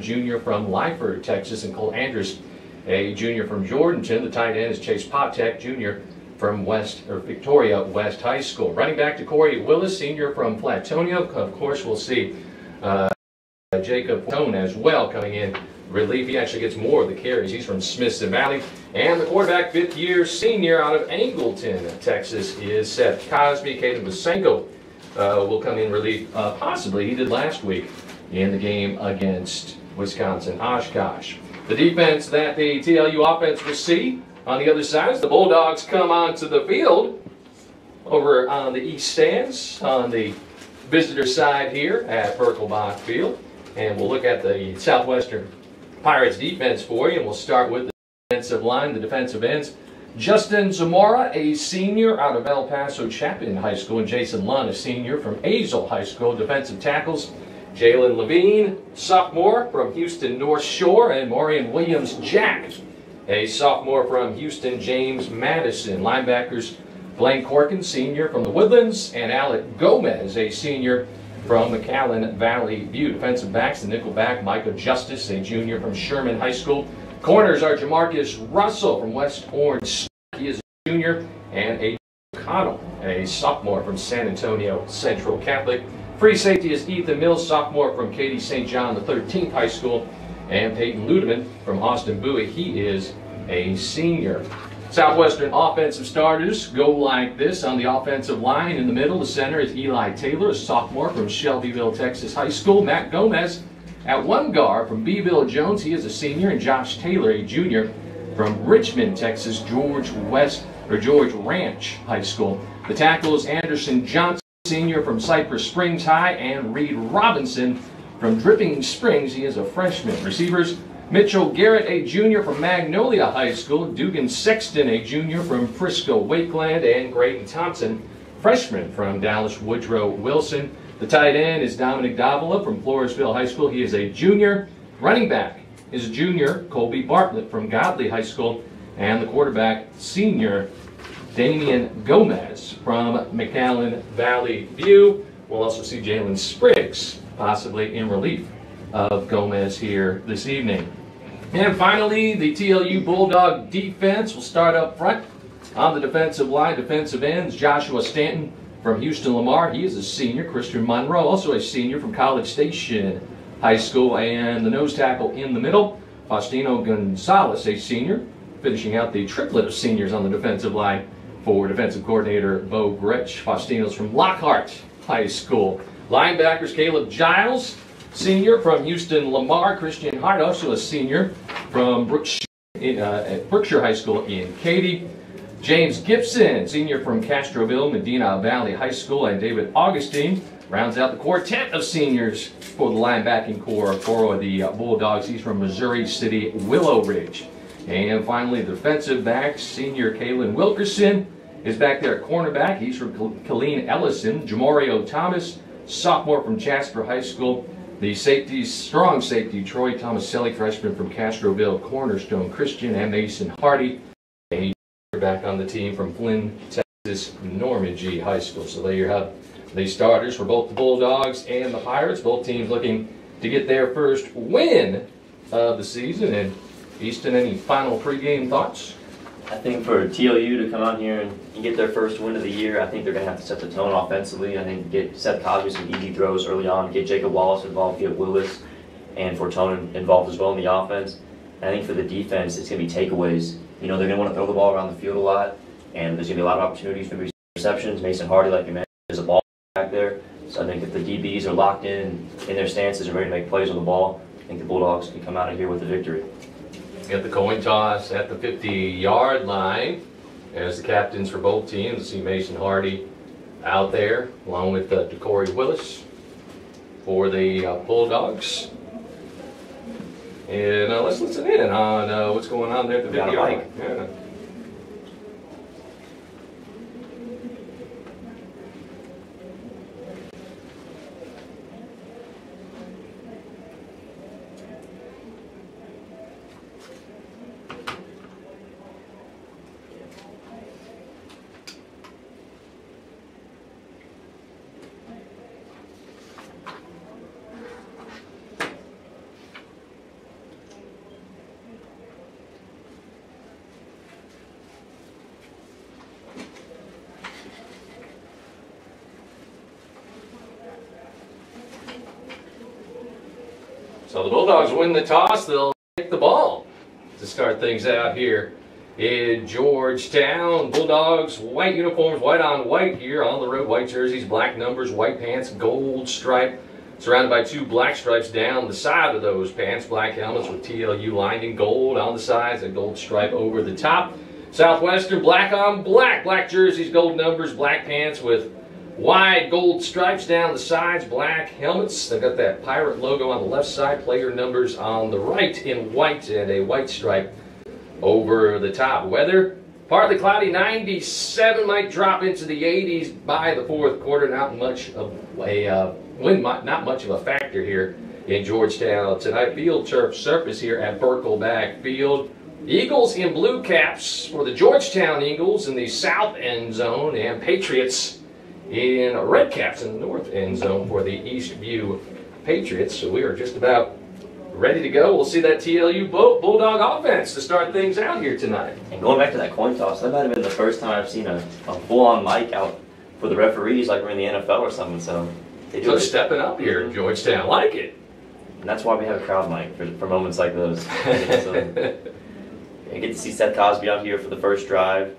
junior from Lyford, Texas, and Cole Andrews, a junior from Jourdanton. The tight end is Chase Poptek, junior from West or Victoria West High School. Running back to Corey Willis, senior from Flatonia. Of course, we'll see uh, Jacob Tone as well coming in relief. He actually gets more of the carries. He's from Smithson Valley. And the quarterback, fifth year senior out of Angleton, Texas, is Seth Cosby. Caden Masenko uh, will come in relief, uh, possibly. He did last week in the game against Wisconsin Oshkosh. The defense that the TLU offense will see on the other side as the Bulldogs come onto the field over on the east stands on the visitor side here at Birkelbach Field. And we'll look at the Southwestern Pirates defense for you, and we'll start with the defensive line, the defensive ends. Justin Zamora, a senior out of El Paso Chapin High School, and Jason Lunn, a senior from Azle High School. Defensive tackles, Jalen Levine, sophomore from Houston North Shore, and Maureen Williams Jack, a sophomore from Houston James Madison. Linebackers, Blaine Corkin, senior from the Woodlands, and Alec Gomez, a senior from McAllen Valley View. Defensive backs, the nickel back, Micah Justice, a junior from Sherman High School. Corners are Jamarcus Russell from West Orange. He is a junior, and a Connell, a sophomore from San Antonio Central Catholic. Free safety is Ethan Mills, sophomore from Katy St. John the 13th High School. And Peyton Ludeman from Austin Bowie, he is a senior. Southwestern offensive starters go like this on the offensive line. In the middle, the center is Eli Taylor, a sophomore from Shelbyville, Texas High School. Matt Gomez at one guard from Beeville Jones, he is a senior, and Josh Taylor, a junior from Richmond, Texas, George West or George Ranch High School. The tackles Anderson Johnson, senior from Cypress Springs High, and Reed Robinson from Dripping Springs. He is a freshman. Receivers Mitchell Garrett, a junior from Magnolia High School. Dugan Sexton, a junior from Frisco Wakeland. And Graydon Thompson, freshman from Dallas Woodrow Wilson. The tight end is Dominic Davila from Floresville High School. He is a junior. Running back is junior Colby Bartlett from Godley High School. And the quarterback, senior Damian Gomez from McAllen Valley View. We'll also see Jalen Spriggs possibly in relief of Gomez here this evening. And finally, the TLU Bulldog defense will start up front. On the defensive line, defensive ends, Joshua Stanton from Houston Lamar. He is a senior. Christian Monroe, also a senior from College Station High School. And the nose tackle in the middle, Faustino Gonzalez, a senior, finishing out the triplet of seniors on the defensive line for defensive coordinator Bo Gretsch. Faustino's from Lockhart High School. Linebackers, Caleb Giles, senior from Houston Lamar. Christian Hart, also a senior from Brookshire, uh, Brookshire High School in Katy. James Gibson, senior from Castroville, Medina Valley High School, and David Augustine rounds out the quartet of seniors for the linebacking corps for the uh, Bulldogs. He's from Missouri City, Willow Ridge. And finally, defensive backs, senior Kalen Wilkerson is back there at cornerback. He's from Killeen Ellison. Jamario Thomas, sophomore from Jasper High School. The safeties, strong safety, Troy Tomaselli, freshman from Castroville, Cornerstone Christian, and Mason Hardy, a back on the team from Flynn, Texas, Normangee High School. So there you have the starters for both the Bulldogs and the Pirates. Both teams looking to get their first win of the season. And Easton, any final pregame thoughts? I think for TLU to come out here and, and get their first win of the year, I think they're going to have to set the tone offensively. I think get Seth Cosby some easy throws early on, get Jacob Wallace involved, get Willis and Fortone involved as well in the offense. And I think for the defense, it's going to be takeaways. You know, they're going to want to throw the ball around the field a lot, and there's going to be a lot of opportunities for receptions. Mason Hardy, like you mentioned, there's a ball back there. So I think if the DBs are locked in in their stances and ready to make plays on the ball, I think the Bulldogs can come out of here with a victory. Get the coin toss at the 50-yard line. As the captains for both teams, see Mason Hardy out there, along with uh, Decory Willis for the uh, Bulldogs. And uh, let's listen in on uh, what's going on there at the 50 yard line. Yeah. Win the toss. They'll take the ball to start things out here in Georgetown. Bulldogs, white uniforms, white on white here on the road. White jerseys, black numbers, white pants, gold stripe. Surrounded by two black stripes down the side of those pants. Black helmets with TLU lined in gold on the sides, a gold stripe over the top. Southwestern, black on black. Black jerseys, gold numbers, black pants with wide gold stripes down the sides, black helmets. They've got that pirate logo on the left side, player numbers on the right in white, and a white stripe over the top. Weather, partly cloudy, 97 might drop into the 80s by the fourth quarter. Not much of a uh, wind, not much of a factor here in Georgetown tonight. Field turf surface here at Birkelbach Field. Eagles in blue caps for the Georgetown Eagles in the south end zone, and Patriots in red caps in the north end zone for the Eastview Patriots. So we are just about ready to go. We'll see that TLU Bulldog offense to start things out here tonight. And going back to that coin toss, that might have been the first time I've seen a, a full-on mic out for the referees like we're in the NFL or something. So they do so stepping up here in Georgetown. like it. And that's why we have a crowd mic for, for moments like those. so, I get to see Seth Cosby out here for the first drive.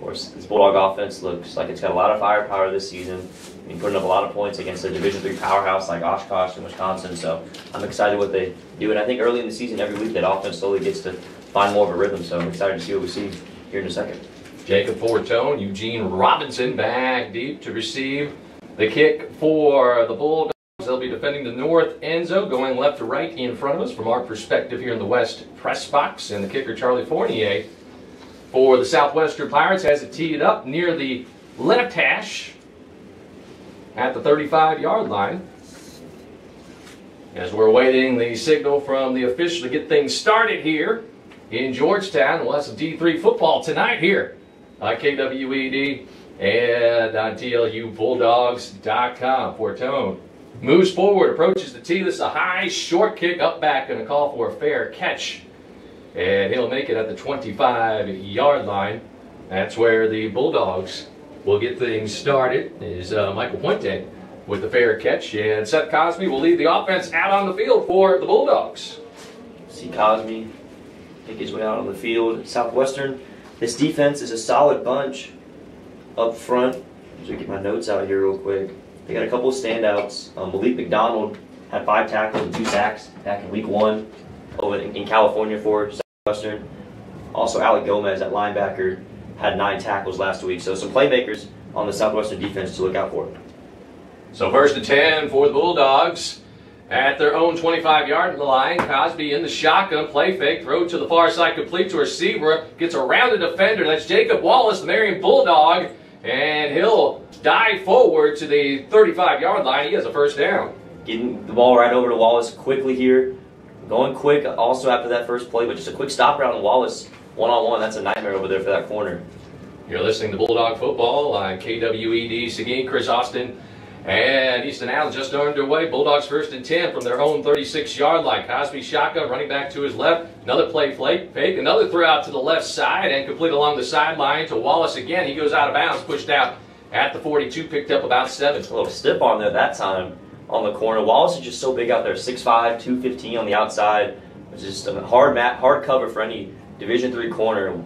Of course, this Bulldog offense looks like it's got a lot of firepower this season. I mean, putting up a lot of points against a Division three powerhouse like Oshkosh in Wisconsin. So I'm excited what they do. And I think early in the season, every week, that offense slowly gets to find more of a rhythm. So I'm excited to see what we see here in a second. Jacob Fortone, Eugene Robinson back deep to receive the kick for the Bulldogs. They'll be defending the north end zone, going left to right in front of us from our perspective here in the west press box. And the kicker, Charlie Fournier, for the Southwestern Pirates has it teed up near the left hash at the 35 yard line. As we're waiting the signal from the official to get things started here in Georgetown. We'll have some D3 football tonight here on KWED and on TLUBulldogs.com. Fortone moves forward, approaches the tee. This is a high, short kick up back and a call for a fair catch and he'll make it at the 25 yard line. That's where the Bulldogs will get things started. Is uh, Michael Puente with the fair catch, and Seth Cosby will lead the offense out on the field for the Bulldogs. See Cosby take his way out on the field. Southwestern, this defense is a solid bunch up front. So get my notes out here real quick. They got a couple of standouts. Um, Malik McDonald had five tackles and two sacks back in week one over in, in California for Southwestern. Also, Alec Gomez at linebacker had nine tackles last week. So some playmakers on the Southwestern defense to look out for. So first and 10 for the Bulldogs at their own 25-yard line. Cosby in the shotgun, play fake, throw to the far side, complete to a receiver, gets around the defender. That's Jacob Wallace, the Marion Bulldog, and he'll dive forward to the 35-yard line. He has a first down. Getting the ball right over to Wallace quickly here. Going quick also after that first play, but just a quick stop around Wallace one on one. That's a nightmare over there for that corner. You're listening to Bulldog Football on KWED Seguin, Chris Austin, and Easton Allen just underway. Bulldogs first and 10 from their own 36 yard line. Cosby shotgun running back to his left. Another play fake, fake, another throw out to the left side and complete along the sideline to Wallace again. He goes out of bounds, pushed out at the 42, picked up about seven. A little stiff on there that time on the corner. Wallace is just so big out there, 6'5", 215 on the outside. It's just a hard mat, hard cover for any Division three corner.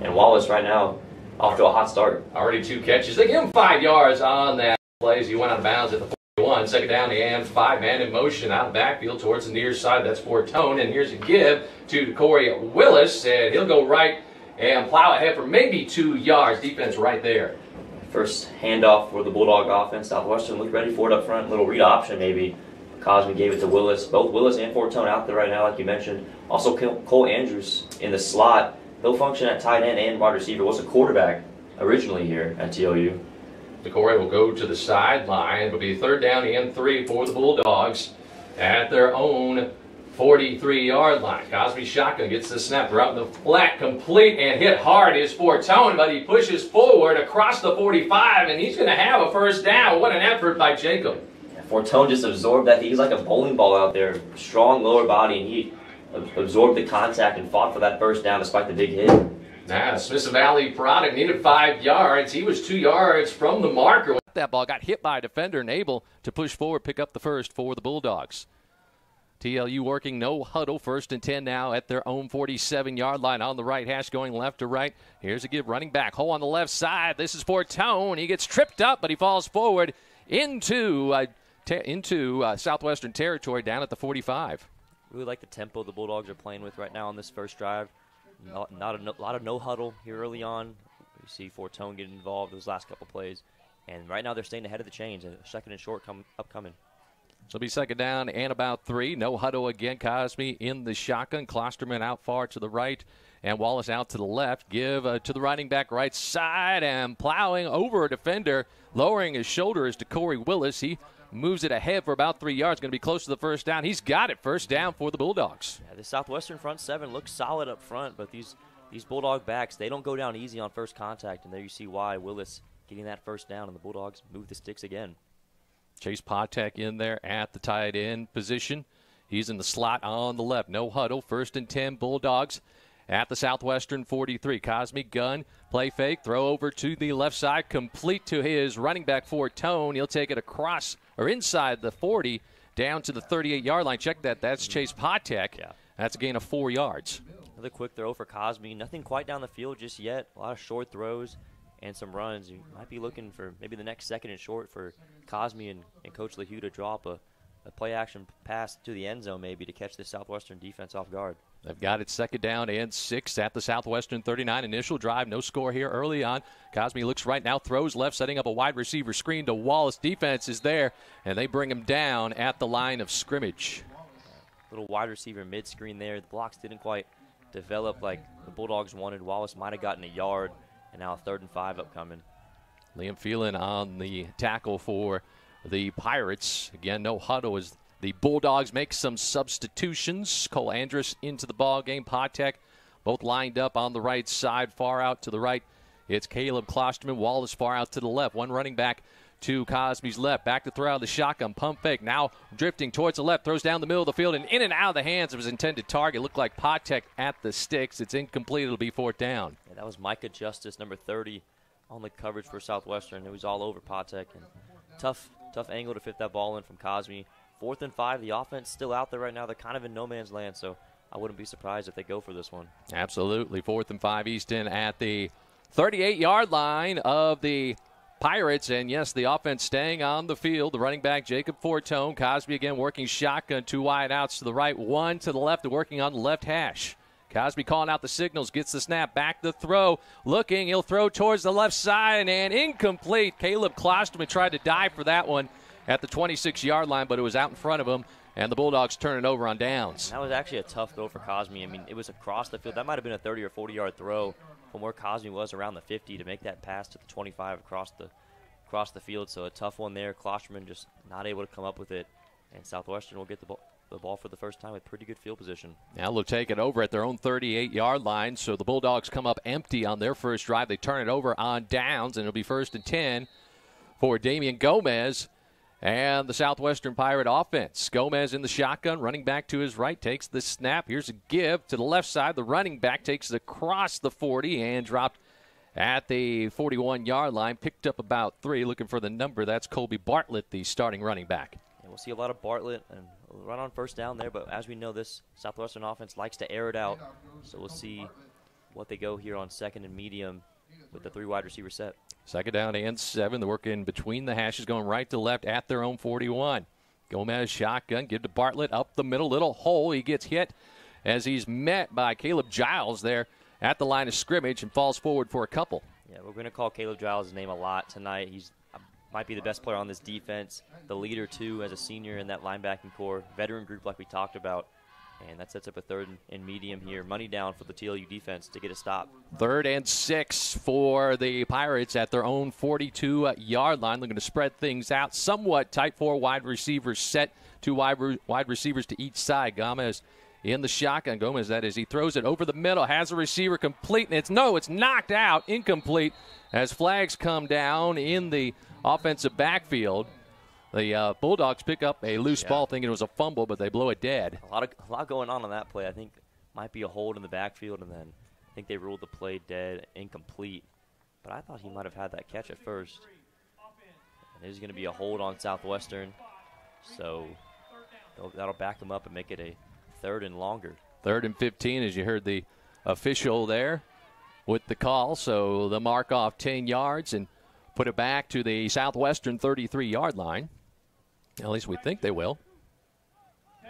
And Wallace right now off to a hot start. Already two catches. They give him five yards on that play as he went out of bounds at the 41. Second down and five man in motion out of backfield towards the near side. That's Fortone. And here's a give to Corey Willis. And he'll go right and plow ahead for maybe two yards. Defense right there. First handoff for the Bulldog offense. Southwestern looked ready for it up front. Little read option maybe. Cosby gave it to Willis. Both Willis and Fortone out there right now, like you mentioned. Also, Cole Andrews in the slot. He'll function at tight end and wide receiver. Was a quarterback originally here at TLU. The Corey will go to the sideline. It'll be third down and three for the Bulldogs at their own 43-yard line. Cosby shotgun gets the snap. They're out in the flat, complete and hit hard is Fortone, but he pushes forward across the 45, and he's going to have a first down. What an effort by Jacob. Yeah, Fortone just absorbed that. He's like a bowling ball out there. Strong lower body, and he absorbed the contact and fought for that first down despite the big hit. Now, Smith Valley product needed five yards. He was two yards from the marker. That ball got hit by a defender and able to push forward, pick up the first for the Bulldogs. TLU working no huddle, first and 10 now at their own 47 yard line on the right hash, going left to right. Here's a give running back. Hole on the left side. This is Fortone. He gets tripped up, but he falls forward into, uh, te- into uh, Southwestern territory down at the 45. Really like the tempo the Bulldogs are playing with right now on this first drive. Not, not a no, lot of no huddle here early on. You see Fortone get involved those last couple plays. And right now they're staying ahead of the chains. A second and short come, upcoming. So it'll be second down and about three. No huddle again. Cosme in the shotgun. Klosterman out far to the right and Wallace out to the left. Give uh, to the running back right side and plowing over a defender, lowering his shoulders to Corey Willis. He moves it ahead for about three yards. Going to be close to the first down. He's got it. First down for the Bulldogs. Yeah, the Southwestern front seven looks solid up front, but these these Bulldog backs they don't go down easy on first contact, and there you see why Willis getting that first down, and the Bulldogs move the sticks again. Chase Potek in there at the tight end position. He's in the slot on the left. No huddle. First and 10 Bulldogs at the Southwestern 43. Cosmic gun, play fake, throw over to the left side, complete to his running back Fortone. He'll take it across or inside the 40 down to the 38 yard line. Check that. That's Chase Potek. Yeah. That's a gain of four yards. Another quick throw for Cosme. Nothing quite down the field just yet. A lot of short throws and some runs. You might be looking for maybe the next second and short for Cosme and, and Coach LaHue to drop a, a play action pass to the end zone maybe to catch the Southwestern defense off guard. They've got it second down and six at the Southwestern 39. Initial drive, no score here early on. Cosme looks right now, throws left, setting up a wide receiver screen to Wallace. Defense is there, and they bring him down at the line of scrimmage. Little wide receiver mid screen there. The blocks didn't quite develop like the Bulldogs wanted. Wallace might have gotten a yard, and now a third and five upcoming. Liam Phelan on the tackle for the Pirates. Again, no huddle as the Bulldogs make some substitutions. Cole Andrews into the ball game. Potek both lined up on the right side, far out to the right. It's Caleb Klosterman. Wallace far out to the left. One running back to Cosme's left. Back to throw out the shotgun. Pump fake. Now drifting towards the left. Throws down the middle of the field and in and out of the hands of his intended target. Looked like Potek at the sticks. It's incomplete. It'll be fourth down. Yeah, that was Micah Justice, number 30, on the coverage for Southwestern. It was all over Potek. And tough, tough angle to fit that ball in from Cosme. Fourth and five. The offense still out there right now. They're kind of in no man's land, so I wouldn't be surprised if they go for this one. Absolutely. Fourth and five, Easton at the 38 yard line of the Pirates. And yes, the offense staying on the field. The running back, Jacob Fortone. Cosby again working shotgun. Two wide outs to the right, one to the left, working on the left hash. Cosby calling out the signals, gets the snap, back the throw, looking, he'll throw towards the left side and incomplete. Caleb Klosterman tried to dive for that one at the 26 yard line, but it was out in front of him, and the Bulldogs turn it over on downs. That was actually a tough throw for Cosme. I mean, it was across the field. That might have been a 30 or 40 yard throw from where Cosme was around the 50 to make that pass to the 25 across the across the field. So a tough one there. Klosterman just not able to come up with it, and Southwestern will get the ball the ball for the first time with pretty good field position. Now they'll take it over at their own 38 yard line. So the Bulldogs come up empty on their first drive. They turn it over on downs, and it'll be first and 10 for Damian Gomez and the Southwestern Pirate offense. Gomez in the shotgun, running back to his right, takes the snap. Here's a give to the left side. The running back takes it across the 40 and dropped at the 41 yard line. Picked up about three, looking for the number. That's Colby Bartlett, the starting running back. And we'll see a lot of Bartlett and run on first down there, but as we know, this Southwestern offense likes to air it out. So we'll see what they go here on second and medium with the three wide receiver set. Second down and seven. They're working between the hashes, going right to left at their own 41. Gomez shotgun, give to Bartlett up the middle, little hole. He gets hit as he's met by Caleb Giles there at the line of scrimmage and falls forward for a couple. Yeah, we're going to call Caleb Giles' name a lot tonight. He's uh, might be the best player on this defense, the leader too as a senior in that linebacking corps, veteran group like we talked about. And that sets up a third and medium here. Money down for the TLU defense to get a stop. Third and six for the Pirates at their own 42 yard line. Going to spread things out somewhat tight. Four wide receivers set, two wide, re- wide receivers to each side. Gomez in the shotgun. Gomez, that is, he throws it over the middle, has a receiver complete, and it's no, it's knocked out, incomplete, as flags come down in the offensive backfield. The uh, Bulldogs pick up a loose Yeah. ball, thinking it was a fumble, but they blow it dead. A lot of a lot going on on that play. I think might be a hold in the backfield, and then I think they ruled the play dead, incomplete. But I thought he might have had that catch at first. And there's going to be a hold on Southwestern. So that'll back them up and make it a third and longer. Third and 15, as you heard the official there with the call. So the mark off 10 yards and put it back to the southwestern 33 yard line. At least we think they will.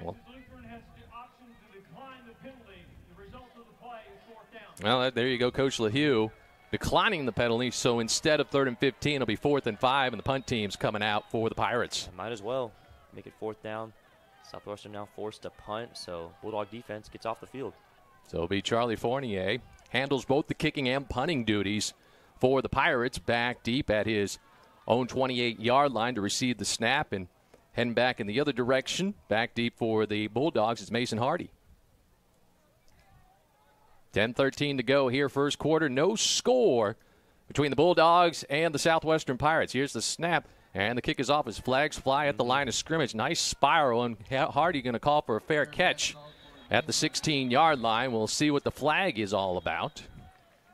Well, well there you go, Coach LaHue declining the penalty. So instead of third and 15, it'll be fourth and five, and the punt team's coming out for the Pirates. Might as well make it fourth down. Southwestern now forced to punt, so Bulldog defense gets off the field. So it'll be Charlie Fournier handles both the kicking and punting duties for the Pirates back deep at his own 28 yard line to receive the snap and heading back in the other direction. Back deep for the Bulldogs is Mason Hardy. 10 13 to go here, first quarter. No score between the Bulldogs and the Southwestern Pirates. Here's the snap. And the kick is off as flags fly at the line of scrimmage. Nice spiral, and Hardy going to call for a fair catch at the 16 yard line. We'll see what the flag is all about.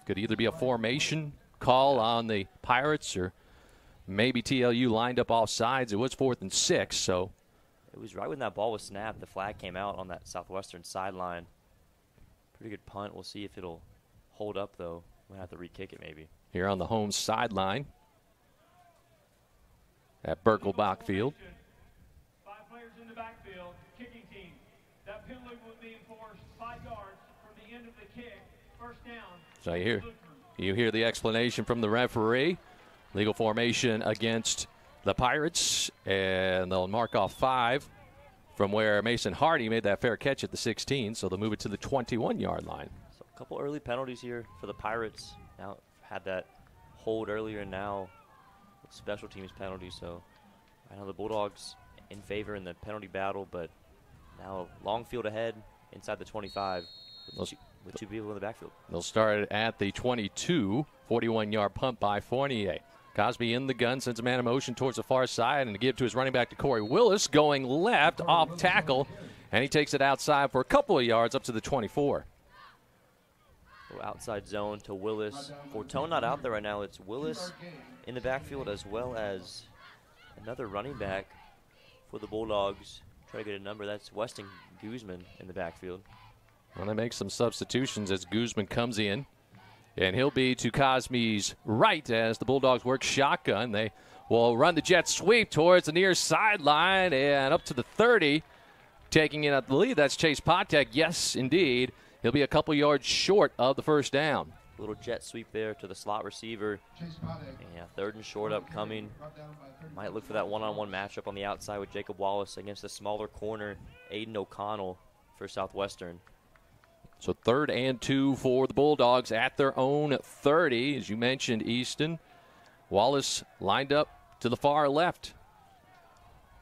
Could either be a formation call on the Pirates or maybe TLU lined up off sides. It was fourth and six, so. It was right when that ball was snapped, the flag came out on that southwestern sideline. Pretty good punt. We'll see if it'll hold up, though. We'll have to re kick it maybe. Here on the home sideline at Birkelbach Field. Five players in the backfield, kicking team. That penalty will be enforced five yards from the end of the kick. First down. So you hear, you hear the explanation from the referee. Legal formation against the Pirates, and they'll mark off five from where Mason Hardy made that fair catch at the 16, so they'll move it to the 21 yard line. So a couple early penalties here for the Pirates. Now had that hold earlier, and now special teams penalty. So I know the Bulldogs in favor in the penalty battle, but now long field ahead inside the 25 with, two, with two people in the backfield. They'll start at the 22, 41 yard punt by Fournier. Cosby in the gun, sends a man in motion towards the far side, and to give to his running back to Corey Willis, going left off tackle, and he takes it outside for a couple of yards up to the 24 outside zone to Willis. Fortone not out there right now. It's Willis in the backfield as well as another running back for the Bulldogs. Try to get a number. That's Weston Guzman in the backfield. Well, they make some substitutions as Guzman comes in. And he'll be to Cosme's right as the Bulldogs work shotgun. They will run the jet sweep towards the near sideline and up to the 30. Taking in, I believe that's Chase Potek. Yes, indeed. He'll be a couple yards short of the first down. Little jet sweep there to the slot receiver. Yeah, third and short upcoming. Might look for that one-on-one matchup on the outside with Jacob Wallace against the smaller corner, Aiden O'Connell for Southwestern. So third and two for the Bulldogs at their own 30. As you mentioned, Easton. Wallace lined up to the far left.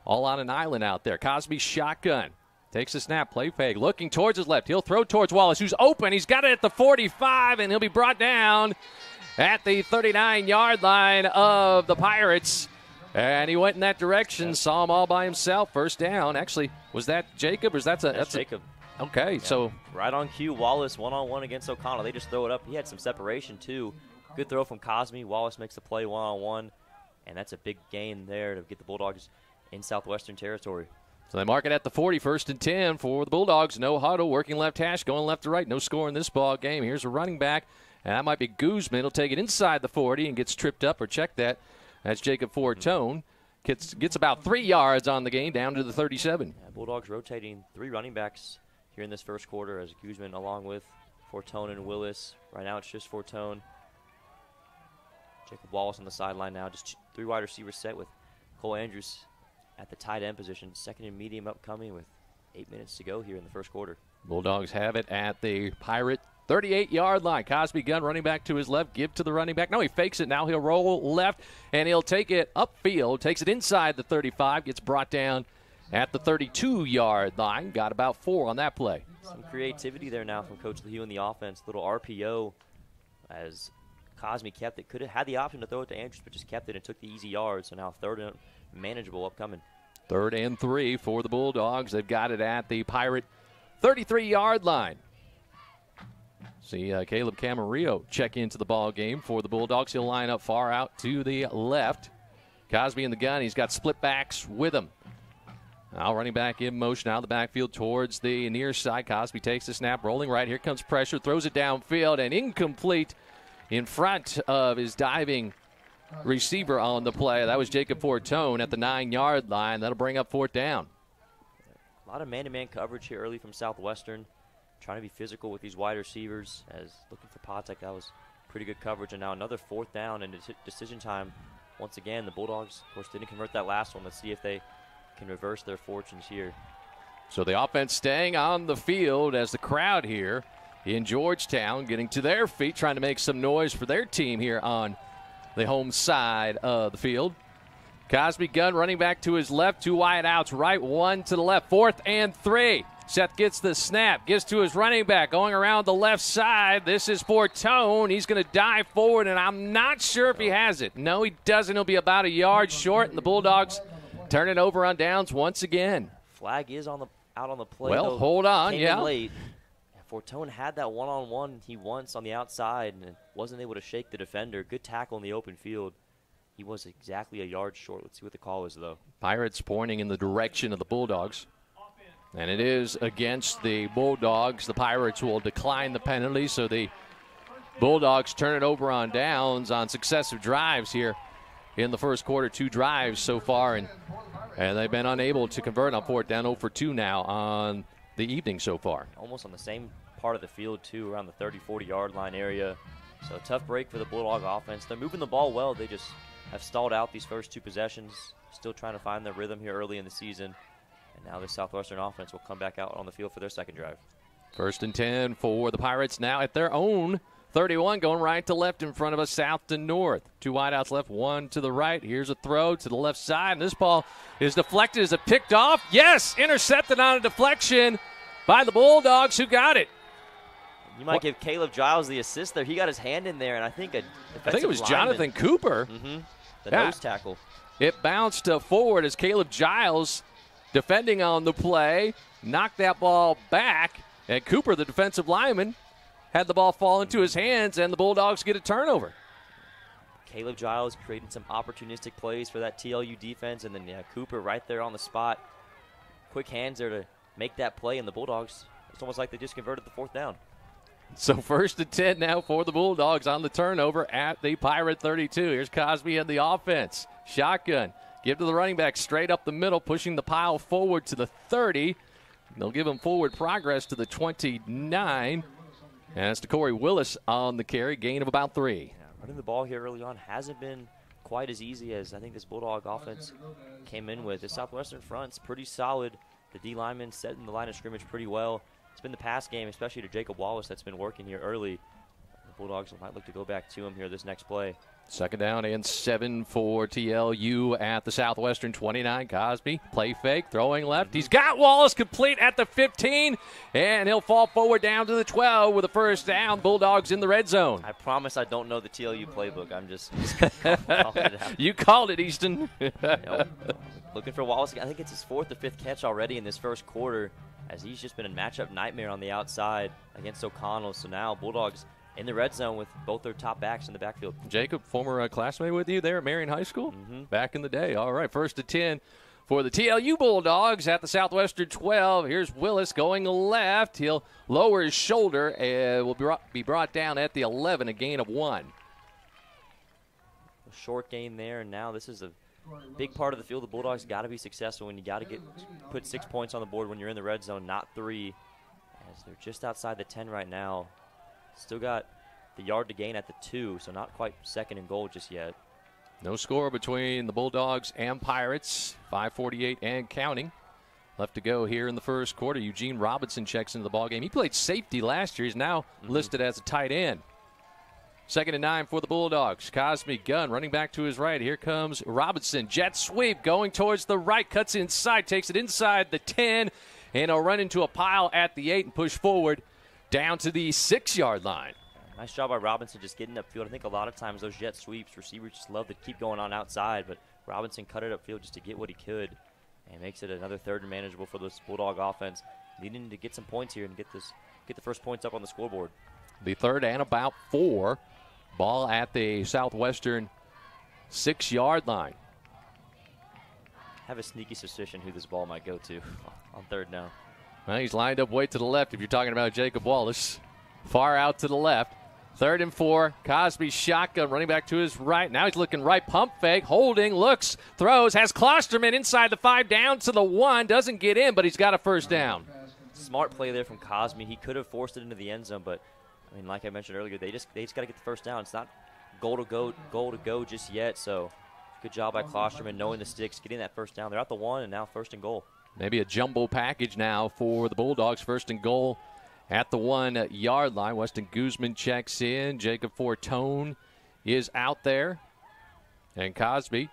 All on an island out there. Cosby shotgun. Takes a snap, play fake, looking towards his left. He'll throw towards Wallace, who's open. He's got it at the 45, and he'll be brought down at the 39 yard line of the Pirates. And he went in that direction, saw him all by himself. First down. Actually, was that Jacob or is that a, that's, that's Jacob? A, okay, yeah. so right on cue, Wallace one on one against O'Connell. They just throw it up. He had some separation too. Good throw from Cosme. Wallace makes the play one on one, and that's a big gain there to get the Bulldogs in Southwestern territory. So they mark it at the 40, first and 10 for the Bulldogs. No huddle, working left hash, going left to right. No score in this ball game. Here's a running back, and that might be Guzman. He'll take it inside the 40 and gets tripped up or check that. That's Jacob Fortone. Gets, gets about three yards on the game down to the 37. Yeah, Bulldogs rotating three running backs here in this first quarter as Guzman along with Fortone and Willis. Right now it's just Fortone. Jacob Wallace on the sideline now. Just three wide receivers set with Cole Andrews at the tight end position. Second and medium upcoming with eight minutes to go here in the first quarter. Bulldogs have it at the Pirate 38 yard line. Cosby gun running back to his left. Give to the running back. No, he fakes it. Now he'll roll left and he'll take it upfield. Takes it inside the 35. Gets brought down at the 32 yard line. Got about four on that play. Some creativity there now from Coach LaHue in the offense. Little RPO as Cosme kept it. Could have had the option to throw it to Andrews, but just kept it and took the easy yards. So now third and manageable upcoming. Third and three for the Bulldogs. They've got it at the Pirate 33 yard line. See uh, Caleb Camarillo check into the ball game for the Bulldogs. He'll line up far out to the left. Cosby in the gun. He's got split backs with him. Now running back in motion out of the backfield towards the near side. Cosby takes the snap, rolling right. Here comes pressure, throws it downfield, and incomplete in front of his diving receiver on the play. That was Jacob Fortone at the nine yard line. That'll bring up fourth down. A lot of man to man coverage here early from Southwestern. Trying to be physical with these wide receivers. As looking for Patek, that was pretty good coverage. And now another fourth down and decision time. Once again, the Bulldogs, of course, didn't convert that last one. Let's see if they can reverse their fortunes here. So the offense staying on the field as the crowd here in Georgetown getting to their feet, trying to make some noise for their team here on the home side of the field. Cosby gun running back to his left, two wide outs, right, one to the left, fourth and three. Seth gets the snap, gets to his running back, going around the left side. This is Fortone. He's going to dive forward, and I'm not sure if he has it. No, he doesn't. He'll be about a yard short, and the Bulldogs turn it over on downs once again. Flag is on the out on the play. Well, though. hold on, yeah. Late. Fortone had that one-on-one he once on the outside and wasn't able to shake the defender. Good tackle in the open field. He was exactly a yard short. Let's see what the call is, though. Pirates pointing in the direction of the Bulldogs. And it is against the Bulldogs. The Pirates will decline the penalty, so the Bulldogs turn it over on downs on successive drives here in the first quarter. Two drives so far, and, and they've been unable to convert on fourth down 0 for 2 now on the evening so far. Almost on the same part of the field, too, around the 30 40 yard line area. So tough break for the Bulldog offense. They're moving the ball well. They just have stalled out these first two possessions, still trying to find their rhythm here early in the season. And now the Southwestern offense will come back out on the field for their second drive. First and 10 for the Pirates now at their own 31, going right to left in front of us, south to north. Two wideouts left, one to the right. Here's a throw to the left side, and this ball is deflected. Is it picked off? Yes, intercepted on a deflection by the Bulldogs, who got it. You might what? give Caleb Giles the assist there. He got his hand in there, and I think a I think it was lineman. Jonathan Cooper. Mm-hmm. The yeah. nose tackle. It bounced uh, forward as Caleb Giles, defending on the play, knocked that ball back, and Cooper, the defensive lineman, had the ball fall into his hands, and the Bulldogs get a turnover. Caleb Giles creating some opportunistic plays for that TLU defense, and then yeah, Cooper right there on the spot. Quick hands there to make that play, and the Bulldogs, it's almost like they just converted the fourth down. So first and 10 now for the Bulldogs on the turnover at the Pirate 32. Here's Cosby in the offense. Shotgun. Give to the running back straight up the middle, pushing the pile forward to the 30. They'll give him forward progress to the 29. It's to Corey Willis on the carry, gain of about three. Yeah, running the ball here early on hasn't been quite as easy as I think this Bulldog offense came in with. The Southwestern front's pretty solid. The D linemen setting the line of scrimmage pretty well. It's been the pass game, especially to Jacob Wallace, that's been working here early. The Bulldogs might look to go back to him here this next play. Second down and seven for TLU at the Southwestern 29. Cosby, play fake, throwing left. He's got Wallace complete at the 15, and he'll fall forward down to the 12 with a first down. Bulldogs in the red zone. I promise I don't know the TLU playbook. I'm just. you called it, Easton. Looking for Wallace. I think it's his fourth or fifth catch already in this first quarter, as he's just been a matchup nightmare on the outside against O'Connell. So now Bulldogs in the red zone with both their top backs in the backfield. Jacob, former uh, classmate with you there at Marion High School mm-hmm. back in the day. All right, first to 10 for the TLU Bulldogs at the Southwestern 12. Here's Willis going left. He'll lower his shoulder and will be brought down at the 11, a gain of one. A short gain there, and now this is a big part of the field. The Bulldogs got to be successful, and you got to get put six points on the board when you're in the red zone, not three. As they're just outside the 10 right now. Still got the yard to gain at the two, so not quite second and goal just yet. No score between the Bulldogs and Pirates. 548 and counting. Left to go here in the first quarter. Eugene Robinson checks into the ball game. He played safety last year. He's now mm-hmm. listed as a tight end. Second and nine for the Bulldogs. Cosby gun running back to his right. Here comes Robinson. Jet sweep going towards the right. Cuts inside. Takes it inside the 10. And he'll run into a pile at the 8 and push forward down to the six yard line. Nice job by Robinson just getting upfield. I think a lot of times those jet sweeps, receivers just love to keep going on outside, but Robinson cut it upfield just to get what he could and makes it another third and manageable for this Bulldog offense, needing to get some points here and get this get the first points up on the scoreboard. The third and about four. Ball at the Southwestern six yard line. I have a sneaky suspicion who this ball might go to on third down. Well, he's lined up way to the left if you're talking about Jacob Wallace. Far out to the left. Third and four. Cosby shotgun running back to his right. Now he's looking right. Pump fake. Holding. Looks. Throws. Has Klosterman inside the five. Down to the one. Doesn't get in, but he's got a first down. Smart play there from Cosby. He could have forced it into the end zone, but I mean, like I mentioned earlier, they just they just got to get the first down. It's not goal to go goal to go just yet. So good job by Klosterman knowing the sticks, getting that first down. They're at the one and now first and goal. Maybe a jumbo package now for the Bulldogs. First and goal at the one yard line. Weston Guzman checks in. Jacob Fortone is out there. And Cosby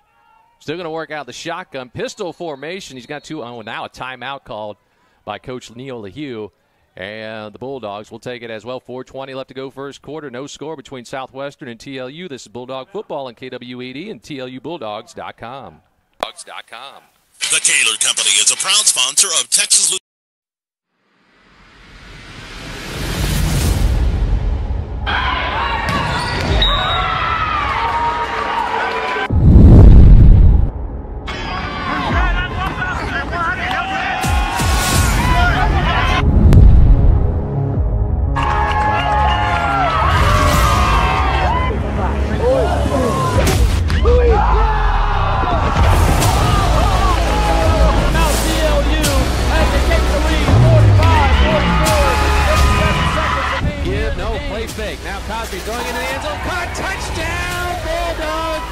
still going to work out the shotgun pistol formation. He's got two. Oh, now a timeout called by Coach Neal LaHue. And the Bulldogs will take it as well. 420 left to go first quarter. No score between Southwestern and TLU. This is Bulldog football on KWED and TLUBulldogs.com. Bulldogs.com. The Taylor Company is a proud sponsor of Texas. Cosby throwing into the end zone. Caught. Touchdown, Bulldogs.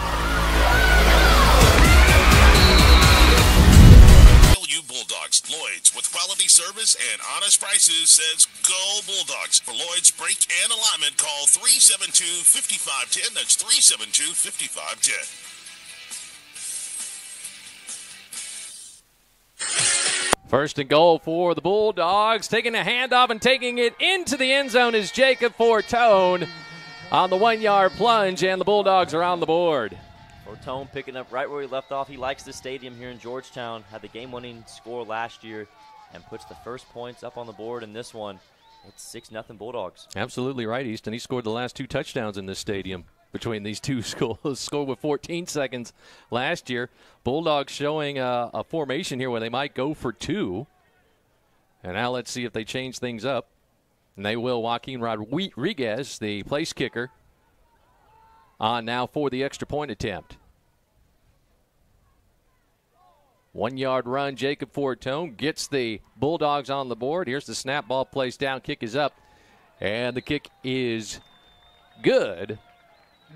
TLU Bulldogs. Lloyd's with quality service and honest prices says go Bulldogs. For Lloyd's brake and alignment, call 372 5510. That's 372 5510. First and goal for the Bulldogs. Taking a handoff and taking it into the end zone is Jacob Fortone on the one yard plunge, and the Bulldogs are on the board. Fortone picking up right where he left off. He likes the stadium here in Georgetown. Had the game winning score last year and puts the first points up on the board in this one. It's 6 0 Bulldogs. Absolutely right, Easton. He scored the last two touchdowns in this stadium between these two schools. Scored with 14 seconds last year. Bulldogs showing a, a, formation here where they might go for two. And now let's see if they change things up. And they will. Joaquin Rodriguez, the place kicker, on now for the extra point attempt. One yard run. Jacob Fortone gets the Bulldogs on the board. Here's the snap ball placed down. Kick is up. And the kick is good.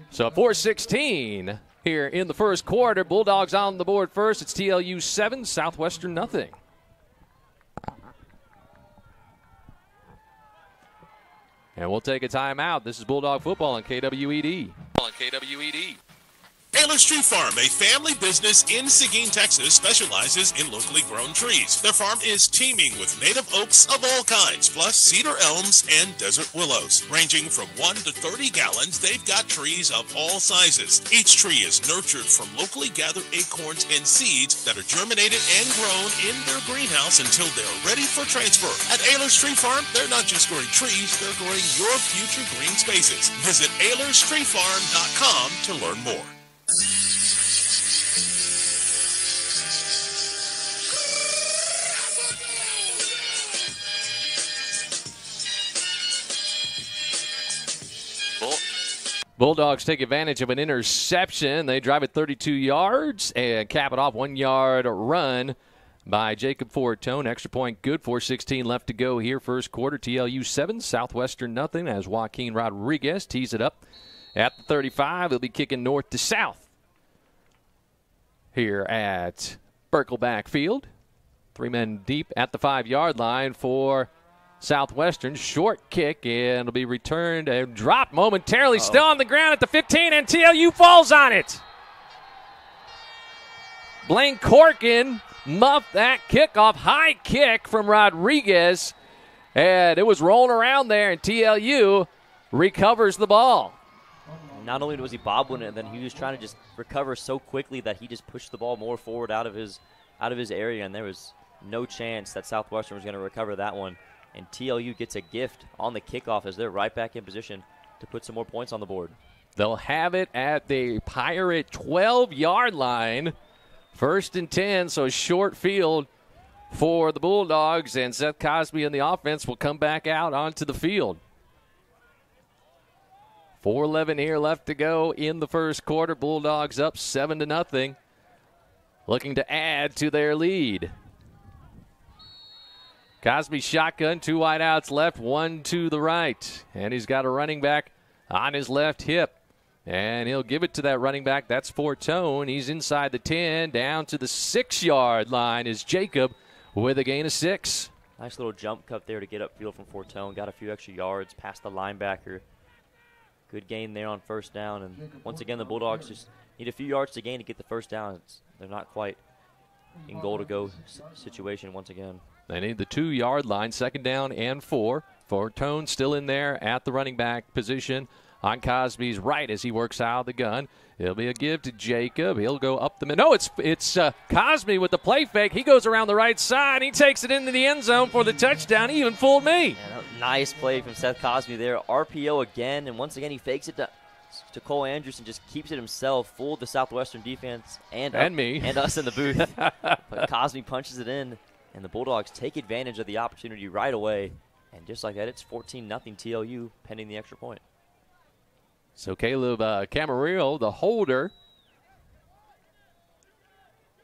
So 416 here in the first quarter. Bulldogs on the board first. It's TLU 7, Southwestern nothing. And we'll take a timeout. This is Bulldog football on KWED. On KWED. Ahlers Tree Farm, a family business in Seguin, Texas, specializes in locally grown trees. Their farm is teeming with native oaks of all kinds, plus cedar elms and desert willows. Ranging from 1 to 30 gallons, they've got trees of all sizes. Each tree is nurtured from locally gathered acorns and seeds that are germinated and grown in their greenhouse until they're ready for transfer. At Ahlers Tree Farm, they're not just growing trees, they're growing your future green spaces. Visit AhlersTreeFarm.com to learn more. Bulldogs take advantage of an interception. They drive it 32 yards and cap it off one yard run by Jacob Fortone. Extra point good. 416 left to go here. First quarter. TLU 7, Southwestern nothing as Joaquin Rodriguez tees it up at the 35. He'll be kicking north to south here at Birkelbach Field. Three men deep at the five yard line for Southwestern. Short kick, and it'll be returned and dropped momentarily. Uh-oh. Still on the ground at the 15, and TLU falls on it. Blaine Corkin muffed that kickoff. High kick from Rodriguez, and it was rolling around there, and TLU recovers the ball. Not only was he bobbling it, then he was trying to just recover so quickly that he just pushed the ball more forward out of his out of his area, and there was no chance that Southwestern was going to recover that one and TLU gets a gift on the kickoff as they're right back in position to put some more points on the board. They'll have it at the Pirate 12 yard line First and 10, so short field for the Bulldogs, and Seth Cosby and the offense will come back out onto the field. 4:11 here left to go in the first quarter. Bulldogs up seven to nothing, looking to add to their lead. Cosby shotgun, two wideouts left, one to the right, and he's got a running back on his left hip. And he'll give it to that running back. That's Fortone. He's inside the 10, down to the six yard line is Jacob with a gain of six. Nice little jump cut there to get upfield from Fortone. Got a few extra yards past the linebacker. Good gain there on first down. And once again, the Bulldogs just need a few yards to gain to get the first down. It's, they're not quite in goal to go situation once again. They need the two yard line, second down and four. Fortone still in there at the running back position on Cosby's right as he works out of the gun. It'll be a give to Jacob. He'll go up the middle. No, it's it's uh, Cosby with the play fake. He goes around the right side. He takes it into the end zone for the touchdown. He even fooled me. Yeah, nice play from Seth Cosme there. RPO again, and once again he fakes it to to Cole Anderson, just keeps it himself, fooled the Southwestern defense and and me and us in the booth. but Cosby punches it in, and the Bulldogs take advantage of the opportunity right away. And just like that, it's 14 nothing TLU pending the extra point. So Caleb uh, Camarillo, the holder,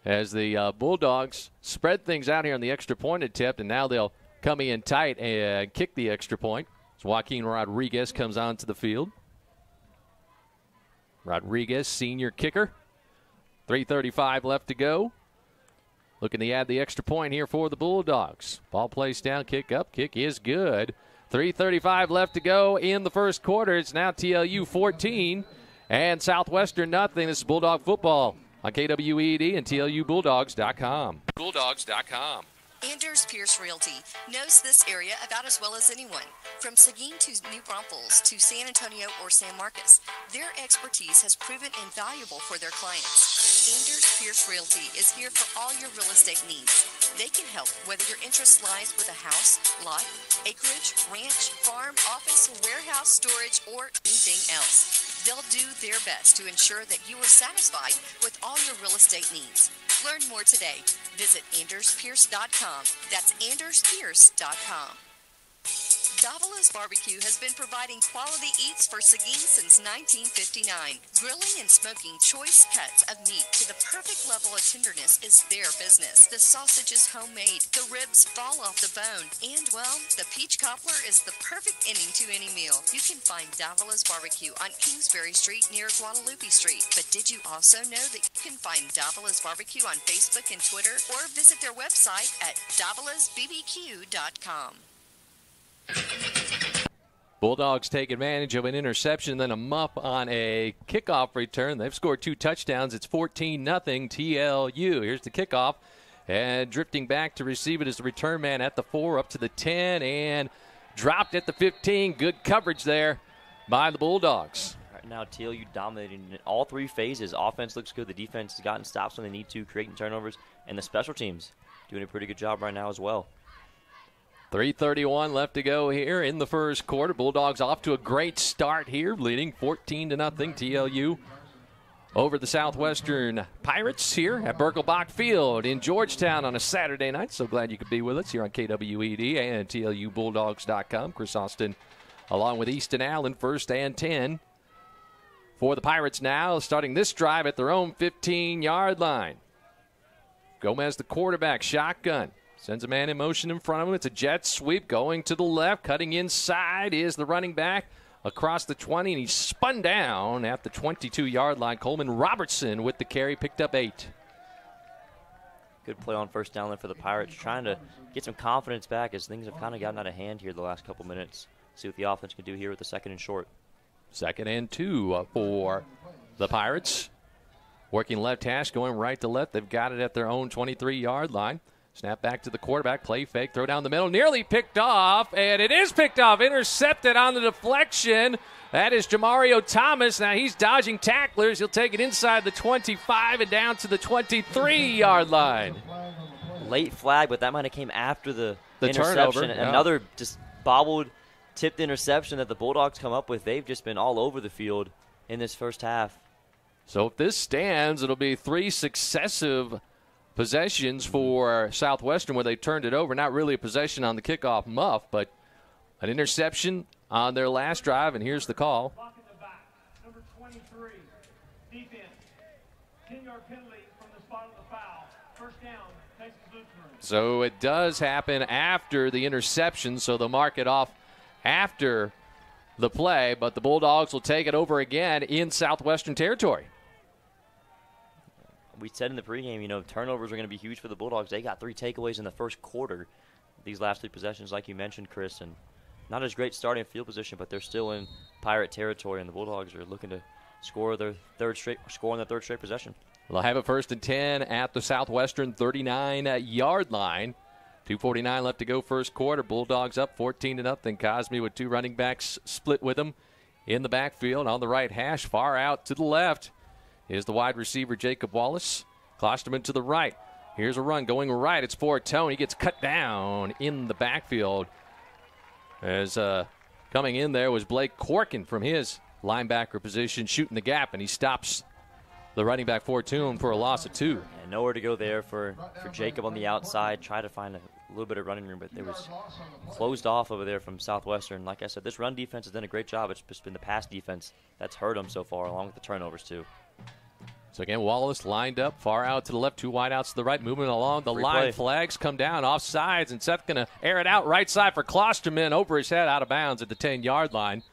as the uh, Bulldogs spread things out here on the extra point attempt, and now they'll come in tight and kick the extra point. So Joaquin Rodriguez comes onto the field. Rodriguez, senior kicker. 3.35 left to go. Looking to add the extra point here for the Bulldogs. Ball placed down, kick up, kick is good. 3.35 left to go in the first quarter. It's now TLU 14 and Southwestern nothing. This is Bulldog football on KWED and TLUBulldogs.com. Bulldogs.com. Anders Pierce Realty knows this area about as well as anyone. From Seguin to New Braunfels to San Antonio or San Marcos, their expertise has proven invaluable for their clients. Anders Pierce Realty is here for all your real estate needs. They can help whether your interest lies with a house, lot, acreage, ranch, farm, office, warehouse, storage, or anything else. They'll do their best to ensure that you are satisfied with all your real estate needs. Learn more today. Visit AndersPierce.com. That's AndersPierce.com. Davala's Barbecue has been providing quality eats for Seguin since 1959. Grilling and smoking choice cuts of meat to the perfect level of tenderness is their business. The sausage is homemade, the ribs fall off the bone, and well, the peach cobbler is the perfect ending to any meal. You can find Davala's Barbecue on Kingsbury Street near Guadalupe Street. But did you also know that you can find Davala's Barbecue on Facebook and Twitter or visit their website at davalasbbq.com? Bulldogs take advantage of an interception, then a muff on a kickoff return. They've scored two touchdowns. It's 14 0 TLU. Here's the kickoff. And drifting back to receive it is the return man at the four, up to the 10, and dropped at the 15. Good coverage there by the Bulldogs. Right now, TLU dominating in all three phases. Offense looks good. The defense has gotten stops when they need to, creating turnovers, and the special teams doing a pretty good job right now as well. 331 left to go here in the first quarter. Bulldogs off to a great start here, leading 14 to nothing. TLU over the Southwestern Pirates here at Birkelbach Field in Georgetown on a Saturday night. So glad you could be with us here on KWED and TLUBulldogs.com. Chris Austin along with Easton Allen, first and 10 for the Pirates now, starting this drive at their own 15 yard line. Gomez, the quarterback, shotgun. Sends a man in motion in front of him. It's a jet sweep going to the left. Cutting inside is the running back across the 20, and he's spun down at the 22 yard line. Coleman Robertson with the carry, picked up eight. Good play on first down there for the Pirates, trying to get some confidence back as things have kind of gotten out of hand here the last couple minutes. See what the offense can do here with the second and short. Second and two uh, for the Pirates. Working left hash, going right to left. They've got it at their own 23 yard line. Snap back to the quarterback, play fake, throw down the middle, nearly picked off, and it is picked off, intercepted on the deflection. That is Jamario Thomas. Now he's dodging tacklers. He'll take it inside the 25 and down to the 23 yard line. Late flag, but that might have came after the, the interception. Turnover, yeah. Another just bobbled, tipped interception that the Bulldogs come up with. They've just been all over the field in this first half. So if this stands, it'll be three successive possessions for Southwestern where they turned it over. Not really a possession on the kickoff muff, but an interception on their last drive, and here's the call. Block in the back. Number 23. Defense. 10 yard penalty from the spot of the foul. First down, Texas Lutheran. So it does happen after the interception, so they'll mark it off after the play, but the Bulldogs will take it over again in Southwestern territory. We said in the pregame, you know, turnovers are going to be huge for the Bulldogs. They got three takeaways in the first quarter. These last three possessions, like you mentioned, Chris, and not as great starting field position, but they're still in Pirate territory, and the Bulldogs are looking to score their third straight, score on their third straight possession. They'll have it first and 10 at the Southwestern 39 uh, yard line. 249 left to go first quarter. Bulldogs up 14 to nothing. Cosme with two running backs split with them in the backfield on the right hash, far out to the left is the wide receiver Jacob Wallace. Klosterman to the right. Here's a run going right. It's Fortone. He gets cut down in the backfield. As uh, coming in there was Blake Corkin from his linebacker position, shooting the gap, and he stops the running back Fortone for a loss of two. And nowhere to go there for, for Jacob on the outside. Try to find a little bit of running room, but it was closed off over there from Southwestern. Like I said, this run defense has done a great job. It's just been the pass defense that's hurt them so far, along with the turnovers too. So again, Wallace lined up far out to the left, two wide outs to the right, moving along the Free line. play. Flags come down off sides, and Seth going to air it out right side for Klosterman over his head, out of bounds at the 10 yard line.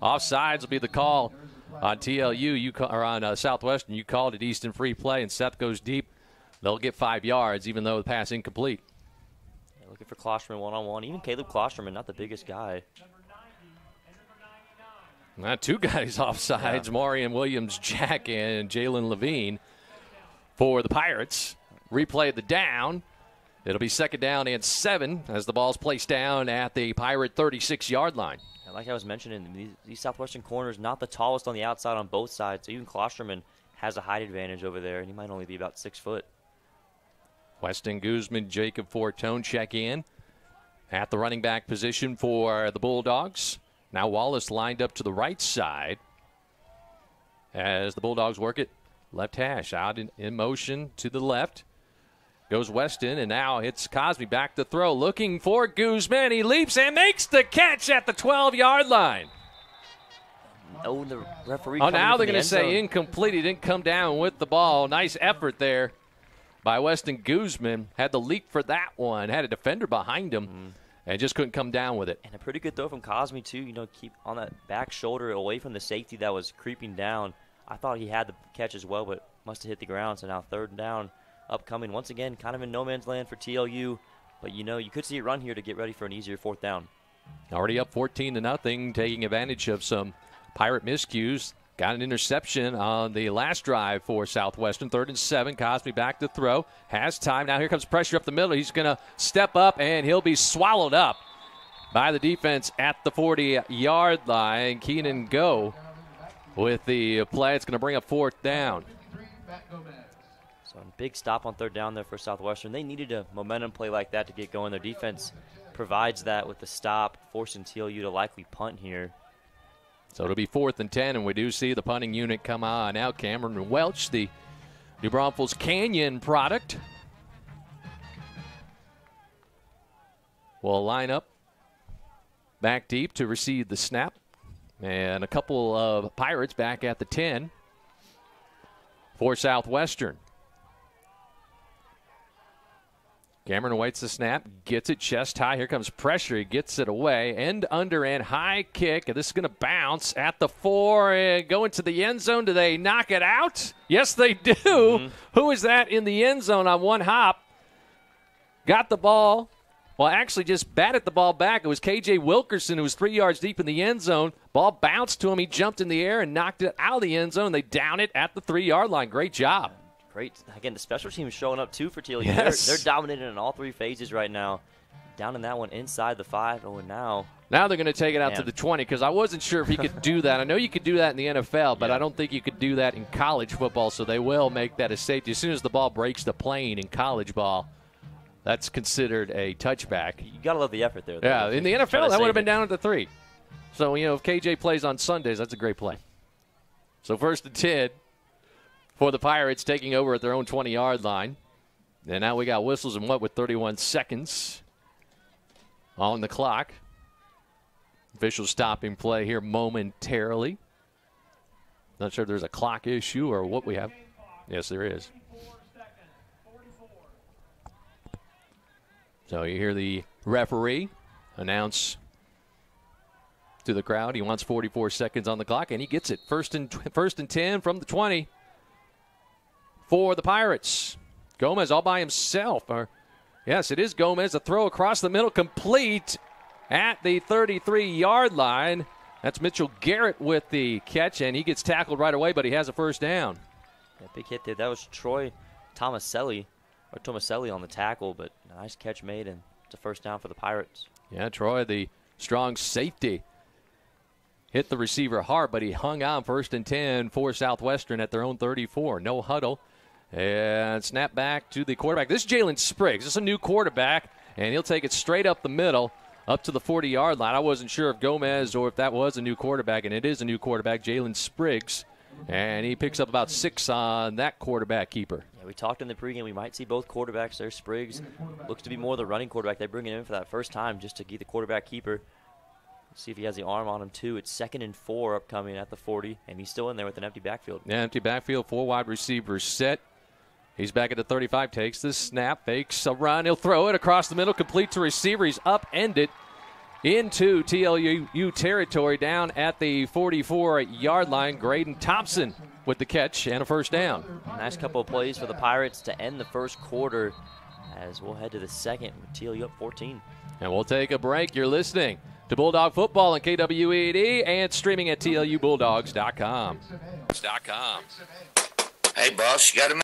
Off sides will be the call on TLU. You ca- or on uh, Southwestern. You called it Easton free play, and Seth goes deep. They'll get five yards, even though the pass incomplete. Yeah, looking for Klosterman one on one. Even Caleb Klosterman, not the biggest guy. Now, two guys off sides, Maurian Williams, Jack, and Jalen Levine for the Pirates. Replay the down. It'll be second down and seven as the ball's placed down at the Pirate 36 yard line. And like I was mentioning, these, these Southwestern corners not the tallest on the outside on both sides. So even Klosterman has a height advantage over there, and he might only be about six foot. Weston Guzman, Jacob Fortone check in at the running back position for the Bulldogs. Now Wallace lined up to the right side as the Bulldogs work it left hash out in, in motion to the left. Goes Weston, and now hits Cosby back to throw, looking for Guzman. He leaps and makes the catch at the 12 yard line. Oh, the referee. Oh, now they're going to end say incomplete. He didn't come down with the ball. Nice effort there by Weston Guzman. Had the leap for that one. Had a defender behind him Mm-hmm. And just couldn't come down with it. And a pretty good throw from Cosme too. You know, keep on that back shoulder away from the safety that was creeping down. I thought he had the catch as well, but must have hit the ground. So now third down, upcoming once again, kind of in no man's land for TLU. But you know, you could see a run here to get ready for an easier fourth down. Already up 14 to nothing, taking advantage of some Pirate miscues. Got an interception on the last drive for Southwestern. Third and seven. Cosby back to throw. Has time. Now here comes pressure up the middle. He's going to step up and he'll be swallowed up by the defense at the 40 yard line. Keenan go with the play. It's going to bring up fourth down. So a big stop on third down there for Southwestern. They needed a momentum play like that to get going. Their defense provides that with the stop, forcing TLU to likely punt here. So it'll be fourth and 10, and we do see the punting unit come on out. Cameron Welch, the New Braunfels Canyon product, will line up back deep to receive the snap. And a couple of Pirates back at the 10 for Southwestern. Cameron awaits the snap, gets it chest high. Here comes pressure. He gets it away. End under and high kick. And this is going to bounce at the four and go into the end zone. Do they knock it out? Yes, they do. Mm-hmm. Who is that in the end zone on one hop? Got the ball. Well, actually, just batted the ball back. It was KJ Wilkerson who was three yards deep in the end zone. Ball bounced to him. He jumped in the air and knocked it out of the end zone. They down it at the three yard line. Great job. Great. Again, the special teams showing up too for TLU. Yes. They're, they're dominating in all three phases right now. Down in that one inside the five. Oh, and now Now they're going to take it out to the 20 because I wasn't sure if he could do that. I know you could do that in the NFL, but I don't think you could do that in college football. So they will make that a safety. As soon as the ball breaks the plane in college ball, that's considered a touchback. you gotta love the effort there. though. Yeah, in the NFL, that would have been down at the three. So, you know, if KJ plays on Sundays, that's a great play. So, first and 10 for the Pirates taking over at their own 20 yard line. And now we got whistles and what with 31 seconds on the clock. Officials stopping play here momentarily. Not sure if there's a clock issue or what we have. Yes, there is. So you hear the referee announce to the crowd he wants 44 seconds on the clock, and he gets it. First and first and 10 from the 20 for the Pirates. Gomez all by himself. Or, yes, it is Gomez. A throw across the middle, complete at the 33 yard line. That's Mitchell Garrett with the catch, and he gets tackled right away, but he has a first down. Yeah, big hit there. That was Troy Tomaselli, or Tomaselli on the tackle, but nice catch made, and it's a first down for the Pirates. Yeah, Troy, the strong safety, hit the receiver hard, but he hung on first and 10 for Southwestern at their own 34. No huddle. And snap back to the quarterback. This is Jalen Spriggs. This is a new quarterback, and he'll take it straight up the middle up to the 40 yard line. I wasn't sure if Gomez or if that was a new quarterback, and it is a new quarterback, Jalen Spriggs. And he picks up about six on that quarterback keeper. Yeah, we talked in the pregame. We might see both quarterbacks there. Spriggs looks to be more the running quarterback. They bring him in for that first time just to get the quarterback keeper. See if he has the arm on him too. It's second and four upcoming at the 40, and he's still in there with an empty backfield. Yeah, empty backfield, four wide receivers set. He's back at the 35, takes the snap, fakes a run. He'll throw it across the middle, complete to receiver. He's upended into TLU territory down at the 44 yard line. Graydon Thompson with the catch and a first down. Nice couple of plays for the Pirates to end the first quarter as we'll head to the second with TLU up 14. And we'll take a break. You're listening to Bulldog Football on KWED and streaming at TLUBulldogs.com. Hey, boss, you got a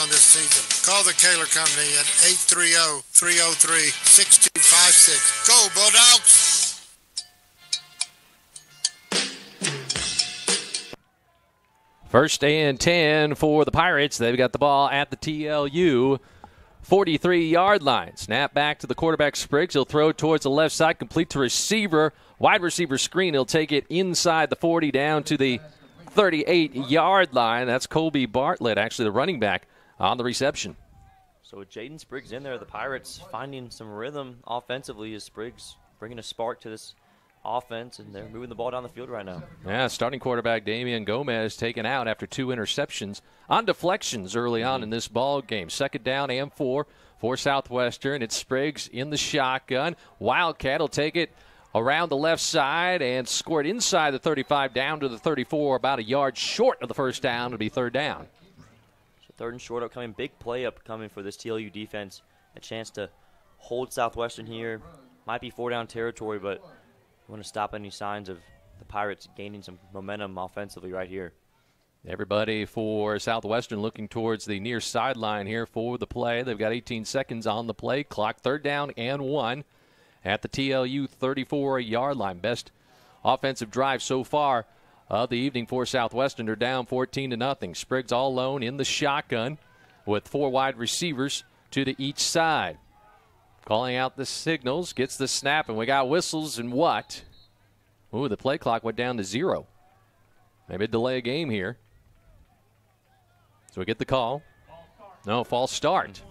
on this season. Call the Kaler Company at 830-303-6256. Go Bulldogs! First and 10 for the Pirates. They've got the ball at the TLU 43 yard line. Snap back to the quarterback Spriggs. He'll throw towards the left side, complete to receiver. Wide receiver screen. He'll take it inside the 40 down to the 38 yard line. That's Colby Bartlett, actually the running back, on the reception. So with Jaden Spriggs in there, the Pirates finding some rhythm offensively as Spriggs bringing a spark to this offense, and they're moving the ball down the field right now. Yeah, starting quarterback Damian Gomez taken out after two interceptions on deflections early on mm-hmm. in this ball game. Second down and four for Southwestern. It's Spriggs in the shotgun. Wildcat will take it around the left side and score it inside the 35 down to the 34, about a yard short of the first down. It'll be third down. Third and short upcoming, big play upcoming for this TLU defense. A chance to hold Southwestern here. Might be four down territory, but we want to stop any signs of the Pirates gaining some momentum offensively right here. Everybody for Southwestern looking towards the near sideline here for the play. They've got 18 seconds on the play clock. Third down and one at the TLU 34 yard line. Best offensive drive so far of the evening for Southwestern. They're down 14 to nothing. Spriggs all alone in the shotgun with four wide receivers to the each side. Calling out the signals, gets the snap, and we got whistles and what? Ooh, the play clock went down to zero. Maybe delay a game here. So we get the call. No, false start.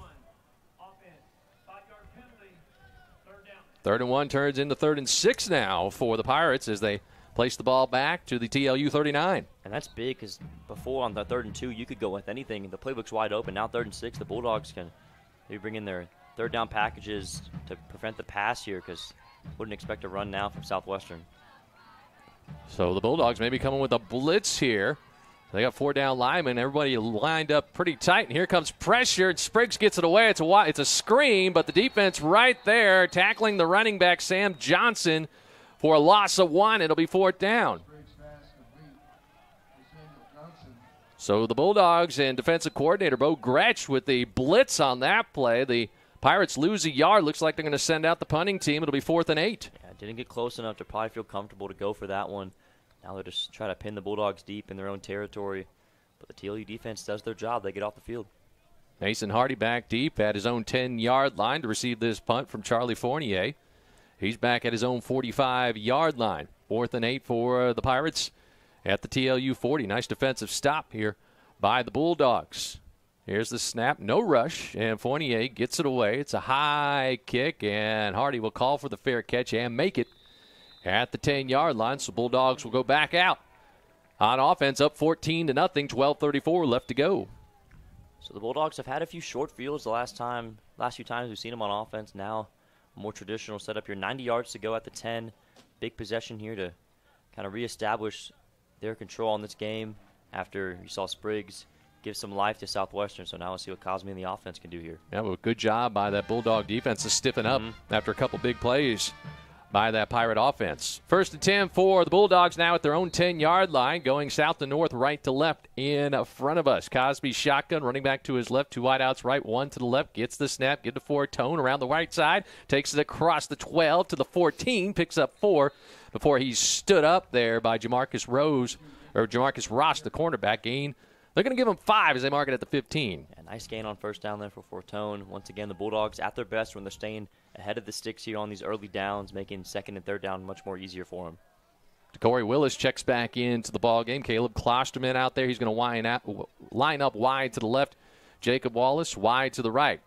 Third and one turns into third and six now for the Pirates as they place the ball back to the TLU 39. And that's big because before on the third and two, you could go with anything. The playbook's wide open. Now third and six, the Bulldogs can maybe bring in their third down packages to prevent the pass here because wouldn't expect a run now from Southwestern. So the Bulldogs may be coming with a blitz here. They got four down linemen. Everybody lined up pretty tight, and here comes pressure. And Spriggs gets it away. It's a it's a screen, but the defense right there tackling the running back Sam Johnson for a loss of one. It'll be fourth down. So the Bulldogs and defensive coordinator Bo Gretsch with the blitz on that play. The Pirates lose a yard. Looks like they're going to send out the punting team. It'll be fourth and eight. Yeah, didn't get close enough to probably feel comfortable to go for that one. Now they're just trying to pin the Bulldogs deep in their own territory. But the TLU defense does their job. They get off the field. Mason Hardy back deep at his own 10 yard line to receive this punt from Charlie Fournier. He's back at his own 45 yard line. Fourth and eight for the Pirates at the TLU 40. Nice defensive stop here by the Bulldogs. Here's the snap, no rush, and Fournier gets it away. It's a high kick, and Hardy will call for the fair catch and make it at the 10 yard line. So Bulldogs will go back out on offense, up 14 to nothing, 12:34 left to go. So the Bulldogs have had a few short fields the last time, last few times we've seen them on offense. Now, more traditional setup here, 90 yards to go at the 10. Big possession here to kind of reestablish their control on this game after you saw Spriggs give some life to Southwestern. So now let's see what Cosme and the offense can do here. Yeah, well, good job by that Bulldog defense to stiffen up mm-hmm. after a couple big plays by that Pirate offense. First and 10 for the Bulldogs now at their own 10 yard line, going south to north, right to left in front of us. Cosby shotgun, running back to his left, two wideouts right, one to the left, gets the snap, get to Fortone around the right side, takes it across the 12 to the 14, picks up four before he's stood up there by Jamarcus Rose, or Jamarcus Ross, the cornerback, gain they're going to give him five as they mark it at the 15. A nice gain on first down there for Fortone. Once again, the Bulldogs at their best when they're staying ahead of the sticks here on these early downs, making second and third down much more easier for them. Corey Willis checks back into the ball game. Caleb Klosterman out there. He's going to line up wide to the left. Jacob Wallace wide to the right.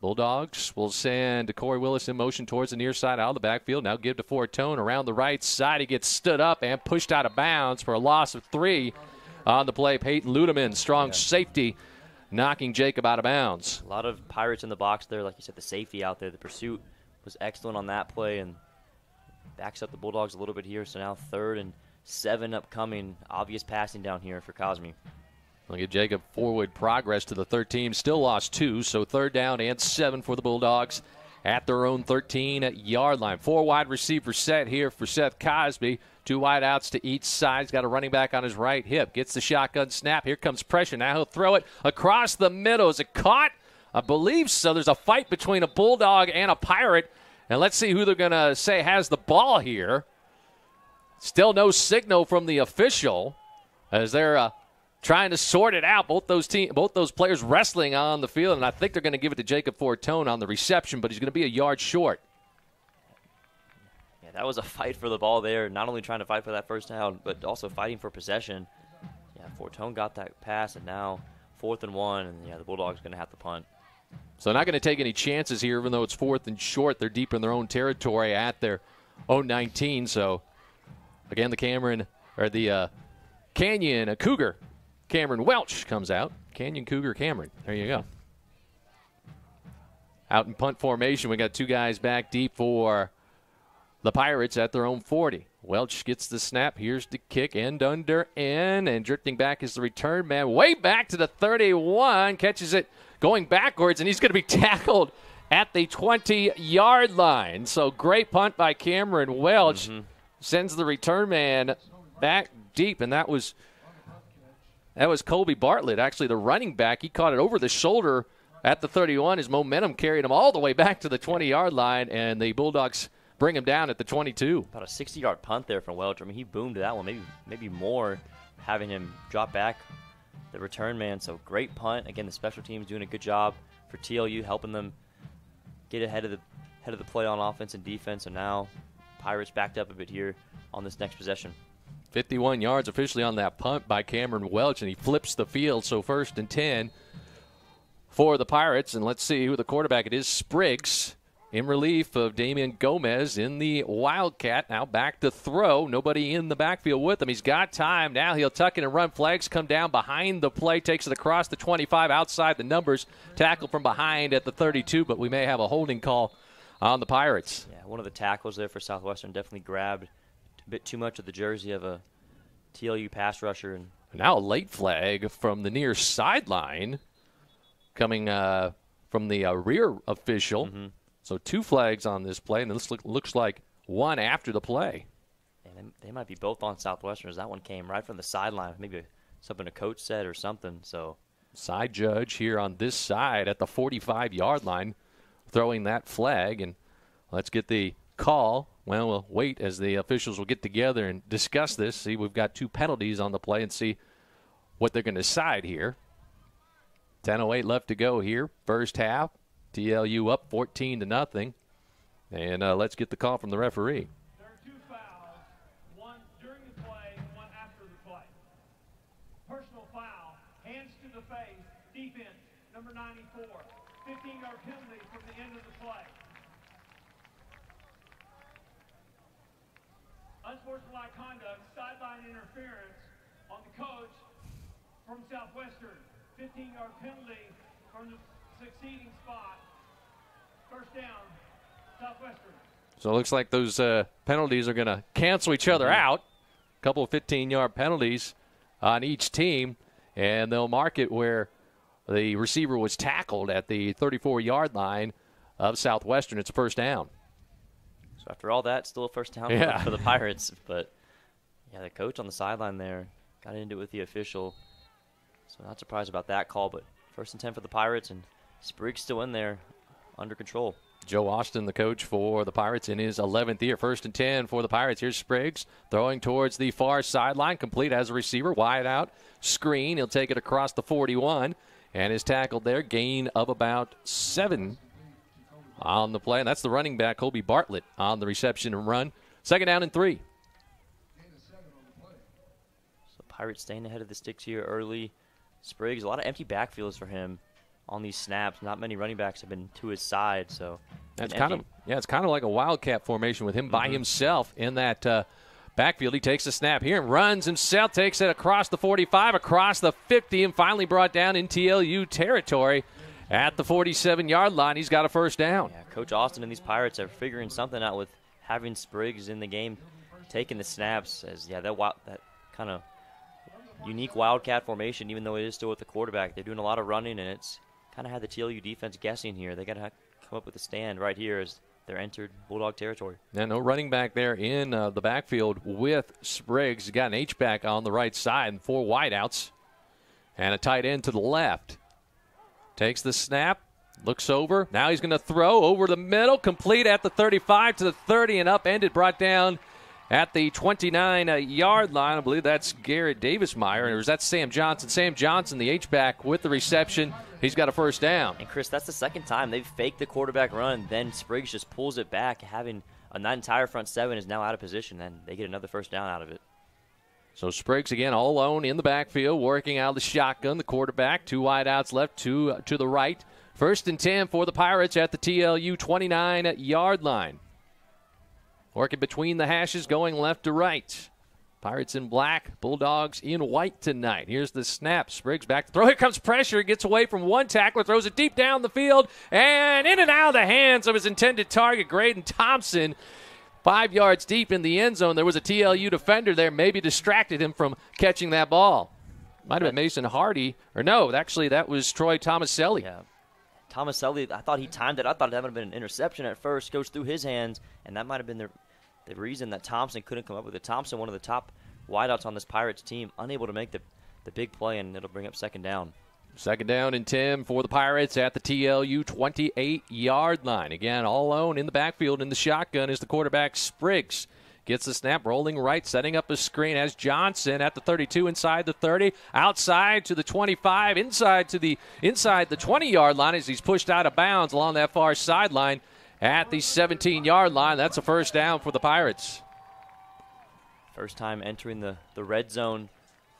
Bulldogs will send Corey Willis in motion towards the near side out of the backfield. Now give to Fortone around the right side. He gets stood up and pushed out of bounds for a loss of three on the play. Peyton Ludeman, strong yeah. safety, knocking Jacob out of bounds. A lot of Pirates in the box there. Like you said, the safety out there. The pursuit was excellent on that play and backs up the Bulldogs a little bit here. So now third and seven upcoming. Obvious passing down here for Cosme. Look at Jacob forward progress to the 13. Still lost two, so third down and seven for the Bulldogs at their own 13 yard line. Four wide receiver set here for Seth Cosby. Two wide outs to each side. He's got a running back on his right hip. Gets the shotgun snap. Here comes pressure. Now he'll throw it across the middle. Is it caught? I believe so. There's a fight between a Bulldog and a Pirate. And let's see who they're going to say has the ball here. Still no signal from the official as they're uh, trying to sort it out. Both those team, both those players wrestling on the field, and I think they're going to give it to Jacob Fortone on the reception, but he's going to be a yard short Yeah, that was a fight for the ball there. Not only trying to fight for that first down, but also fighting for possession. Yeah, Fortone got that pass, and now fourth and one, and yeah, the Bulldogs going to have to punt. So not going to take any chances here, even though it's fourth and short. They're deep in their own territory at their own 19. So again, the Cameron or the uh, Canyon a Cougar Cameron Welch comes out. Canyon Cougar Cameron. There you go. Out in punt formation, we got two guys back deep for the Pirates at their own 40. Welch gets the snap. Here's the kick. End under end. And drifting back is the return man. Way back to the 31. Catches it going backwards, and he's going to be tackled at the 20 yard line. So great punt by Cameron Welch. Mm-hmm. Sends the return man back deep, and that was. That was Colby Bartlett, actually the running back. He caught it over the shoulder at the 31. His momentum carried him all the way back to the 20 yard line, and the Bulldogs bring him down at the 22. About a 60-yard punt there from Welch. I mean, he boomed that one, maybe maybe more, having him drop back the return man. So great punt. Again, the special teams doing a good job for TLU, helping them get ahead of the head of the play on offense and defense. And now Pirates backed up a bit here on this next possession. 51 yards officially on that punt by Cameron Welch, and he flips the field. So first and 10 for the Pirates. And let's see who the quarterback it is. Spriggs in relief of Damian Gomez in the Wildcat. Now back to throw. Nobody in the backfield with him. He's got time. Now he'll tuck in and run. Flags come down behind the play. Takes it across the 25 outside the numbers. Tackle from behind at the 32, but we may have a holding call on the Pirates. Yeah, one of the tackles there for Southwestern definitely grabbed a bit too much of the jersey of a TLU pass rusher. And now a late flag from the near sideline coming uh, from the uh, rear official. Mm-hmm. So two flags on this play, and this look, looks like one after the play. And they might be both on Southwestern as that one came right from the sideline. Maybe something a coach said or something. So side judge here on this side at the 45 yard line throwing that flag. And let's get the call. Well, we'll wait as the officials will get together and discuss this. See, we've got two penalties on the play and see what they're going to decide here. 10:08 left to go here, first half. TLU up 14 to nothing, and uh, let's get the call from the referee. There are two fouls, one during the play, one after the play. Personal foul, hands to the face, defense, number 94, 15-yard penalty from the end of the play. Unsportsmanlike conduct, sideline interference on the coach from Southwestern. 15-yard penalty from the succeeding spot. First down, Southwestern. So it looks like those uh, penalties are going to cancel each other mm-hmm. out. A couple of 15-yard penalties on each team, and they'll mark it where the receiver was tackled at the 34-yard line of Southwestern. It's a first down. So after all that, still a first down yeah. for the Pirates. But yeah, the coach on the sideline there got into it with the official. So not surprised about that call, but first and 10 for the Pirates, and Spriggs still in there under control. Joe Austin, the coach for the Pirates, in his 11th year. First and 10 for the Pirates. Here's Spriggs throwing towards the far sideline, complete as a receiver, wide out, screen. He'll take it across the 41 and is tackled there. Gain of about seven on the play. And that's the running back, Colby Bartlett, on the reception and run. Second down and three. So Pirates staying ahead of the sticks here early. Spriggs, a lot of empty backfields for him on these snaps. Not many running backs have been to his side, so that's kind of yeah, it's kind of like a wildcat formation with him mm-hmm. by himself in that uh, backfield. He takes a snap here and runs himself, takes it across the 45, across the 50, and finally brought down in TLU territory at the 47 yard line. He's got a first down. Yeah, Coach Austin and these Pirates are figuring something out with having Spriggs in the game, taking the snaps. As yeah, that that kind of unique wildcat formation, even though it is still with the quarterback. They're doing a lot of running, and it's kind of had the TLU defense guessing here. They got to come up with a stand right here as they're entered Bulldog territory. Yeah, no running back there in uh, the backfield with Spriggs. Got an H back on the right side and four wideouts, and a tight end to the left. Takes the snap, looks over. Now he's going to throw over the middle, complete at the 35 to the 30 and upended, brought down at the 29 yard line. I believe that's Garrett Davismeyer, or is that Sam Johnson? Sam Johnson, the H-back with the reception. He's got a first down. And Chris, that's the second time they've faked the quarterback run. Then Spriggs just pulls it back, having a that entire front seven is now out of position, and they get another first down out of it. So Spriggs again all alone in the backfield, working out of the shotgun. The quarterback, two wideouts left, two uh, to the right. First and 10 for the Pirates at the TLU 29 yard line. Working between the hashes, going left to right. Pirates in black, Bulldogs in white tonight. Here's the snap. Spriggs back to throw. Here comes pressure. Gets away from one tackler, throws it deep down the field, and in and out of the hands of his intended target, Graydon Thompson. Five yards deep in the end zone. There was a TLU defender there, maybe distracted him from catching that ball. Might have been Mason Hardy, or no, actually, that was Troy Tomaselli. Yeah. Tomaselli, I thought he timed it. I thought that would have been an interception at first. Goes through his hands, and that might have been the, the reason that Thompson couldn't come up with it. Thompson, one of the top wideouts on this Pirates team, unable to make the, the big play, and it'll bring up second down. Second down and 10 for the Pirates at the TLU 28 yard line. Again, all alone in the backfield in the shotgun is the quarterback Spriggs. Gets the snap, rolling right, setting up a screen as Johnson at the 32, inside the 30, outside to the 25, inside to the inside the 20 yard line as he's pushed out of bounds along that far sideline at the 17 yard line. That's a first down for the Pirates. First time entering the, the red zone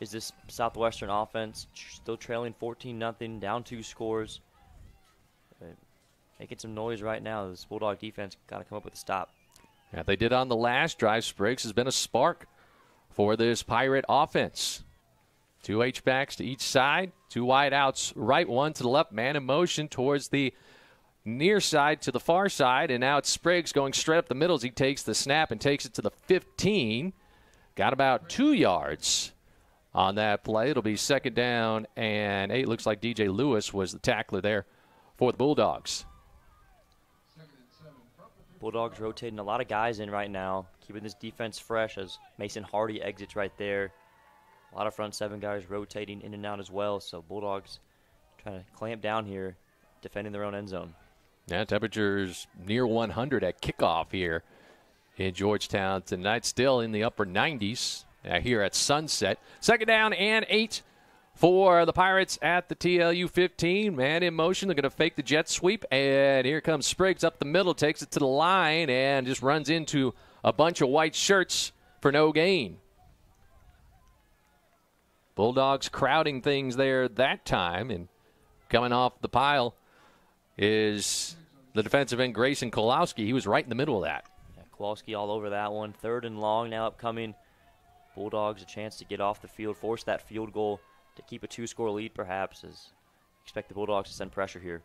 is this Southwestern offense still trailing 14 nothing, down two scores. Making some noise right now. This Bulldog defense got to come up with a stop. Yeah, they did on the last drive. Spriggs has been a spark for this Pirate offense. Two H-backs to each side, two wide outs right, one to the left, man in motion towards the near side to the far side, and now it's Spriggs going straight up the middle as he takes the snap and takes it to the 15. Got about two yards on that play. It'll be second down and eight. Looks like DJ Lewis was the tackler there for the Bulldogs. Bulldogs rotating a lot of guys in right now, keeping this defense fresh as Mason Hardy exits right there. A lot of front seven guys rotating in and out as well. So Bulldogs trying to clamp down here, defending their own end zone. Yeah, temperatures near 100 at kickoff here in Georgetown tonight. Still in the upper 90s uh, here at sunset. Second down and eight for the Pirates at the TLU 15. Man in motion. They're going to fake the jet sweep. And here comes Spriggs up the middle, takes it to the line, and just runs into a bunch of white shirts for no gain. Bulldogs crowding things there that time. And coming off the pile is the defensive end Grayson Kolowski. He was right in the middle of that. Yeah, Kowalski all over that one. Third and long now upcoming. Bulldogs a chance to get off the field, force that field goal to keep a two-score lead, perhaps. As expect the Bulldogs to send pressure here.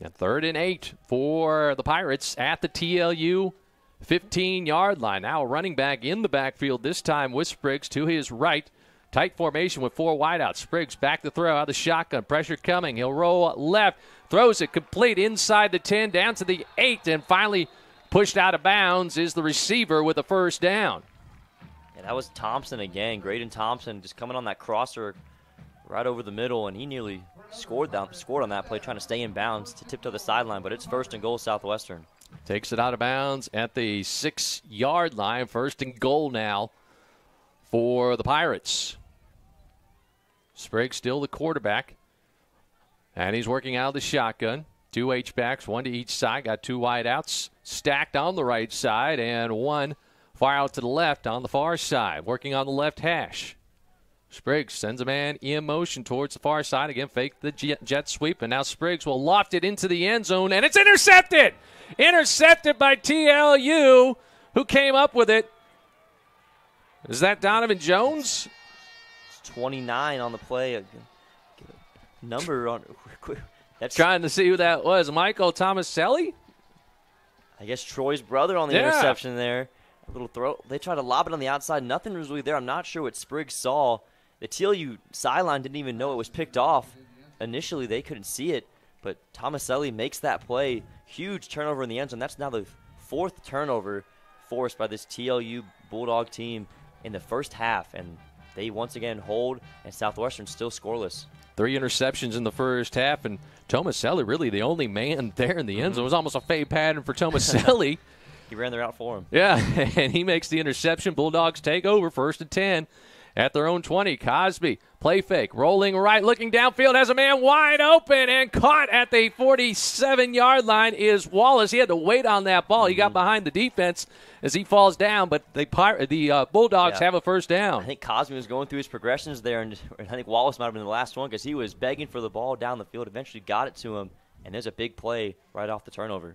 And third and eight for the Pirates at the TLU 15-yard line. Now running back in the backfield this time with Spriggs to his right. Tight formation with four wideouts. Spriggs back to throw out of the shotgun. Pressure coming. He'll roll left. Throws it complete inside the 10, down to the 8, and finally pushed out of bounds is the receiver with a first down. That was Thompson again. Graydon Thompson just coming on that crosser right over the middle, and he nearly scored down, scored on that play, trying to stay in bounds to tip to the sideline. But it's first and goal Southwestern. Takes it out of bounds at the six yard line. First and goal now for the Pirates. Spriggs still the quarterback. And he's working out of the shotgun. Two H backs, one to each side. Got two wide outs stacked on the right side, and one far out to the left on the far side. Working on the left hash. Spriggs sends a man in motion towards the far side. Again, fake the jet, sweep, and now Spriggs will loft it into the end zone, and it's intercepted! Intercepted by TLU, who came up with it. Is that Donovan Jones? 29 on the play. Number on. That's trying to see who that was. Michael Tomaselli? I guess Troy's brother on the Yeah. interception there. A little throw. They tried to lob it on the outside. Nothing was really there. I'm not sure what Spriggs saw. The TLU sideline didn't even know it was picked off. Initially, they couldn't see it, but Tomaselli makes that play. Huge turnover in the end zone. That's now the fourth turnover forced by this TLU Bulldog team in the first half, and they once again hold, and Southwestern still scoreless. Three interceptions in the first half, and Tomaselli really the only man there in the end mm-hmm. zone. It was almost a fade pattern for Tomaselli. He ran the route for him. yeah, and he makes the interception. Bulldogs take over first and 10 at their own 20. Cosby, play fake, rolling right, looking downfield, has a man wide open and caught at the 47 yard line is Wallace. He had to wait on that ball. He got behind the defense as he falls down, but the, Pir- the uh, Bulldogs Yeah. have a first down. I think Cosby was going through his progressions there, and, and I think Wallace might have been the last one because he was begging for the ball down the field. Eventually got it to him, and there's a big play right off the turnover.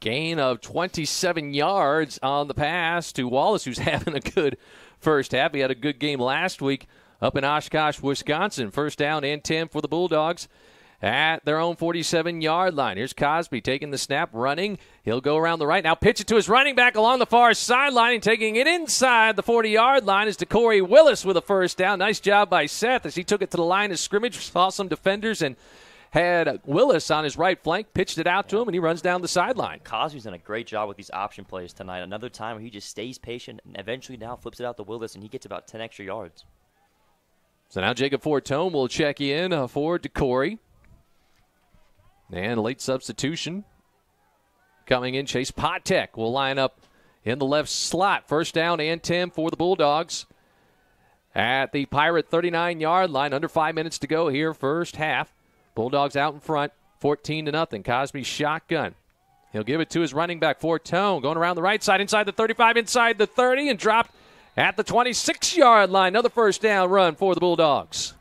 Gain of 27 yards on the pass to Wallace, who's having a good first half. He had a good game last week up in Oshkosh, Wisconsin. First down and 10 for the Bulldogs at their own 47 yard line. Here's Cosby taking the snap, running. He'll go around the right. Now pitch it to his running back along the far sideline and taking it inside the 40 yard line is to Corey Willis with a first down. Nice job by Seth as he took it to the line of scrimmage, saw some defenders and had Willis on his right flank, pitched it out to him, and he runs down the sideline. Cosby's done a great job with these option plays tonight. Another time where he just stays patient and eventually now flips it out to Willis, and he gets about 10 extra yards. So now Jacob Fortone will check in uh, for Corey. And late substitution coming in. Chase Potek will line up in the left slot. First down and 10 for the Bulldogs at the Pirate 39 yard line. Under five minutes to go here, first half. Bulldogs out in front, 14 to nothing. Cosby shotgun. He'll give it to his running back, Fortone, going around the right side, inside the 35, inside the 30, and dropped at the 26 yard line. Another first down run for the Bulldogs.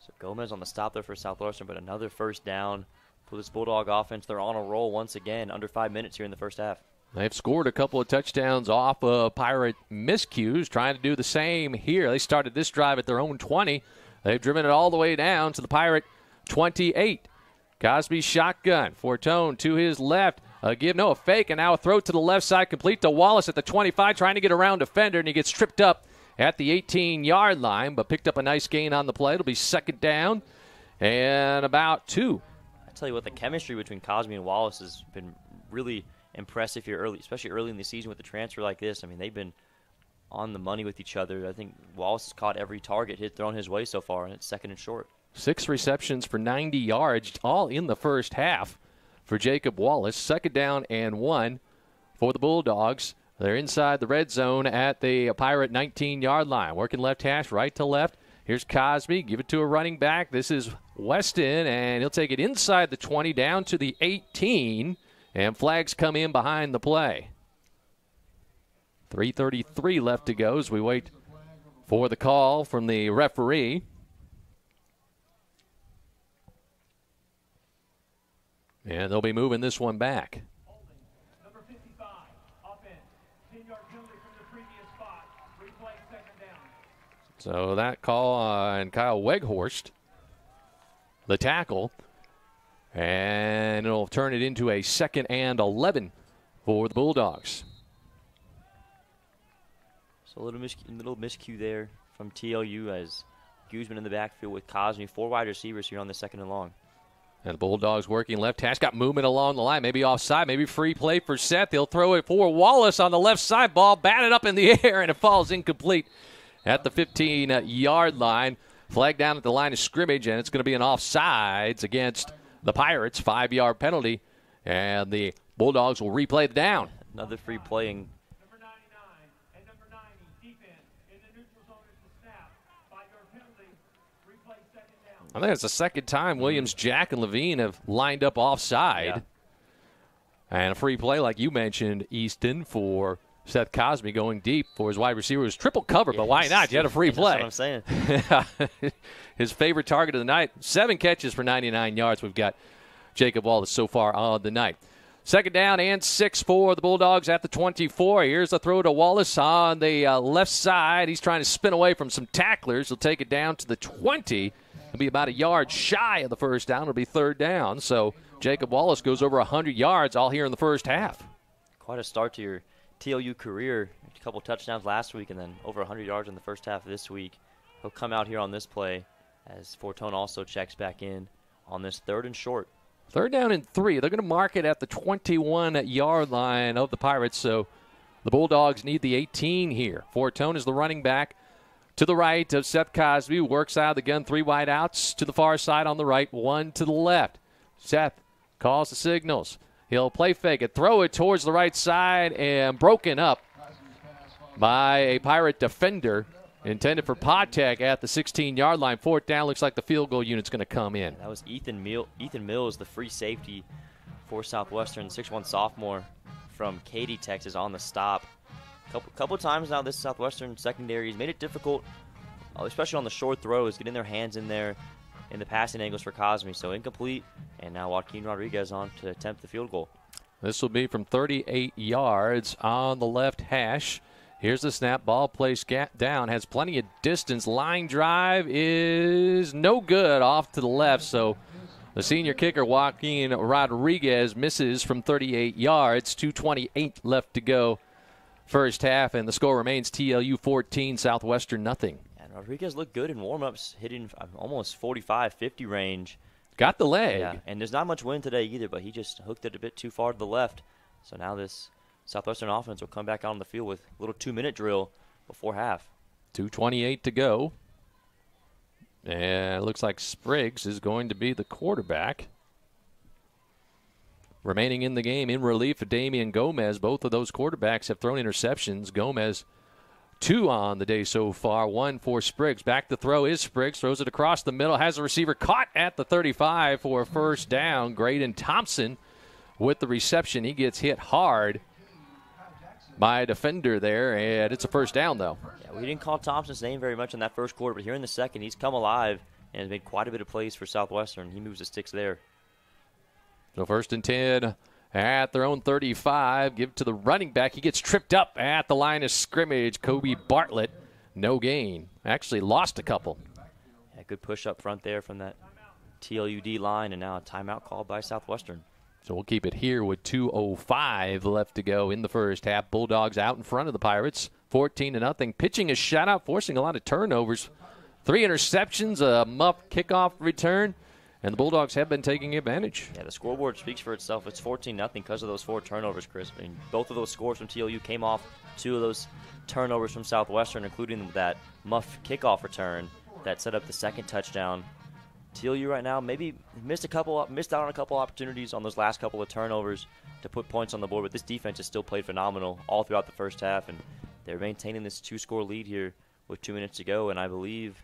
So Gomez on the stop there for Southwestern, but another first down for this Bulldog offense. They're on a roll once again, under five minutes here in the first half. They've scored a couple of touchdowns off of Pirate miscues, trying to do the same here. They started this drive at their own 20 They've driven it all the way down to the Pirate 28. Cosby shotgun. Fortone to his left. A give, no, a fake, and now a throw to the left side, complete to Wallace at the 25, trying to get around defender, and he gets tripped up at the 18 yard line, but picked up a nice gain on the play. It'll be second down and about two. I tell you what, the chemistry between Cosby and Wallace has been really impressive here early, especially early in the season with the transfer like this. I mean, they've been on the money with each other. I think Wallace has caught every target hit thrown his way so far, and it's second and short. Six receptions for 90 yards, all in the first half for Jacob Wallace. Second down and one for the Bulldogs. They're inside the red zone at the Pirate 19 yard line. Working left hash, right to left. Here's Cosby. Give it to a running back. This is Weston, and he'll take it inside the 20 down to the 18. And flags come in behind the play. 3.33 left to go as we wait for the call from the referee. And they'll be moving this one back. Number 55, offense. 10-yard penalty from the previous spot. Replay second down. So that call uh, on Kyle Weghorst, the tackle, and it'll turn it into a second and 11 for the Bulldogs. So a little, mis- little miscue there from TLU as Guzman in the backfield with Cosby. Four wide receivers here on the second and long. And the Bulldogs working left hash, got movement along the line, maybe offside, maybe free play for Seth. They'll throw it for Wallace on the left side, ball batted up in the air, and it falls incomplete at the 15 yard line. Flag down at the line of scrimmage, and it's going to be an offsides against the Pirates. Five yard penalty, and the Bulldogs will replay the down. Another free play and Number 99 and number 90, defense. In the neutral zone is the snap. Five-yard penalty. Replay second down. I think it's the second time Williams, Jack, and Levine have lined up offside. Yeah. And a free play, like you mentioned, Easton, for Seth Cosby going deep for his wide receiver. It was triple cover, but why not? You had a free That's what play. I'm saying. his favorite target of the night. Seven catches for 99 yards. We've got Jacob Wallace so far on the night. Second down and six for the Bulldogs at the 24. Here's a throw to Wallace on the uh, left side. He's trying to spin away from some tacklers. He'll take it down to the 20. It'll be about a yard shy of the first down. It'll be third down. So Jacob Wallace goes over 100 yards all here in the first half. Quite a start to your TLU career. A couple touchdowns last week and then over 100 yards in the first half of this week. He'll come out here on this play as Fortone also checks back in on this third and short. Third down and three. They're going to mark it at the 21 yard line of the Pirates. So the Bulldogs need the 18 here. Fortone is the running back to the right of Seth Cosby. Works out of the gun. Three wide outs to the far side on the right, one to the left. Seth calls the signals. He'll play fake it, throw it towards the right side, and broken up by a Pirate defender. Intended for Potek at the 16 yard line. Fourth down looks like the field goal unit's going to come in. That was Ethan Mill. Ethan Mills, the free safety for Southwestern, 6'1 sophomore from Katy, Texas, on the stop. Couple couple times now, this Southwestern secondary has made it difficult, uh, especially on the short throws, getting their hands in there in the passing angles for Cosby. So incomplete, and now Joaquin Rodriguez on to attempt the field goal. This will be from 38 yards on the left hash. Here's the snap. Ball placed down. Has plenty of distance. Line drive is no good off to the left. So the senior kicker, Joaquin Rodriguez, misses from 38 yards. 2.28 left to go. First half, and the score remains TLU 14, Southwestern nothing. And Rodriguez looked good in warm-ups, hitting uh, almost 45, 50 range. Got the leg. Yeah, and there's not much wind today either, but he just hooked it a bit too far to the left. So now this Southwestern offense will come back out on the field with a little two-minute drill before half. 2.28 to go. And it looks like Spriggs is going to be the quarterback. Remaining in the game in relief of Damian Gomez. Both of those quarterbacks have thrown interceptions. Gomez, two on the day so far, one for Spriggs. Back to throw is Spriggs. Throws it across the middle. Has the receiver caught at the 35 for a first down. Graydon Thompson with the reception. He gets hit hard by defender there, and it's a first down, though. Yeah, we didn't call Thompson's name very much in that first quarter, but here in the second, he's come alive and has made quite a bit of plays for Southwestern. He moves the sticks there. So first and 10 at their own 35. Give to the running back. He gets tripped up at the line of scrimmage. Kobe Bartlett, no gain. Actually lost a couple. Yeah, good push up front there from that TLUD line, and now a timeout called by Southwestern. So we'll keep it here with 2:05 left to go in the first half. Bulldogs out in front of the Pirates, 14 to nothing. Pitching a shutout, forcing a lot of turnovers, three interceptions, a muff kickoff return, and the Bulldogs have been taking advantage. Yeah, the scoreboard speaks for itself. It's 14 nothing because of those four turnovers, Chris. I mean, both of those scores from TLU came off two of those turnovers from Southwestern, including that muff kickoff return that set up the second touchdown. TLU right now maybe missed a couple, missed out on a couple opportunities on those last couple of turnovers to put points on the board, but this defense has still played phenomenal all throughout the first half, and they're maintaining this two-score lead here with two minutes to go, and I believe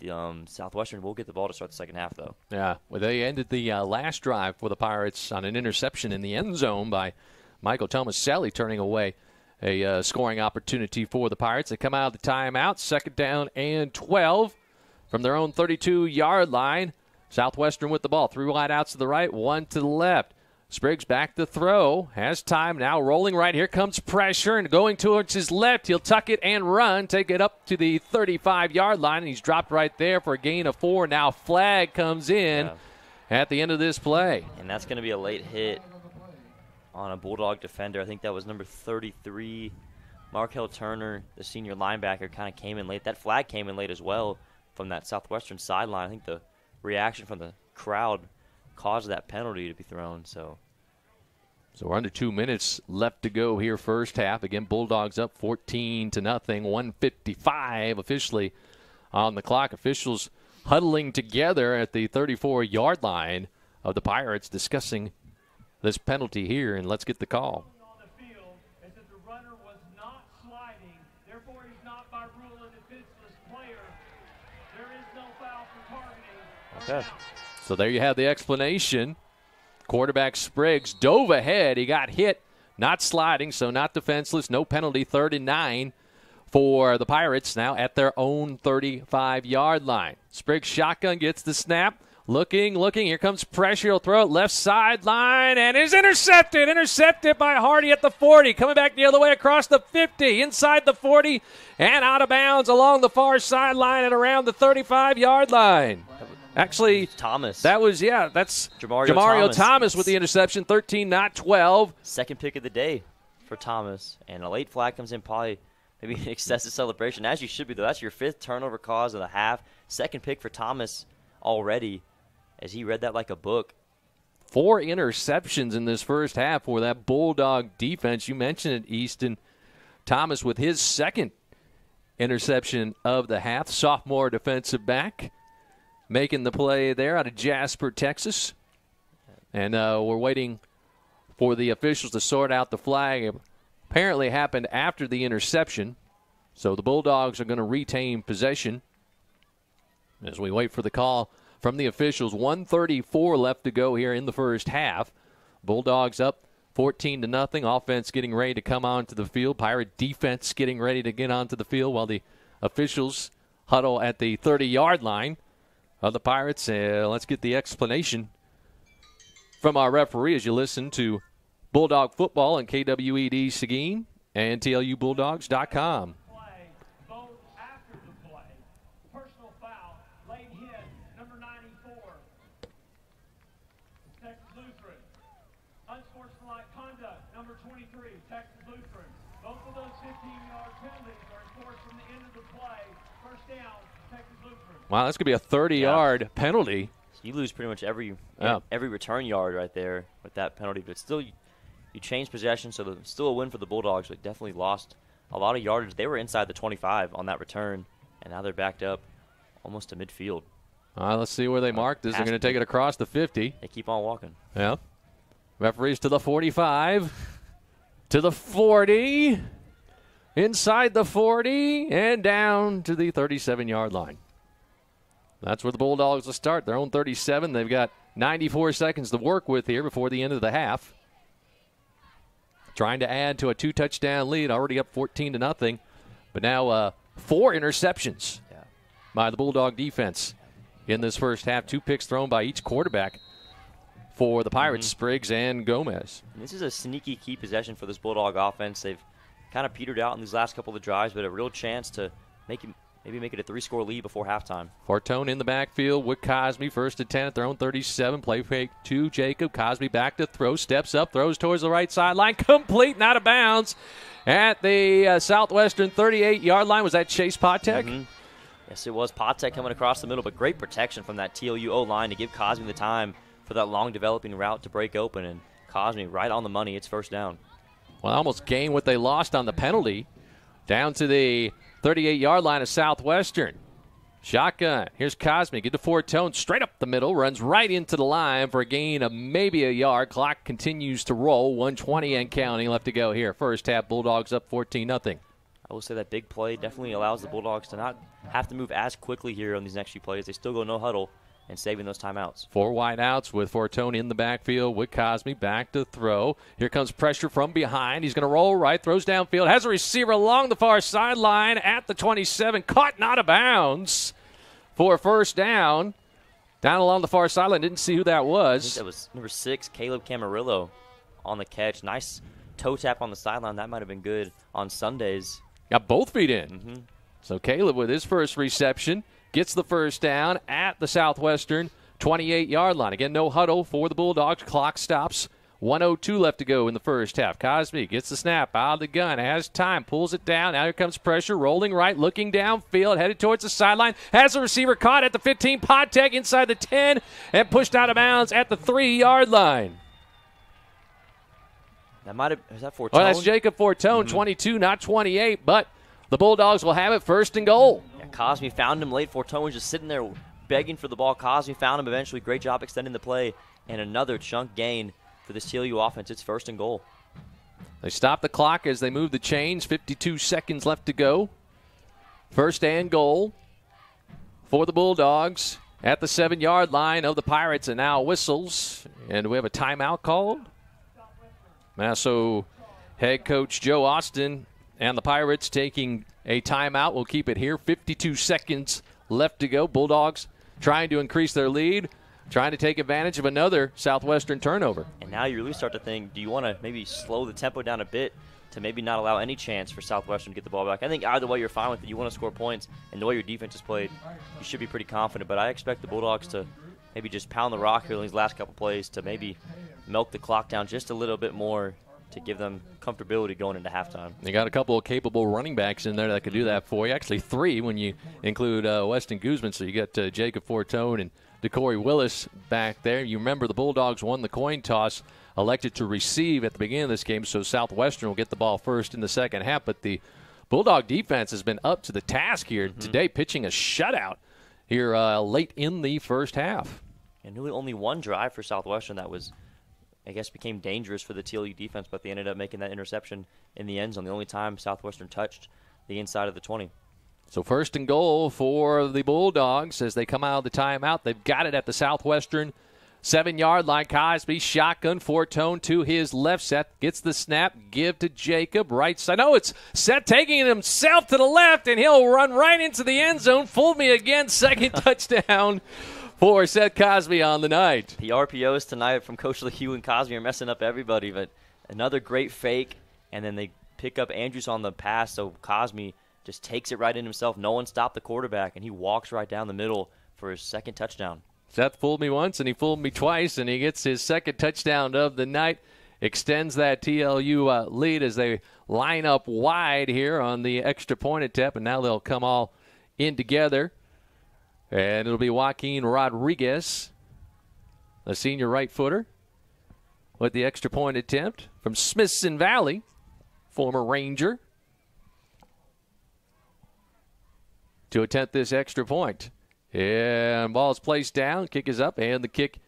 the um, Southwestern will get the ball to start the second half, though. Yeah, well, they ended the uh, last drive for the Pirates on an interception in the end zone by Michael Tomaselli, turning away a uh, scoring opportunity for the Pirates. They come out of the timeout, second down and 12 from their own 32 yard line. Southwestern with the ball. Three wide outs to the right, one to the left. Spriggs back to throw. Has time now. Rolling right. Here comes pressure and going towards his left. He'll tuck it and run. Take it up to the 35 yard line. And he's dropped right there for a gain of four. Now flag comes in Yeah. at the end of this play. And that's going to be a late hit on a Bulldog defender. I think that was number 33. Markel Turner, the senior linebacker, kind of came in late. That flag came in late as well from that Southwestern sideline. I think the reaction from the crowd caused that penalty to be thrown. So So we're under two minutes left to go here, first half. Again, Bulldogs up 14 to nothing. 155 officially on the clock. Officials huddling together at the 34 yard line of the Pirates discussing this penalty here, and let's get the call. on the field is that the runner was not sliding, therefore he's not by rule a defenseless player. There is no foul for Okay. So there you have the explanation. Quarterback Spriggs dove ahead. He got hit, not sliding, so not defenseless. No penalty. Third and nine for the Pirates now at their own 35 yard line. Spriggs shotgun gets the snap. Looking, looking. Here comes pressure. He'll throw it left sideline and is intercepted. Intercepted by Hardy at the 40. Coming back the other way across the 50, inside the 40, and out of bounds along the far sideline and around the 35 yard line. Actually, Thomas. that was yeah. That's Jamario Thomas. Thomas. with the interception, thirteen, not twelve. second pick of the day for Thomas, and a late flag comes in, probably maybe an excessive celebration, as you should be though. That's your fifth turnover cause of the half. Second pick for Thomas already, as he read that like a book. Four interceptions in this first half for that Bulldog defense. You mentioned it, Easton Thomas with his second interception of the half. Sophomore defensive back making the play there out of Jasper, Texas, and uh, we're waiting for the officials to sort out the flag. It apparently happened after the interception. So the Bulldogs are going to retain possession as we wait for the call from the officials. 134 left to go here in the first half. Bulldogs up 14 to nothing. Offense getting ready to come onto the field. Pirate defense getting ready to get onto the field while the officials huddle at the 30 yard line of the Pirates. Uh, let's get the explanation from our referee as you listen to Bulldog Football and KWED Seguin and TLUBulldogs.com. play, vote after the play. Personal foul, late hit, number 94. Texas Lutheran. Unsportsmanlike conduct, number 23, Texas Lutheran. Both of those 15-yard penalties are enforced from the end of the play. First down, Texas Lutheran. Wow, that's going to be a 30 yard penalty. So you lose pretty much every Yeah. every return yard right there with that penalty, but still you, you change possession, so the, still a win for the Bulldogs, but definitely lost a lot of yardage. They were inside the 25 on that return, and now they're backed up almost to midfield. All right, let's see where they mark this. They're going to to take it across the 50. They keep on walking. Yeah. Referees to the 45, to the 40, inside the 40, and down to the 37 yard line. That's where the Bulldogs will start. Their own 37. They've got 94 seconds to work with here before the end of the half. Trying to add to a two touchdown lead, already up 14 to nothing. But now uh, four interceptions Yeah. by the Bulldog defense in this first half. Two picks thrown by each quarterback for the Pirates, Spriggs and Gomez. This is a sneaky key possession for this Bulldog offense. They've kind of petered out in these last couple of drives, but a real chance to make maybe make it a three-score lead before halftime. Fortone in the backfield with Cosby, first and 10 at their own 37. Play fake to Jacob. Cosby back to throw, steps up, throws towards the right sideline. Complete, not of bounds. At the uh, Southwestern 38 yard line. Was that Chase Potek? Mhm. Yes, it was Potek coming across the middle, but great protection from that TLU O line to give Cosby the time for that long developing route to break open. And Cosby right on the money. It's first down. Well, almost gained what they lost on the penalty. Down to the 38 yard line of Southwestern. Shotgun. Here's Cosby. Get to Fortone. Straight up the middle. Runs right into the line for a gain of maybe a yard. Clock continues to roll. 120 and counting left to go here. First half, Bulldogs up 14 0. I will say that big play definitely allows the Bulldogs to not have to move as quickly here on these next few plays. They still go no huddle and saving those timeouts. Four wide outs with Fortone in the backfield with Cosby back to throw. Here comes pressure from behind. He's going to roll right, throws downfield, has a receiver along the far sideline at the 27, caught not out of bounds for a first down. Down along the far sideline, didn't see who that was. that was number six, Caleb Camarillo on the catch. Nice toe tap on the sideline. That might have been good on Sundays. Got both feet in. Mm-hmm. So Caleb with his first reception gets the first down at the Southwestern 28 yard line. Again, no huddle for the Bulldogs. Clock stops. 102 left to go in the first half. Cosby gets the snap out of the gun, has time, pulls it down. Now here comes pressure, rolling right, looking downfield, headed towards the sideline. Has the receiver caught at the 15. Potek inside the 10 and pushed out of bounds at the three yard line. That might have is that for Well, that's Jacob Fortone, mm-hmm. 22, not 28, but the Bulldogs will have it first and goal. Cosby found him late. Fortone was just sitting there begging for the ball. Cosby found him eventually. Great job extending the play. And another chunk gain for this TLU offense. It's first and goal. They stop the clock as they move the chains. 52 seconds left to go. First and goal for the Bulldogs at the seven yard line of the Pirates, and now whistles. And we have a timeout called. Now, so head coach Joe Austin and the Pirates taking a timeout. We'll keep it here. 52 seconds left to go. Bulldogs trying to increase their lead, trying to take advantage of another Southwestern turnover. And now you really start to think, do you want to maybe slow the tempo down a bit to maybe not allow any chance for Southwestern to get the ball back? I think either way you're fine with it. You want to score points, and the way your defense is played, you should be pretty confident. But I expect the Bulldogs to maybe just pound the rock here in these last couple plays to maybe milk the clock down just a little bit more to give them comfortability going into halftime. They got a couple of capable running backs in there that could do that for you. Actually, three when you include uh, Weston Guzman. So you got uh, Jacob Fortone and DeCorey Willis back there. You remember the Bulldogs won the coin toss, elected to receive at the beginning of this game, so Southwestern will get the ball first in the second half. But the Bulldog defense has been up to the task here today, pitching a shutout here uh, late in the first half. And really only one drive for Southwestern that was, I guess, became dangerous for the TLU defense, but they ended up making that interception in the end zone. The only time Southwestern touched the inside of the 20. So first and goal for the Bulldogs as they come out of the timeout. They've got it at the Southwestern seven yard line. Cosby shotgun Fortone to his left. Seth gets the snap. Give to Jacob right side. No, it's Seth taking it himself to the left, and he'll run right into the end zone. Fooled me again. Second touchdown for Seth Cosby on the night. The RPOs tonight from Coach LaHue and Cosby are messing up everybody, but another great fake, and then they pick up Andrews on the pass, so Cosby just takes it right in himself. No one stopped the quarterback, and he walks right down the middle for his second touchdown. Seth fooled me once and he fooled me twice, and he gets his second touchdown of the night. Extends that TLU uh, lead as they line up wide here on the extra point attempt, and now they'll come all in together. And it'll be Joaquin Rodriguez, the senior right footer, with the extra point attempt from Smithson Valley, former Ranger, to attempt this extra point. And ball is placed down, kick is up, and the kick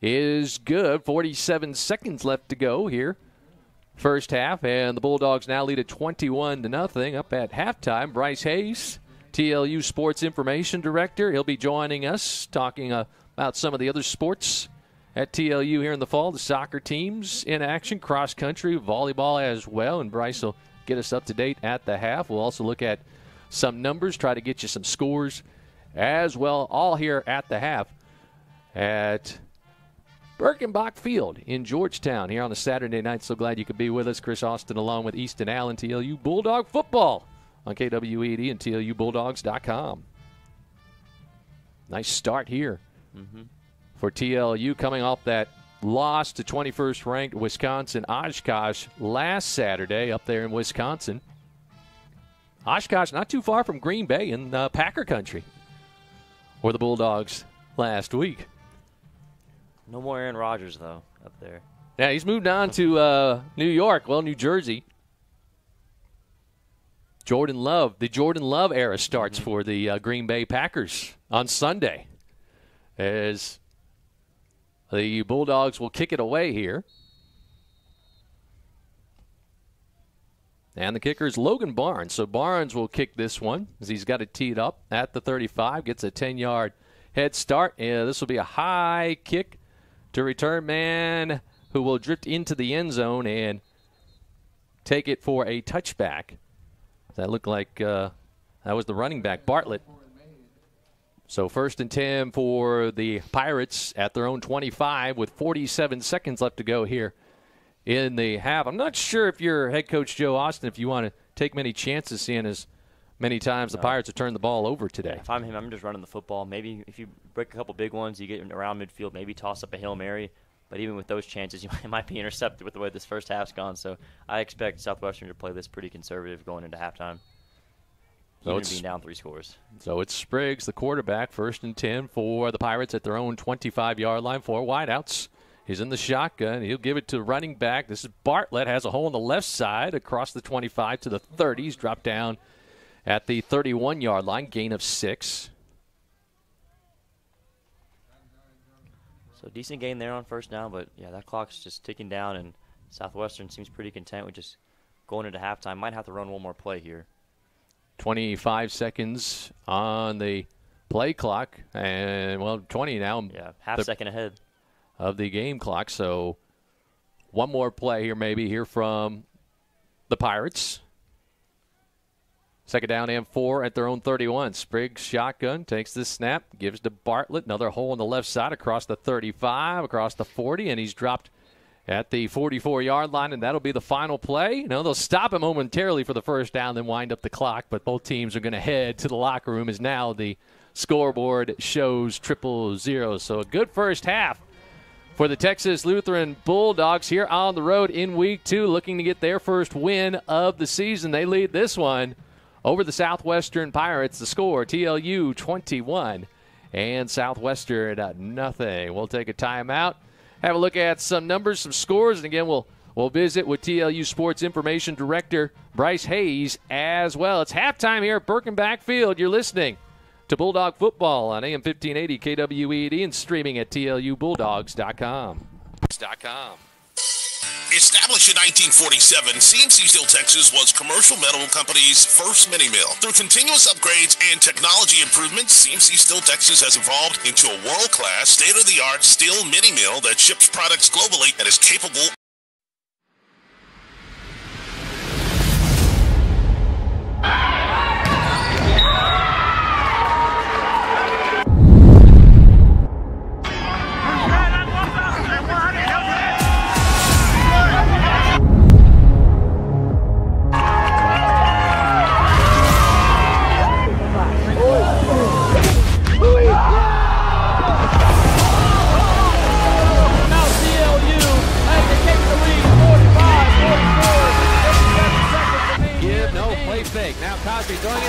is good. 47 seconds left to go here. First half, and the Bulldogs now lead at 21 to nothing. Up at halftime, Bryce Hayes, TLU Sports Information Director, he'll be joining us talking uh, about some of the other sports at TLU here in the fall. The soccer teams in action, cross country, volleyball as well, and Bryce will get us up to date at the half. We'll also look at some numbers, try to get you some scores as well, all here at the half at Birkelbach Field in Georgetown here on a Saturday night. So glad you could be with us. Chris Austin along with Easton Allen, TLU Bulldog football on KWED and TLUBulldogs.com. Nice start here for TLU coming off that loss to 21st ranked Wisconsin Oshkosh last Saturday up there in Wisconsin. Oshkosh not too far from Green Bay in uh, Packer country, or the Bulldogs last week. No more Aaron Rodgers though up there. Yeah, he's moved on to uh, New York, well, New Jersey. Jordan Love, the Jordan Love era starts for the uh, Green Bay Packers on Sunday as the Bulldogs will kick it away here. And the kicker is Logan Barnes. So Barnes will kick this one as he's got it teed up at the 35, gets a 10 yard head start. And this will be a high kick to return man who will drift into the end zone and take it for a touchback. That looked like uh, that was the running back, Bartlett. So first and 10 for the Pirates at their own 25 with 47 seconds left to go here in the half. I'm not sure if you're head coach Joe Austin, if you want to take many chances seeing as many times the Pirates have turned the ball over today. If I'm him, I'm just running the football. Maybe if you break a couple big ones, you get around midfield, maybe toss up a hail mary. But even with those chances, you might, might be intercepted with the way this first half's gone. So I expect Southwestern to play this pretty conservative going into halftime. So it's- being down three scores. So it's Spriggs, the quarterback, first and 10 for the Pirates at their own 25 yard line. Four wideouts. He's in the shotgun. He'll give it to running back. This is Bartlett. Has a hole on the left side across the 25 to the 30. He's dropped down at the 31 yard line. Gain of six. So decent game there on first down, but yeah, that clock's just ticking down, and Southwestern seems pretty content with just going into halftime. Might have to run one more play here. 25 seconds on the play clock. And, well, 20 now. Yeah, half The- second ahead. of the game clock. So one more play here, maybe here from the Pirates. Second down and four at their own 31. Spriggs shotgun takes the snap, gives to Bartlett. Another hole on the left side across the 35, across the 40, and he's dropped at the 44 yard line, and that'll be the final play. You know, they'll stop him momentarily for the first down, then wind up the clock, but both teams are going to head to the locker room as now the scoreboard shows triple zero. So a good first half for the Texas Lutheran Bulldogs here on the road in week two, looking to get their first win of the season. They lead this one over the Southwestern Pirates. The score TLU 21 and Southwestern nothing. We'll take a timeout, have a look at some numbers, some scores, and again we'll we'll visit with TLU Sports Information Director Bryce Hayes as well. It's halftime here at Birkelbach Field. You're listening to Bulldog Football on AM 1580 KWED and streaming at TLUBulldogs.com. .com. Established in 1947, CMC Steel Texas was Commercial Metal Company's first mini mill. Through continuous upgrades and technology improvements, CMC Steel Texas has evolved into a world-class, state-of-the-art steel mini mill that ships products globally and is capable Now Cosby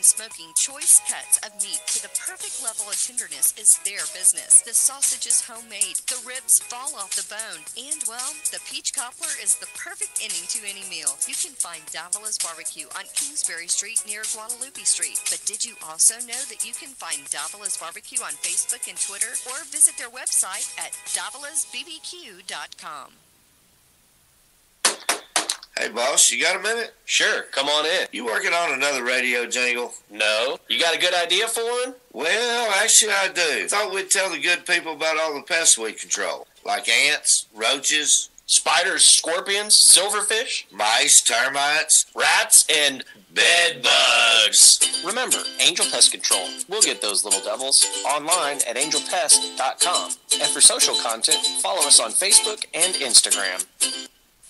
and smoking choice cuts of meat to the perfect level of tenderness is their business. The sausage is homemade. The ribs fall off the bone. And well, the peach cobbler is the perfect ending to any meal. You can find Davila's Barbecue on Kingsbury Street near Guadalupe Street. But did you also know that you can find Davila's Barbecue on Facebook and Twitter or visit their website at davilasbbq.com? Hey, boss, you got a minute? Sure, come on in. You working on another radio jingle? No, you got a good idea for one? Well, actually, I do. Thought we'd tell the good people about all the pests we control, like ants, roaches, spiders, scorpions, silverfish, Mice, termites, rats, and bed bugs. Remember, Angel Pest Control. We'll get those little devils online at angelpest.com. And for social content, follow us on Facebook and Instagram.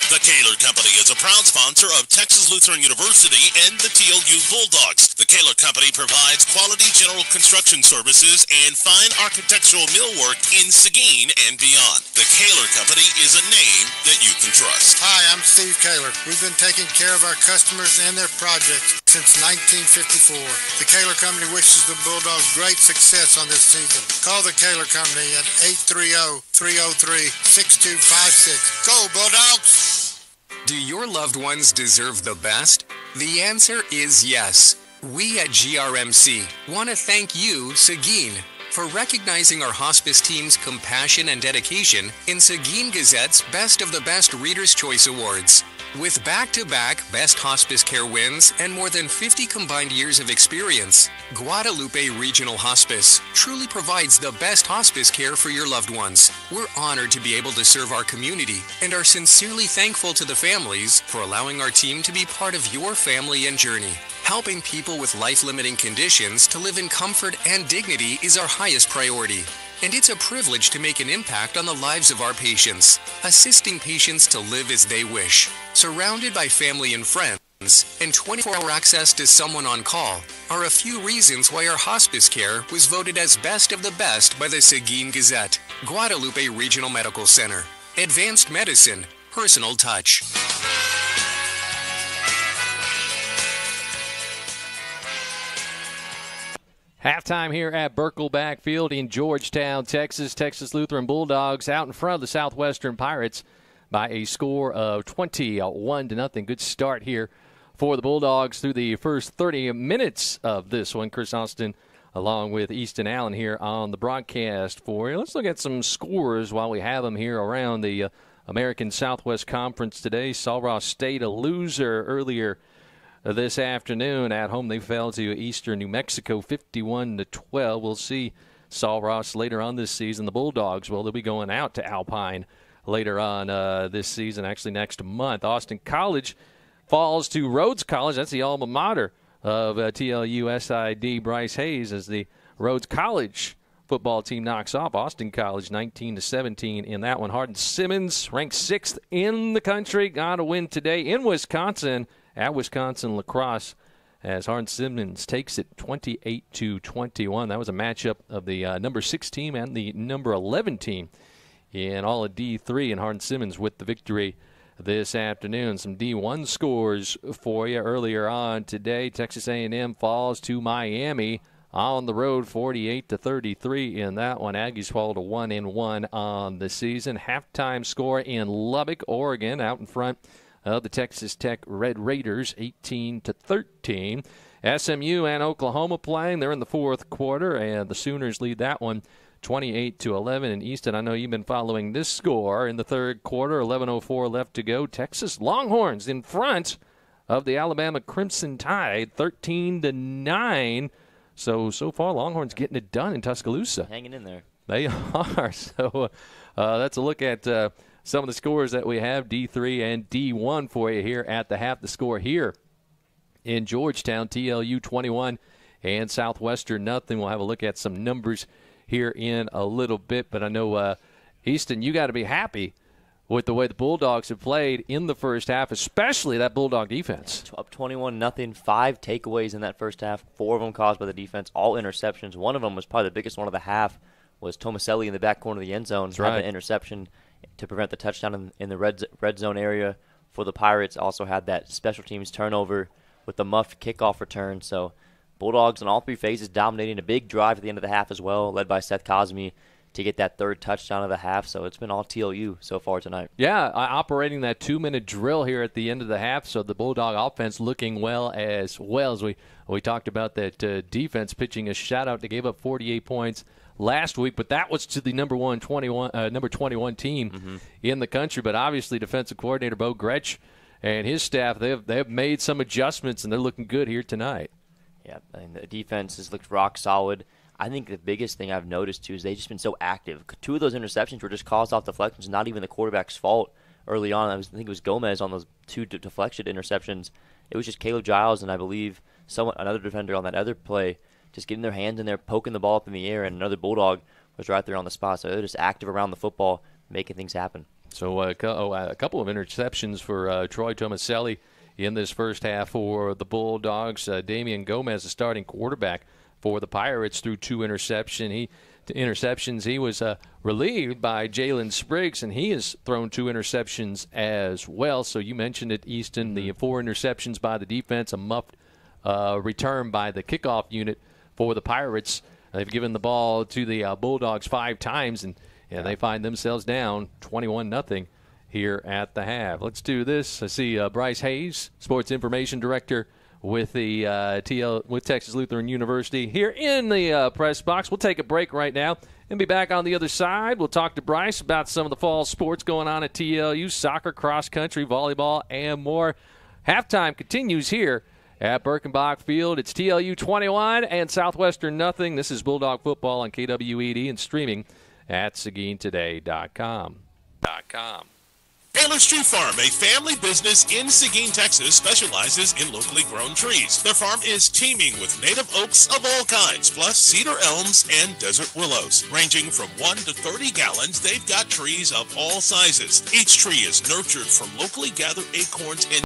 The Kaler Company is a proud sponsor of Texas Lutheran University and the TLU Bulldogs. The Kaler Company provides quality general construction services and fine architectural millwork in Seguin and beyond. The Kaler Company is a name that you can trust. Hi, I'm Steve Kaler. We've been taking care of our customers and their projects since 1954. The Kaler Company wishes the Bulldogs great success on this season. Call the Kaler Company at 830-303-6256. Go Bulldogs! Do your loved ones deserve the best? The answer is yes. We at GRMC want to thank you, Seguin, for recognizing our hospice team's compassion and dedication in Seguin Gazette's Best of the Best Reader's Choice Awards. With back to back Best Hospice Care wins and more than 50 combined years of experience, Guadalupe Regional Hospice truly provides the best hospice care for your loved ones. We're honored to be able to serve our community and are sincerely thankful to the families for allowing our team to be part of your family and journey. Helping people with life limiting conditions to live in comfort and dignity is our highest priority. And it's a privilege to make an impact on the lives of our patients, assisting patients to live as they wish, surrounded by family and friends, and 24 hour access to someone on call are a few reasons why our hospice care was voted as best of the best by the Seguin Gazette, Guadalupe Regional Medical Center. Advanced medicine, personal touch. Halftime here at Birkelbach Backfield in Georgetown, Texas. Texas Lutheran Bulldogs out in front of the Southwestern Pirates by a score of 21 to nothing. Good start here for the Bulldogs through the first 30 minutes of this one. Chris Austin along with Easton Allen here on the broadcast for you. Let's look at some scores while we have them here around the uh, American Southwest Conference today. Sul Ross State a loser earlier this afternoon at home. They fell to Eastern New Mexico 51 to 12. We'll see Sul Ross later on this season. The Bulldogs, well, they'll be going out to Alpine later on uh, this season, actually next month. Austin College falls to Rhodes College. That's the alma mater of uh, TLU SID Bryce Hayes as the Rhodes College football team knocks off Austin College 19 to 17 in that one. Hardin Simmons ranked sixth in the country, got a win today in Wisconsin at Wisconsin La Crosse as Hardin Simmons takes it 28 to 21. That was a matchup of the uh, number six team and the number 11 team in all of D3, and Hardin Simmons with the victory this afternoon. Some D1 scores for you earlier on today. Texas A&M falls to Miami on the road 48 to 33 in that one. Aggies fall to 1 and 1 on the season. Halftime score in Lubbock, Oregon out in front of the Texas Tech Red Raiders 18 to 13. SMU and Oklahoma playing. They're in the fourth quarter and the Sooners lead that one 28 to 11 in Easton. I know you've been following this score in the third quarter. 11:04 left to go. Texas Longhorns in front of the Alabama Crimson Tide, 13 to nine. So so far, Longhorns getting it done in Tuscaloosa. Hanging in there. They are. So uh, that's a look at uh, some of the scores that we have D3 and D1 for you here at the half. The score here in Georgetown, TLU 21 and Southwestern nothing. We'll have a look at some numbers here in a little bit. But I know, uh, Easton, you got to be happy with the way the Bulldogs have played in the first half, especially that Bulldog defense. Up 21 nothing, five takeaways in that first half, four of them caused by the defense, all interceptions. One of them was probably the biggest one of the half was Tomaselli in the back corner of the end zone. That's right. an interception to prevent the touchdown in, in the red red zone area for the Pirates. Also had that special teams turnover with the muffed kickoff return. So Bulldogs in all three phases dominating a big drive at the end of the half as well, led by Seth Cosby to get that third touchdown of the half. So it's been all TLU so far tonight. Yeah, uh, operating that two-minute drill here at the end of the half, so the Bulldog offense looking well as well as we we talked about that uh, defense pitching a shutout. They gave up 48 points last week, but that was to the number one 21 uh, number 21 team in the country. But obviously, defensive coordinator Bo Gretsch and his staff they have they have made some adjustments and they're looking good here tonight. Yeah, and the defense has looked rock solid. I think the biggest thing I've noticed too is they've just been so active. Two of those interceptions were just caused off deflections, not even the quarterback's fault early on. I, was, I think it was Gomez on those two de- deflection interceptions. It was just Caleb Giles and I believe someone another defender on that other play just getting their hands in there, poking the ball up in the air, and another Bulldog was right there on the spot. So they're just active around the football, making things happen. So uh, oh, a couple of interceptions for uh, Troy Tomaselli in this first half for the Bulldogs. Uh, Damian Gomez, the starting quarterback for the Pirates, threw two interception. He interceptions. He was uh, relieved by Jalen Spriggs, and he has thrown two interceptions as well. So you mentioned it, Easton. The four interceptions by the defense, a muffed uh, return by the kickoff unit for the Pirates. They've given the ball to the uh, Bulldogs five times, and, and they find themselves down 21 nothing here at the half. Let's do this. I see uh, Bryce Hayes, Sports Information Director with the uh, TL with Texas Lutheran University here in the uh, press box. We'll take a break right now and be back on the other side. We'll talk to Bryce about some of the fall sports going on at TLU, soccer, cross country, volleyball, and more. Halftime continues here at Birkelbach Field. It's TLU 21 and Southwestern nothing. This is Bulldog football on KWED and streaming at SeguinToday.com. .com. Taylor's Tree Farm, a family business in Seguin, Texas, specializes in locally grown trees. Their farm is teeming with native oaks of all kinds, plus cedar elms and desert willows. Ranging from 1 to 30 gallons, they've got trees of all sizes. Each tree is nurtured from locally gathered acorns and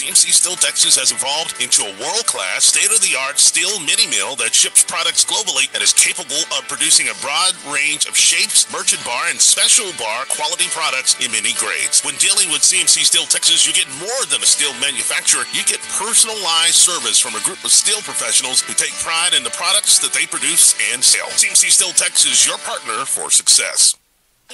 CMC Steel Texas has evolved into a world-class, state-of-the-art steel mini mill that ships products globally and is capable of producing a broad range of shapes, merchant bar, and special bar quality products in many grades. When dealing with CMC Steel Texas, you get more than a steel manufacturer. You get personalized service from a group of steel professionals who take pride in the products that they produce and sell. CMC Steel Texas, your partner for success.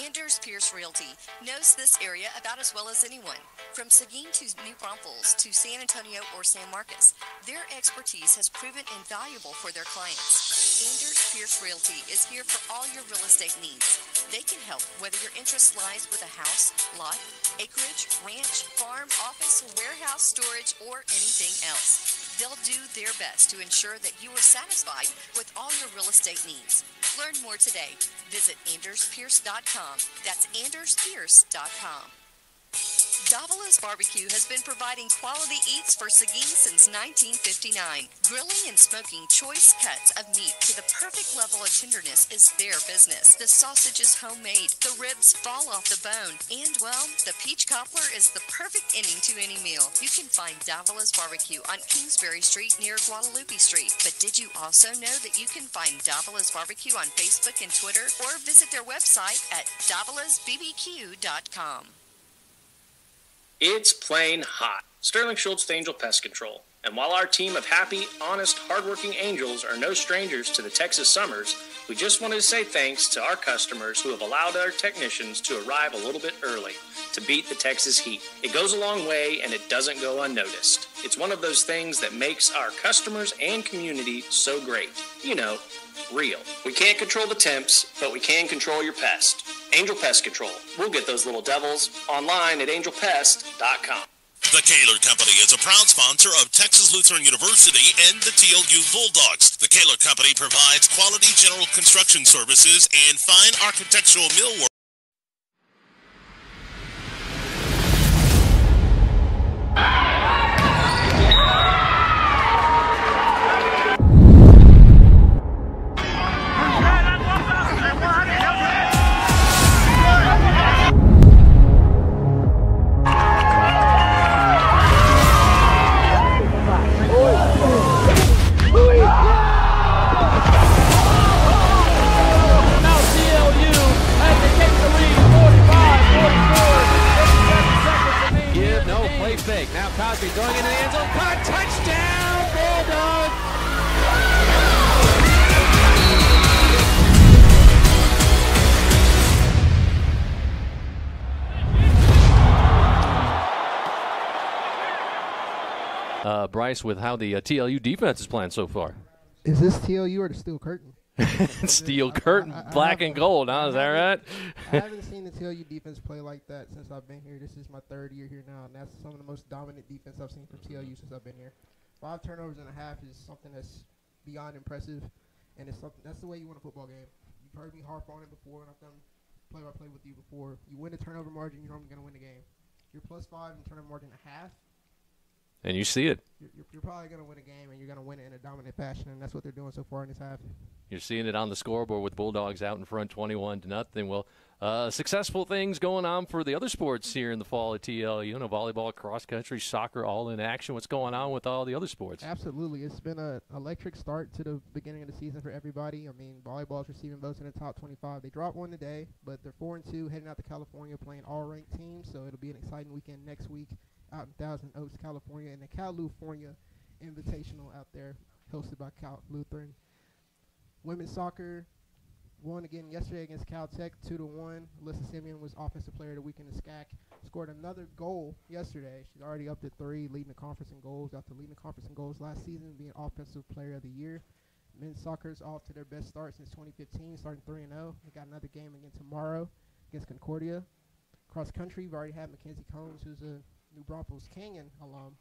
Anders Pierce Realty knows this area about as well as anyone. From Seguin to New Braunfels to San Antonio or San Marcos, their expertise has proven invaluable for their clients. Anders Pierce Realty is here for all your real estate needs. They can help whether your interest lies with a house, lot, acreage, ranch, farm, office, warehouse, storage, or anything else. They'll do their best to ensure that you are satisfied with all your real estate needs. Learn more today. Visit AndersPierce.com. That's AndersPierce.com. Davila's Barbecue has been providing quality eats for Seguin since 1959. Grilling and smoking choice cuts of meat to the perfect level of tenderness is their business. The sausage is homemade, the ribs fall off the bone, and well, the peach cobbler is the perfect ending to any meal. You can find Davila's Barbecue on Kingsbury Street near Guadalupe Street. But did you also know that you can find Davila's Barbecue on Facebook and Twitter or visit their website at davilasbbq.com? It's plain hot. Sterling Schultz Angel Pest Control. And while our team of happy, honest, hardworking angels are no strangers to the Texas summers, we just wanted to say thanks to our customers who have allowed our technicians to arrive a little bit early to beat the Texas heat. It goes a long way and it doesn't go unnoticed. It's one of those things that makes our customers and community so great. You know, real. We can't control the temps, but we can control your pest. Angel Pest Control. We'll get those little devils online at angelpest.com. The Kaler Company is a proud sponsor of Texas Lutheran University and the TLU Bulldogs. The Kaler Company provides quality general construction services and fine architectural millwork. Uh, Bryce, with how the uh, TLU defense is playing so far. Is this TLU or the Steel Curtain? Steel curtain, I- I black and gold, huh? Is that right? I haven't seen the TLU defense play like that since I've been here. This is my third year here now, and that's some of the most dominant defense I've seen from TLU since I've been here. Five turnovers and a half is something that's beyond impressive, and it's something that's the way you win a football game. You've heard me harp on it before, and I've done play-by-play with you before. You win a turnover margin, you're normally going to win the game. You're plus five in turnover margin and a half. And you see it. You're, you're, probably going to win a game, and you're going to win it in a dominant fashion, and that's what they're doing so far in this half. You're seeing it on the scoreboard with Bulldogs out in front, 21 to nothing. Well, uh, successful things going on for the other sports here in the fall at TLU. You know, volleyball, cross country, soccer, all in action. What's going on with all the other sports? Absolutely, it's been an electric start to the beginning of the season for everybody. I mean, volleyball's receiving votes in the top 25. They dropped one today, but they're four and two, heading out to California, playing all ranked teams. So it'll be an exciting weekend next week out in Thousand Oaks, California, and the California Invitational out there, hosted by Cal Lutheran. Women's soccer won again yesterday against Caltech, two to one. Alyssa Simeon was offensive player of the week in the SCAC. Scored another goal yesterday. She's already up to three, leading the conference in goals. After leading the conference in goals last season, being offensive player of the year. Men's soccer is off to their best start since 2015, starting three and zero. They got another game again tomorrow against Concordia. Cross country, we've already had Mackenzie Combs, who's a New Braunfels Canyon alum,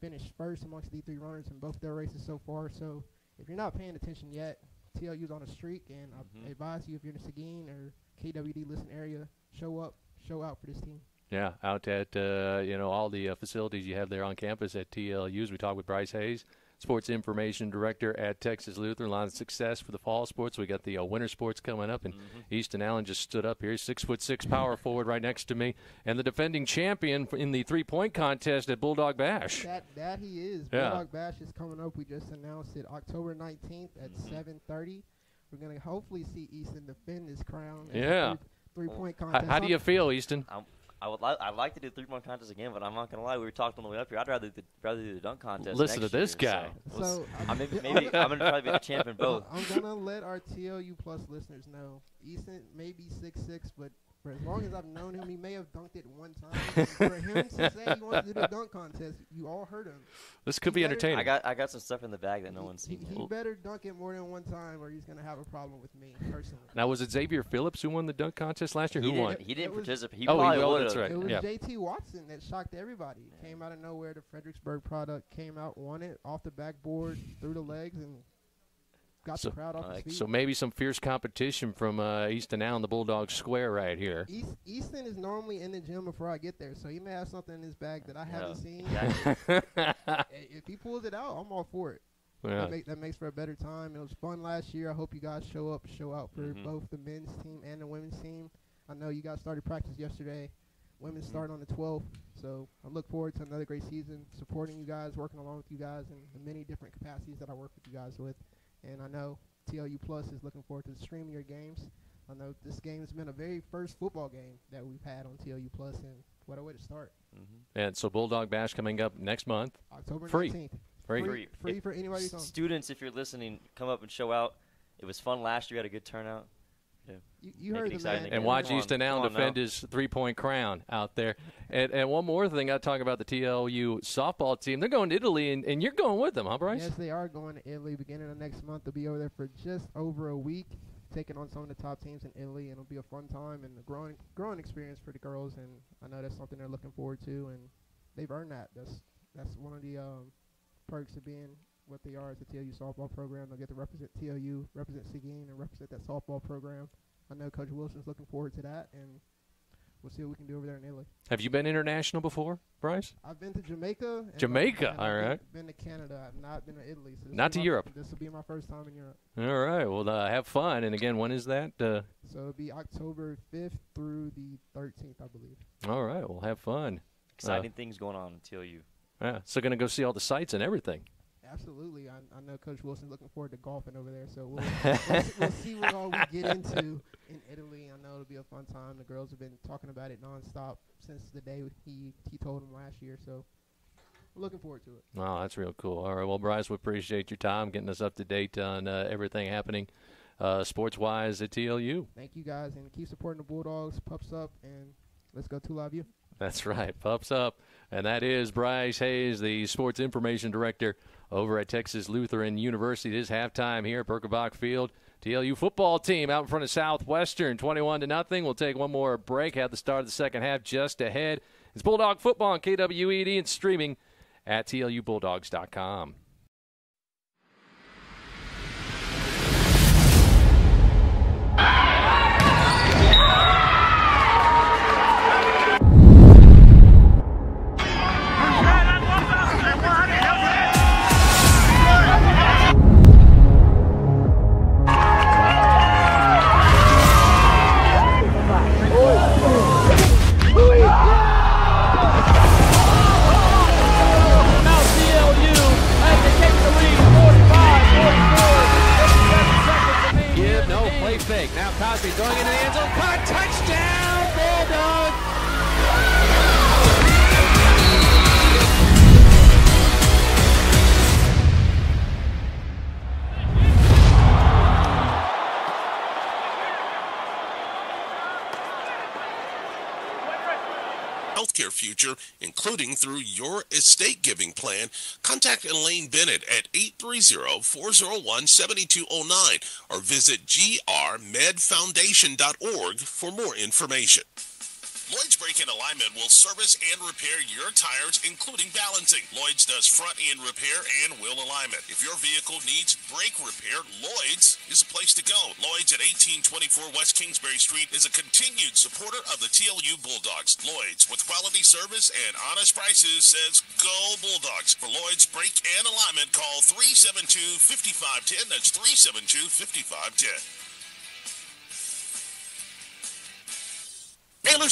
finished first amongst D3 runners in both their races so far. So if you're not paying attention yet, TLU's on a streak, and I advise you if you're in the Seguin or KWED listen area, show up, show out for this team. Yeah, out at uh, you know all the uh, facilities you have there on campus at TLU's. We talked with Bryce Hayes, sports information director at Texas Lutheran. A lot of success for the fall sports. We got the uh, winter sports coming up, and Easton Allen just stood up here, six foot six power forward right next to me, and the defending champion in the three point contest at Bulldog Bash. That that he is. Yeah. Bulldog Bash is coming up. We just announced it October 19th at 7:30. We're gonna hopefully see Easton defend his crown. at the Yeah. Three, point How, contest. how do you feel, Easton? I'm, I would li- I'd like to do three point contest again, but I'm not gonna lie. We were talking on the way up here. I'd rather do, rather do the dunk contest. Listen next to this year, guy. So, we'll So, s- um, I maybe, maybe I'm gonna try to be the champion both. I'm gonna let our TLU plus listeners know. Easton may be six six, but for as long as I've known him, he may have dunked it one time. for him to say he wants to do the dunk contest, you all heard him. This could be He better- entertaining. I got I got some stuff in the bag that no one's seen. he better dunk it more than one time, or he's gonna have a problem with me personally. Now, was it Xavier Phillips who won the dunk contest last year? He Who didn't- won? he didn't was- participate. He oh, probably oh, would've. that's right. It was yeah. JT Watson that shocked everybody. Came out of nowhere. The Fredericksburg product came out, won it off the backboard, through the legs, and got So, the crowd off his feet. so maybe some fierce competition from uh, Easton Allen, the Bulldog Square right here. East, Easton is normally in the gym before I get there, so he may have something in his bag that I haven't seen. If he pulls it out, I'm all for it. Yeah. That, make, that makes for a better time. It was fun last year. I hope you guys show up, show out for Mm-hmm. Mhm. both the men's team and the women's team. I know you guys started practice yesterday. Women Mm-hmm. start on the 12th, so I look forward to another great season, supporting you guys, working along with you guys in the many different capacities that I work with you guys with. And I know TLU Plus is looking forward to streaming your games. I know this game has been a very first football game that we've had on TLU Plus, and what a way to start. Mm-hmm. And so Bulldog Bash coming up next month. October Free. 19th. Free. Free. Free If- for anybody s- Students, if you're listening, come up and show out. It was fun last year. Had a good turnout. Yeah. You, you heard it the man. And watch Come on, Easton Allen defend now. his three-point crown out there. And, and one more thing, I talk about the TLU softball team. They're going to Italy, and, and you're going with them, huh, Bryce? Yes, they are going to Italy beginning of next month. They'll be over there for just over a week, taking on some of the top teams in Italy, and it'll be a fun time and a growing growing experience for the girls. And I know that's something they're looking forward to, and they've earned that. That's that's one of the um, perks of being what they are as a TLU softball program. They'll get to represent TLU, represent Seguin, and represent that softball program. I know Coach Wilson's looking forward to that, and we'll see what we can do over there in Italy. Have you been international before, Bryce? I've been to Jamaica. and Jamaica, and I've all been- Been to Canada. I've not been to Italy. So Not to my- Europe. This will be my first time in Europe. All right. Well, uh, have fun. And again, when is that? Uh, So it'll be October 5th through the 13th, I believe. all right. Well, have fun. Exciting things going on in TLU. Uh, yeah. So going to go see all the sights and everything. Absolutely. I, I know Coach Wilson's looking forward to golfing over there. So we'll, we'll, see, we'll see what all we get into in Italy. I know it'll be a fun time. The girls have been talking about it nonstop since the day he, he told them last year. So we're looking forward to it. Oh, that's real cool. All right. Well, Bryce, we appreciate your time getting us up to date on uh, everything happening uh, sports wise at TLU. Thank you guys and keep supporting the Bulldogs. Pups up and let's go to live you. That's right. Pups up. And that is Bryce Hayes, the sports information director over at Texas Lutheran University. It is halftime here at Birkelbach Field. TLU football team out in front of Southwestern, 21 to nothing. We'll take one more break. Have the start of the second half just ahead. It's Bulldog football on KWED and streaming at tlubulldogs.com. future, including through your estate giving plan, contact Elaine Bennett at 830-401-7209 or visit grmedfoundation.org for more information. Lloyd's Brake and Alignment will service and repair your tires, including balancing. Lloyd's does front end repair and wheel alignment. If your vehicle needs brake repair, Lloyd's is a place to go. Lloyd's at 1824 West Kingsbury Street is a continued supporter of the TLU Bulldogs. Lloyd's, with quality service and honest prices, says go Bulldogs. For Lloyd's Brake and Alignment, call 372 5510. That's 372 5510.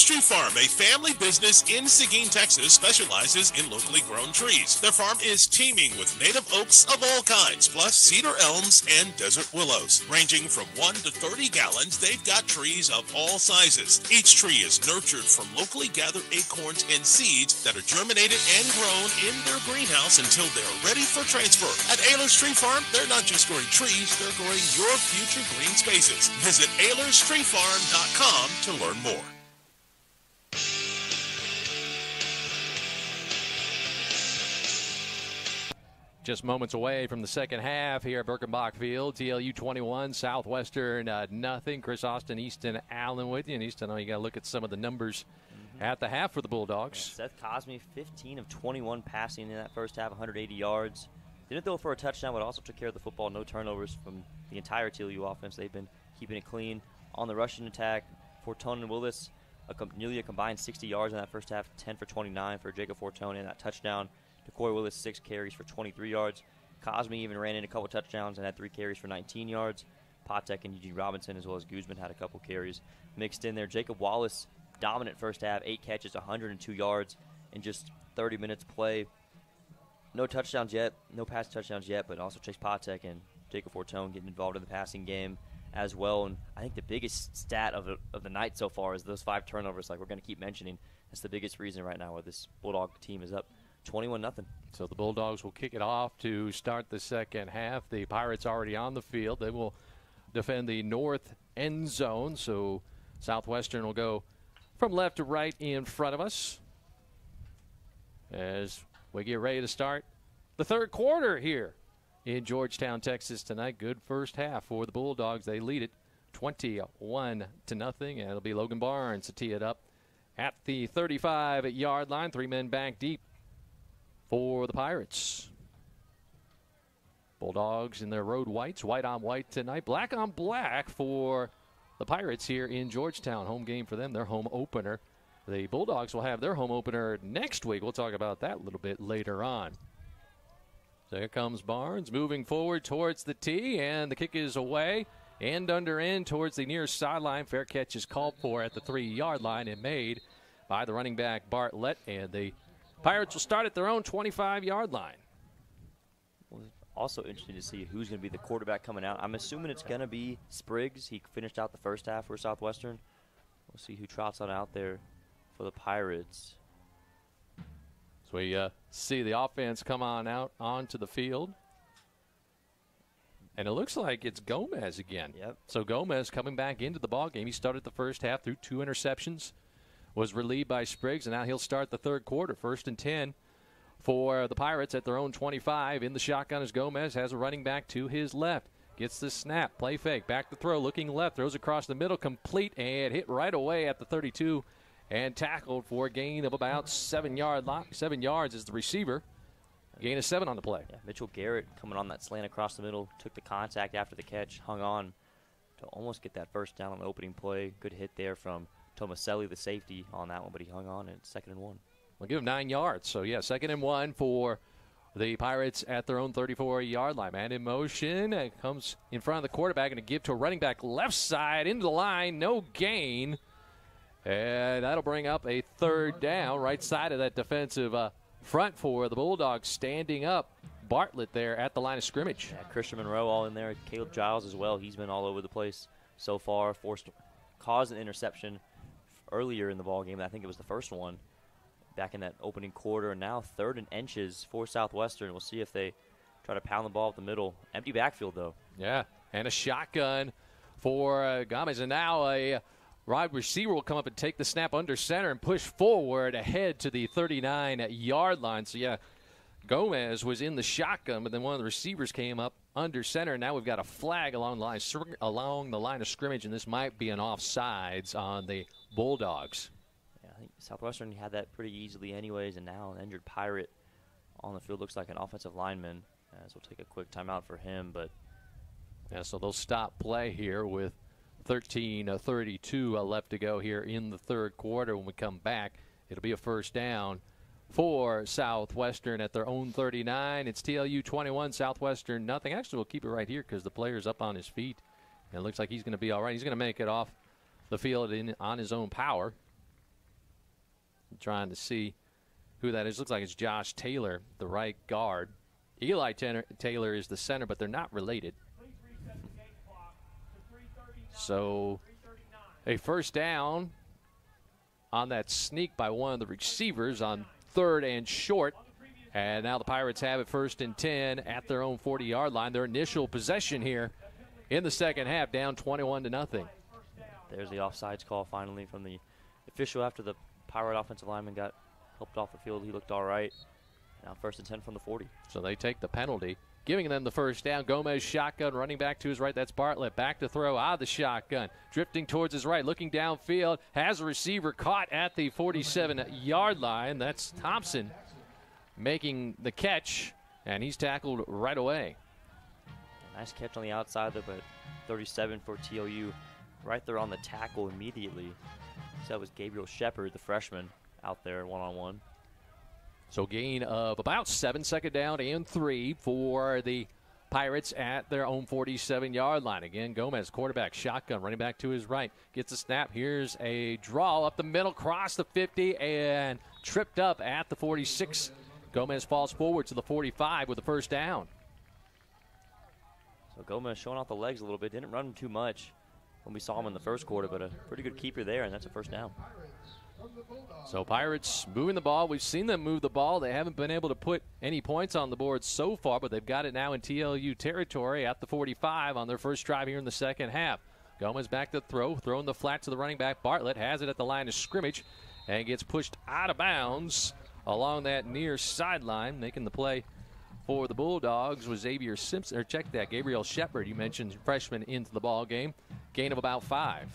Tree Farm, a family business in Seguin, Texas, specializes in locally grown trees. Their farm is teeming with native oaks of all kinds, plus cedar elms and desert willows. Ranging from 1 to 30 gallons, they've got trees of all sizes. Each tree is nurtured from locally gathered acorns and seeds that are germinated and grown in their greenhouse until they're ready for transfer. At Ayler's Tree Farm, they're not just growing trees, they're growing your future green spaces. Visit AylersTreeFarm.com to learn more. Just moments away from the second half here at Birkelbach Field. TLU 21, Southwestern uh, nothing. Chris Austin, Easton Allen with you. And Easton, oh, you got to look at some of the numbers at the half for the Bulldogs. Seth Cosme, 15 of 21 passing in that first half, 180 yards. Didn't throw for a touchdown, but also took care of the football. No turnovers from the entire TLU offense. They've been keeping it clean on the rushing attack. Fortone and Willis, a com- nearly a combined 60 yards in that first half, 10 for 29 for Jacob Fortone and that touchdown. DeCorey Willis, six carries for 23 yards. Cosme even ran in a couple touchdowns and had three carries for 19 yards. Potek and Eugene Robinson, as well as Guzman, had a couple carries mixed in there. Jacob Wallace, dominant first half, eight catches, 102 yards in just 30 minutes play. No touchdowns yet, no pass touchdowns yet, but also Chase Potek and Jacob Fortone getting involved in the passing game as well. And I think the biggest stat of the, of the night so far is those five turnovers, like we're going to keep mentioning. That's the biggest reason right now why this Bulldog team is up 21 nothing. So the Bulldogs will kick it off to start the second half. The Pirates already on the field. They will defend the north end zone. So Southwestern will go from left to right in front of us as we get ready to start the third quarter here in Georgetown, Texas tonight. Good first half for the Bulldogs. They lead it 21 to nothing, and it'll be Logan Barnes to tee it up at the 35 yard line. Three men back deep for the Pirates. Bulldogs in their road whites, white on white tonight, black on black for the Pirates here in Georgetown. Home game for them, their home opener. The Bulldogs will have their home opener next week. We'll talk about that a little bit later on. So here comes Barnes moving forward towards the tee, and the kick is away. End under end towards the near sideline. Fair catch is called for at the three yard line and made by the running back Bartlett. And the Pirates will start at their own 25 yard line. Also interesting to see who's going to be the quarterback coming out. I'm assuming it's going to be Spriggs. He finished out the first half for Southwestern. We'll see who trots on out there for the Pirates. So we uh, see the offense come on out onto the field. And it looks like it's Gomez again. Yep. So Gomez coming back into the ball game. He started the first half through two interceptions, was relieved by Spriggs, and now he'll start the third quarter. First and 10 for the Pirates at their own 25. In the shotgun as Gomez has a running back to his left. Gets the snap, play fake, back to throw, looking left, throws across the middle, complete, and hit right away at the 32, and tackled for a gain of about seven yard line. Seven yards is the receiver. Gain of seven on the play. Yeah, Mitchell Garrett coming on that slant across the middle, took the contact after the catch, hung on to almost get that first down on the opening play. Good hit there from Tomaselli, the safety, on that one, but he hung on and second and one. We'll give him nine yards. So, yeah, second and one for the Pirates at their own 34 yard line. Man in motion. It comes in front of the quarterback and a give to a running back left side into the line. No gain. And that'll bring up a third down right side of that defensive uh, front for the Bulldogs standing up. Bartlett there at the line of scrimmage. Yeah, Christian Monroe all in there. Caleb Giles as well. He's been all over the place so far. Forced, caused an interception earlier in the ball game. I think it was the first one back in that opening quarter. Now third and inches for Southwestern. We'll see if they try to pound the ball up the middle. Empty backfield though. Yeah, and a shotgun for uh, Gomez, and now a wide receiver will come up and take the snap under center and push forward ahead to the 39 yard line. So yeah. Gomez was in the shotgun, but then one of the receivers came up under center. Now we've got a flag along the line, along the line of scrimmage, and this might be an offsides on the Bulldogs. Yeah, I think Southwestern had that pretty easily, anyways, and now an injured Pirate on the field looks like an offensive lineman. As we'll take a quick timeout for him, but yeah, so they'll stop play here with 13:32 uh, left to go here in the third quarter. When we come back, it'll be a first down for Southwestern at their own 39. It's TLU 21, Southwestern nothing. Actually, we'll keep it right here because the player's up on his feet. And it looks like he's going to be all right. He's going to make it off the field in, on his own power. I'm trying to see who that is. Looks like it's Josh Taylor, the right guard. Eli Taylor is the center, but they're not related. So a first down on that sneak by one of the receivers on third and short. And now the Pirates have it first and 10 at their own 40 yard line. Their initial possession here in the second half, down 21 to nothing. There's the offsides call finally from the official after the Pirate offensive lineman got helped off the field. He looked all right. Now first and 10 from the 40. So they take the penalty giving them the first down. Gomez shotgun running back to his right. That's Bartlett. Back to throw out of the shotgun. Drifting towards his right, looking downfield. Has a receiver caught at the 47 yard line. That's Thompson making the catch, and he's tackled right away. Nice catch on the outside there, but 37 for TLU. Right there on the tackle immediately. So that was Gabriel Shepard, the freshman, out there one on one. So gain of about seven, second down and three for the Pirates at their own 47 yard line. Again, Gomez, quarterback, shotgun, running back to his right. Gets a snap. Here's a draw up the middle, cross the 50, and tripped up at the 46. Gomez falls forward to the 45 with the first down. So Gomez showing off the legs a little bit. Didn't run too much when we saw him in the first quarter, but a pretty good keeper there, and that's a first down. So Pirates moving the ball. We've seen them move the ball. They haven't been able to put any points on the board so far, but they've got it now in TLU territory at the 45 on their first drive here in the second half. Gomez back to throw, throwing the flat to the running back. Bartlett has it at the line of scrimmage and gets pushed out of bounds along that near sideline, making the play for the Bulldogs was Xavier Simpson. Or check that, Gabriel Shepard. You mentioned freshman into the ball game, gain of about five.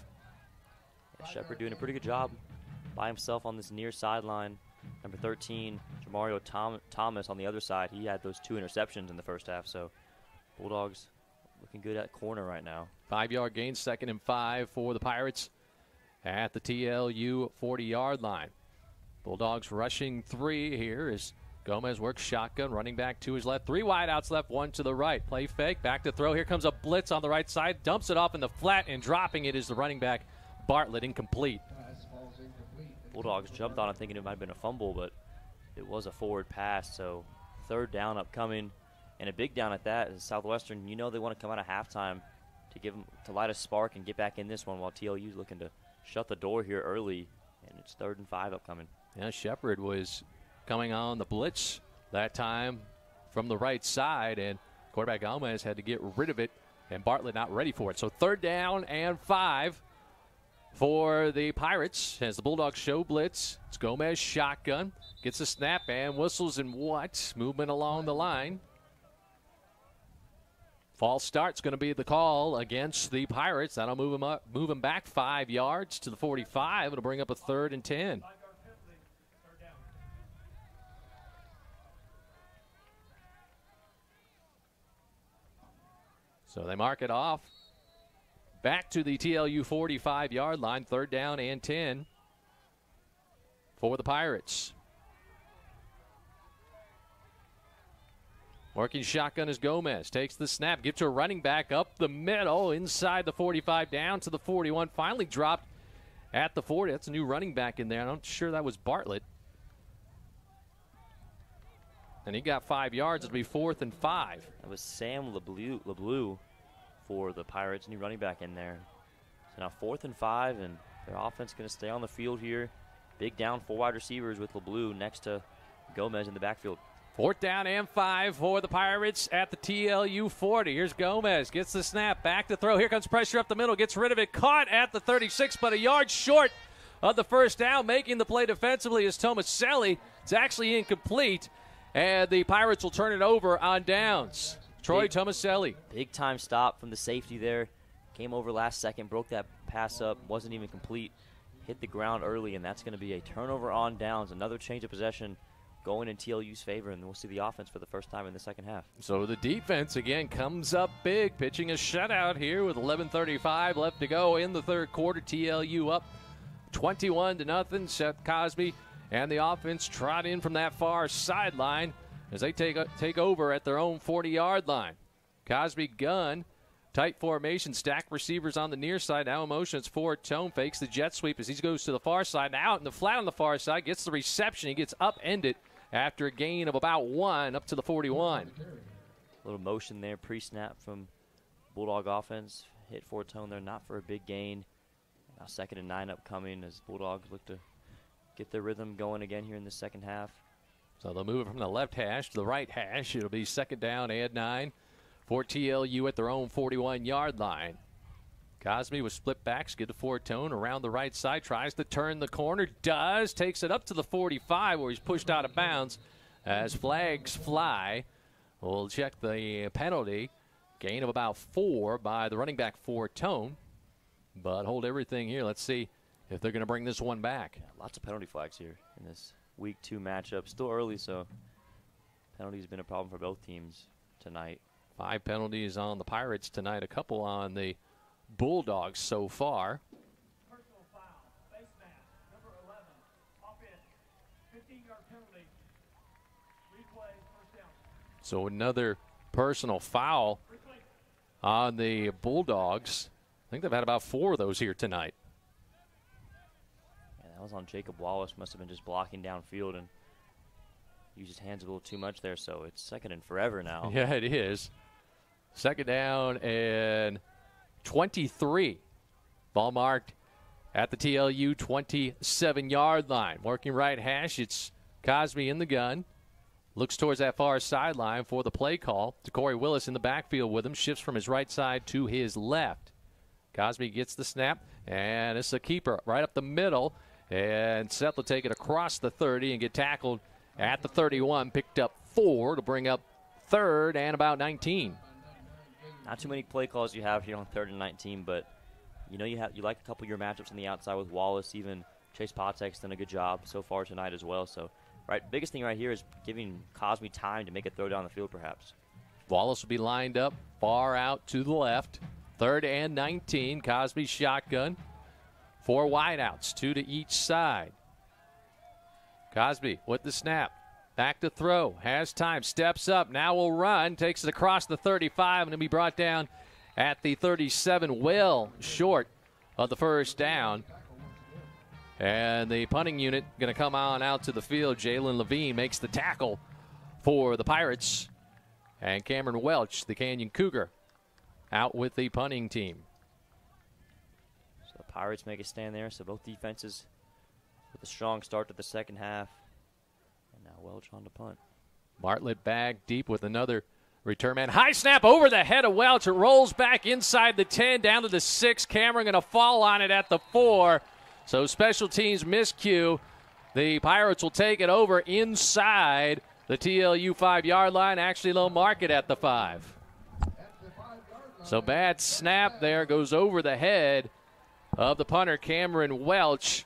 Yeah, Shepard doing a pretty good job by himself on this near sideline. Number 13, Jamario Tom- Thomas on the other side. He had those two interceptions in the first half. So Bulldogs looking good at corner right now. Five yard gain, second and five for the Pirates at the TLU 40 yard line. Bulldogs rushing three here as Gomez works shotgun, running back to his left. Three wideouts left, one to the right. Play fake, back to throw. Here comes a blitz on the right side, dumps it off in the flat, and dropping it is the running back Bartlett, incomplete. Bulldogs jumped on it thinking it might have been a fumble, but it was a forward pass. So third down upcoming, and a big down at that. Southwestern, you know they want to come out of halftime to give them to light a spark and get back in this one, while TLU is looking to shut the door here early, and it's third and five upcoming. Yeah, Shepard was coming on the blitz that time from the right side, and quarterback Gomez had to get rid of it, and Bartlett not ready for it. So third down and five for the Pirates as the Bulldogs show blitz. It's Gomez shotgun. Gets a snap and whistles and what? Movement along the line. False start's going to be the call against the Pirates. That'll move them up, move them back five yards to the 45. It'll bring up a third and 10. So they mark it off. Back to the TLU 45 yard line, third down and 10 for the Pirates. Working shotgun is Gomez. Takes the snap, to a running back up the middle, inside the 45, down to the 41. Finally dropped at the 40. That's a new running back in there. I'm not sure that was Bartlett. And he got five yards. It'll be fourth and five. That was Sam LeBleu, LeBleu for the Pirates, new running back in there. So now fourth and five, and their offense going to stay on the field here. Big down, four wide receivers with LeBleu next to Gomez in the backfield. Fourth down and five for the Pirates at the TLU 40. Here's Gomez. Gets the snap. Back to throw. Here comes pressure up the middle. Gets rid of it. Caught at the 36, but a yard short of the first down. Making the play defensively is Tomaselli. It's actually incomplete. And the Pirates will turn it over on downs. Troy big, Tomaselli. Big time stop from the safety there. Came over last second. Broke that pass up. Wasn't even complete. Hit the ground early, and that's going to be a turnover on downs. Another change of possession going in TLU's favor, and we'll see the offense for the first time in the second half. So the defense again comes up big, pitching a shutout here with 11:35 left to go in the third quarter. TLU up 21 to nothing. Seth Cosby and the offense trot in from that far sideline as they take uh, take over at their own 40-yard line. Cosby gun. Tight formation, stack receivers on the near side. Now motion, it's Fortone fakes the jet sweep as he goes to the far side. Now out in the flat on the far side, gets the reception. He gets upended after a gain of about one up to the 41. A little motion there, pre snap from Bulldog offense. Hit Fortone there, not for a big gain. Now second and nine upcoming as Bulldogs look to get their rhythm going again here in the second half. So they'll move it from the left hash to the right hash. It'll be second down and nine for TLU at their own 41 yard line. Cosby with split backs, get to Fortone around the right side, tries to turn the corner, does, takes it up to the 45 where he's pushed out of bounds as flags fly. We'll check the penalty. Gain of about four by the running back Fortone. But hold everything here. Let's see if they're going to bring this one back. Yeah, lots of penalty flags here in this week two matchup. Still early, so penalties been a problem for both teams tonight. Five penalties on the Pirates tonight, a couple on the Bulldogs so far. So another personal foul on the Bulldogs. I think they've had about four of those here tonight. Was on Jacob Wallace. Must have been just blocking downfield and used his hands a little too much there. So it's second and forever now. Yeah, it is. Second down and 23. Ball marked at the TLU 27 yard line. Working right hash, it's Cosby in the gun. Looks towards that far sideline for the play call. To Corey Willis in the backfield with him. Shifts from his right side to his left. Cosby gets the snap, and it's a keeper right up the middle. And Seth will take it across the 30 and get tackled at the 31. Picked up four to bring up third and about 19. Not too many play calls you have here on third and 19, but you know you have you like a couple of your matchups on the outside with Wallace. Even Chase Potek's done a good job so far tonight as well. So, right, biggest thing right here is giving Cosby time to make a throw down the field, perhaps. Wallace will be lined up far out to the left. Third and 19. Cosby shotgun. Four wideouts, two to each side. Cosby with the snap. Back to throw. Has time. Steps up. Now will run. Takes it across the 35 and will be brought down at the 37. Well short of the first down. And the punting unit going to come on out to the field. Jalen Levine makes the tackle for the Pirates. And Cameron Welch, the Canyon Cougar, out with the punting team. Pirates make a stand there. So both defenses with a strong start to the second half. And now Welch on the punt. Bartlett back deep with another return man. High snap over the head of Welch. It rolls back inside the 10 down to the 6. Cameron going to fall on it at the 4. So special teams miscue. The Pirates will take it over inside the TLU five yard line. Actually, low market at the 5. So bad snap there goes over the head of the punter Cameron Welch.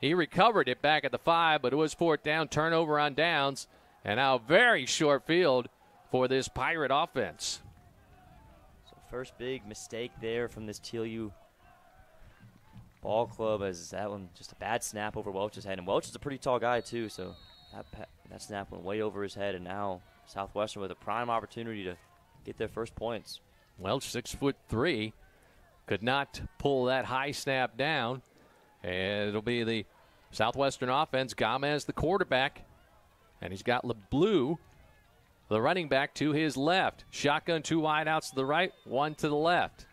He recovered it back at the five, but it was fourth down, turnover on downs, and now very short field for this Pirate offense. So first big mistake there from this TLU ball club as that one just a bad snap over Welch's head, and Welch is a pretty tall guy too, so that that snap went way over his head, and now Southwestern with a prime opportunity to get their first points. Welch, six foot three, could not pull that high snap down. And it'll be the Southwestern offense. Gomez, the quarterback. And he's got LeBleu, the running back, to his left. Shotgun, two wideouts to the right, one to the left.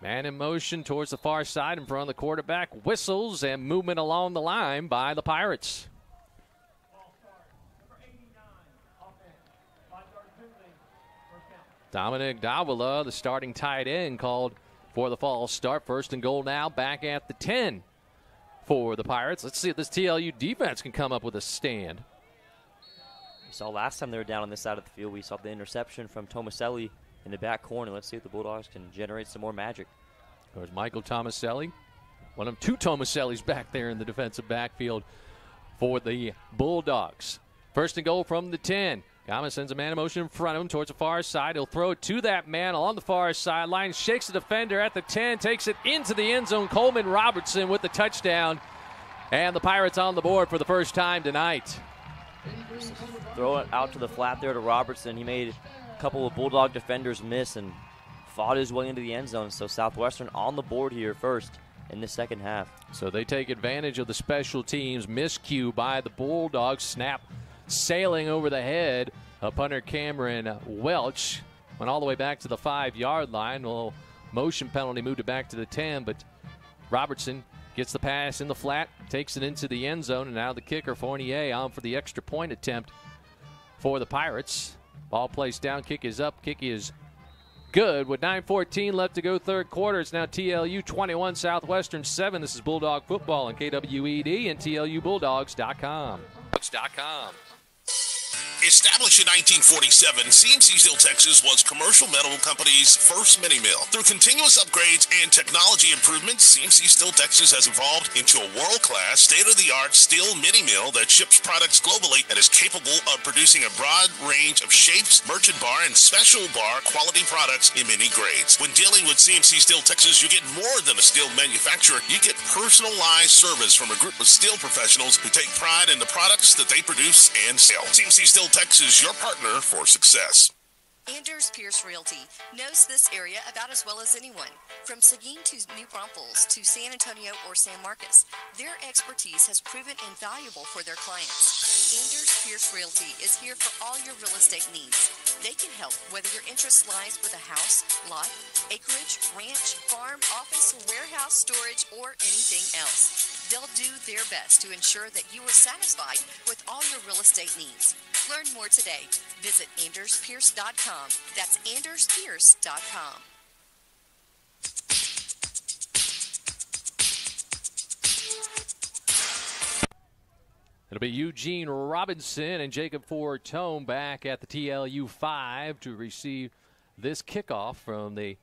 Man in motion towards the far side in front of the quarterback. Whistles and movement along the line by the Pirates. Dominic Davila, the starting tight end, called for the false start. First and goal now, back at the 10 for the Pirates. Let's see if this TLU defense can come up with a stand. We saw last time they were down on this side of the field, we saw the interception from Tomaselli in the back corner. Let's see if the Bulldogs can generate some more magic. There's Michael Tomaselli. One of two Tomasellis back there in the defensive backfield for the Bulldogs. First and goal from the 10. Gama sends a man in motion in front of him towards the far side. He'll throw it to that man along the far sideline. Shakes the defender at the 10, takes it into the end zone. Coleman Robertson with the touchdown. And the Pirates on the board for the first time tonight. Throw it out to the flat there to Robertson. He made a couple of Bulldog defenders miss and fought his way into the end zone. So Southwestern on the board here first in the second half. So they take advantage of the special teams miscue by the Bulldogs. Snap sailing over the head of punter Cameron Welch. Went all the way back to the five yard line. Well, motion penalty moved it back to the 10, but Robertson gets the pass in the flat, takes it into the end zone, and now the kicker, Fournier, on for the extra point attempt for the Pirates. Ball placed down, kick is up, kick is good. With 9.14 left to go, third quarter, it's now TLU 21, Southwestern 7. This is Bulldog Football on KWED and TLUBulldogs.com. Bulldogs.com. Established in 1947, CMC Steel Texas was Commercial Metal Company's first mini mill. Through continuous upgrades and technology improvements, CMC Steel Texas has evolved into a world-class, state-of-the-art steel mini mill that ships products globally and is capable of producing a broad range of shapes, merchant bar, and special bar quality products in many grades. When dealing with CMC Steel Texas, you get more than a steel manufacturer. You get personalized service from a group of steel professionals who take pride in the products that they produce and sell. CMC Steel Texas, your partner for success. Anders Pierce Realty knows this area about as well as anyone. From Seguin to New Braunfels to San Antonio or San Marcos, their expertise has proven invaluable for their clients. Anders Pierce Realty is here for all your real estate needs. They can help whether your interest lies with a house, lot, acreage, ranch, farm, office, warehouse, storage, or anything else. They'll do their best to ensure that you are satisfied with all your real estate needs. Learn more today. Visit AndersPierce.com. That's AndersPierce.com. It'll be Eugene Robinson and Jacob Fortone back at the TLU 5 to receive this kickoff from the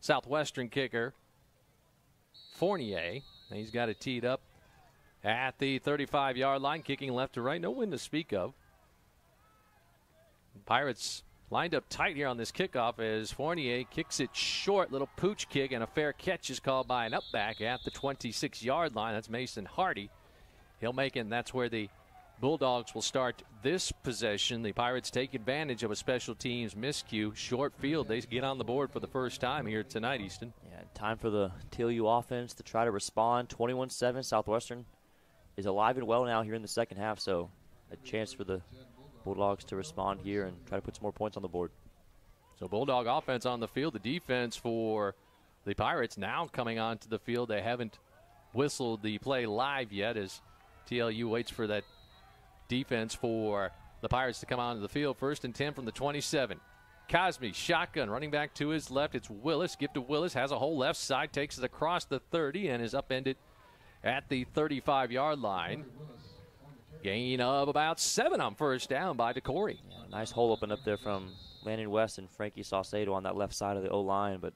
Southwestern kicker, Fournier. He's got it teed up at the 35 yard line, kicking left to right. No wind to speak of. Pirates lined up tight here on this kickoff as Fournier kicks it short. Little pooch kick and a fair catch is called by an upback at the 26 yard line. That's Mason Hardy. He'll make it, and that's where the Bulldogs will start this possession. The Pirates take advantage of a special teams miscue. Short field. They get on the board for the first time here tonight, Easton. Yeah, time for the TLU offense to try to respond. 21 7. Southwestern is alive and well now here in the second half, so a chance for the Bulldogs to respond here and try to put some more points on the board. So Bulldog offense on the field. The defense for the Pirates now coming onto the field. They haven't whistled the play live yet as TLU waits for that defense for the Pirates to come onto the field. First and 10 from the 27. Cosme, shotgun, running back to his left. It's Willis. Give to Willis. Has a whole left side. Takes it across the 30 and is upended at the 35 yard line. Gain of about seven on first down by DeCorey. Yeah, nice hole open up there from Landon West and Frankie Saucedo on that left side of the O line, but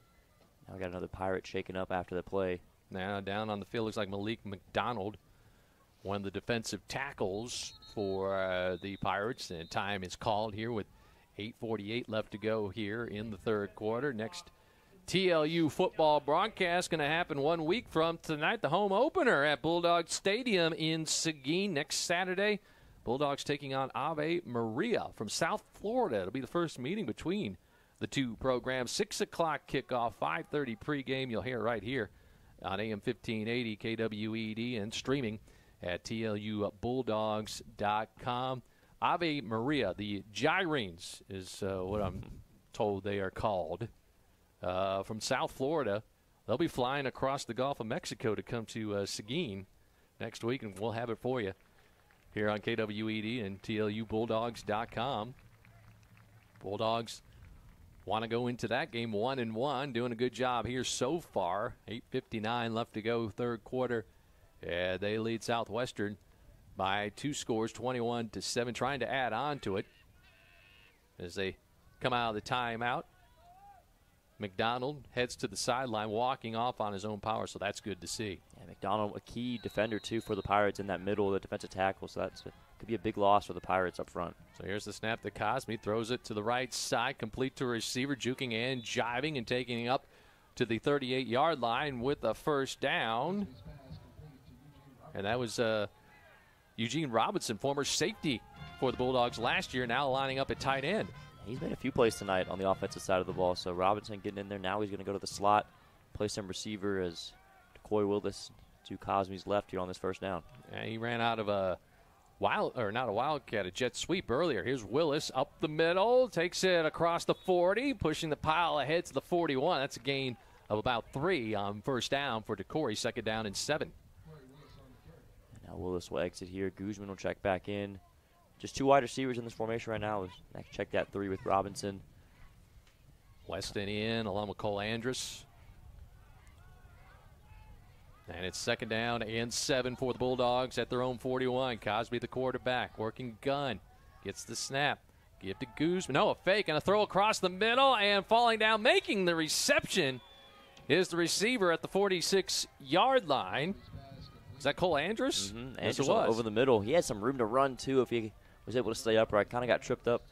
now we got another Pirate shaken up after the play. Now down on the field looks like Malik McDonald, one of the defensive tackles for uh, the Pirates. And time is called here with 8:48 left to go here in the third quarter. Next TLU football broadcast going to happen one week from tonight. The home opener at Bulldog Stadium in Seguin next Saturday. Bulldogs taking on Ave Maria from South Florida. It'll be the first meeting between the two programs. Six o'clock kickoff, 5:30 pregame. You'll hear right here on AM 1580 KWED and streaming at TLUBulldogs.com. Ave Maria, the Gyrenes is uh, what I'm told they are called uh, from South Florida. They'll be flying across the Gulf of Mexico to come to uh, Seguin next week, and we'll have it for you here on KWED and TLUBulldogs.com. Bulldogs want to go into that game one and one, doing a good job here so far. 8:59 left to go, third quarter. Yeah, they lead Southwestern by two scores, 21 to seven, trying to add on to it as they come out of the timeout. McDonald heads to the sideline, walking off on his own power, so that's good to see. Yeah, McDonald, a key defender too for the Pirates in that middle of the defensive tackle, so that could be a big loss for the Pirates up front. So here's the snap to Cosme, throws it to the right side, complete to receiver, juking and jiving and taking up to the 38-yard line with a first down. And that was uh, Eugene Robinson, former safety for the Bulldogs last year, now lining up at tight end. He's made a few plays tonight on the offensive side of the ball. So Robinson getting in there. Now he's going to go to the slot, play some receiver as DeCorey Willis to Cosme's left here on this first down. Yeah, he ran out of a wild or not a wildcat, a jet sweep earlier. Here's Willis up the middle, takes it across the 40, pushing the pile ahead to the 41. That's a gain of about three on first down for DeCorey. Second down and seven. Now Willis will exit here. Guzman will check back in. Just two wide receivers in this formation right now. Next, check that three with Robinson. Weston in along with Cole Andrews. And it's second down and seven for the Bulldogs at their own 41. Cosby, the quarterback, working gun. Gets the snap. Give to Guzman. No, a fake and a throw across the middle and falling down, making the reception is the receiver at the 46 yard line. Is that Cole Andrews? Mm-hmm. Andrews yes, over the middle. He had some room to run, too, if he was able to stay upright. Kind of got tripped up.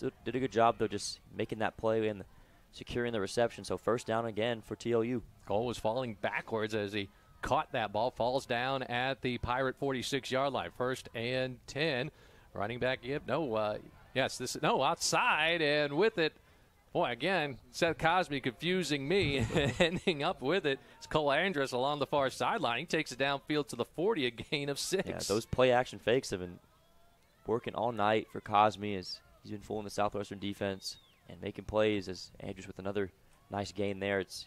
Did a good job, though, just making that play and securing the reception. So first down again for TLU. Cole was falling backwards as he caught that ball, falls down at the Pirate 46 yard line. First and 10. Running back, yep, no, uh, yes, this, no, outside, and with it, boy, again, Seth Cosme confusing me, ending up with it. It's Cole Andrews along the far sideline. He takes it downfield to the 40, a gain of six. Yeah, those play action fakes have been working all night for Cosme as he's been fooling the Southwestern defense and making plays as Andrews with another nice gain there. It's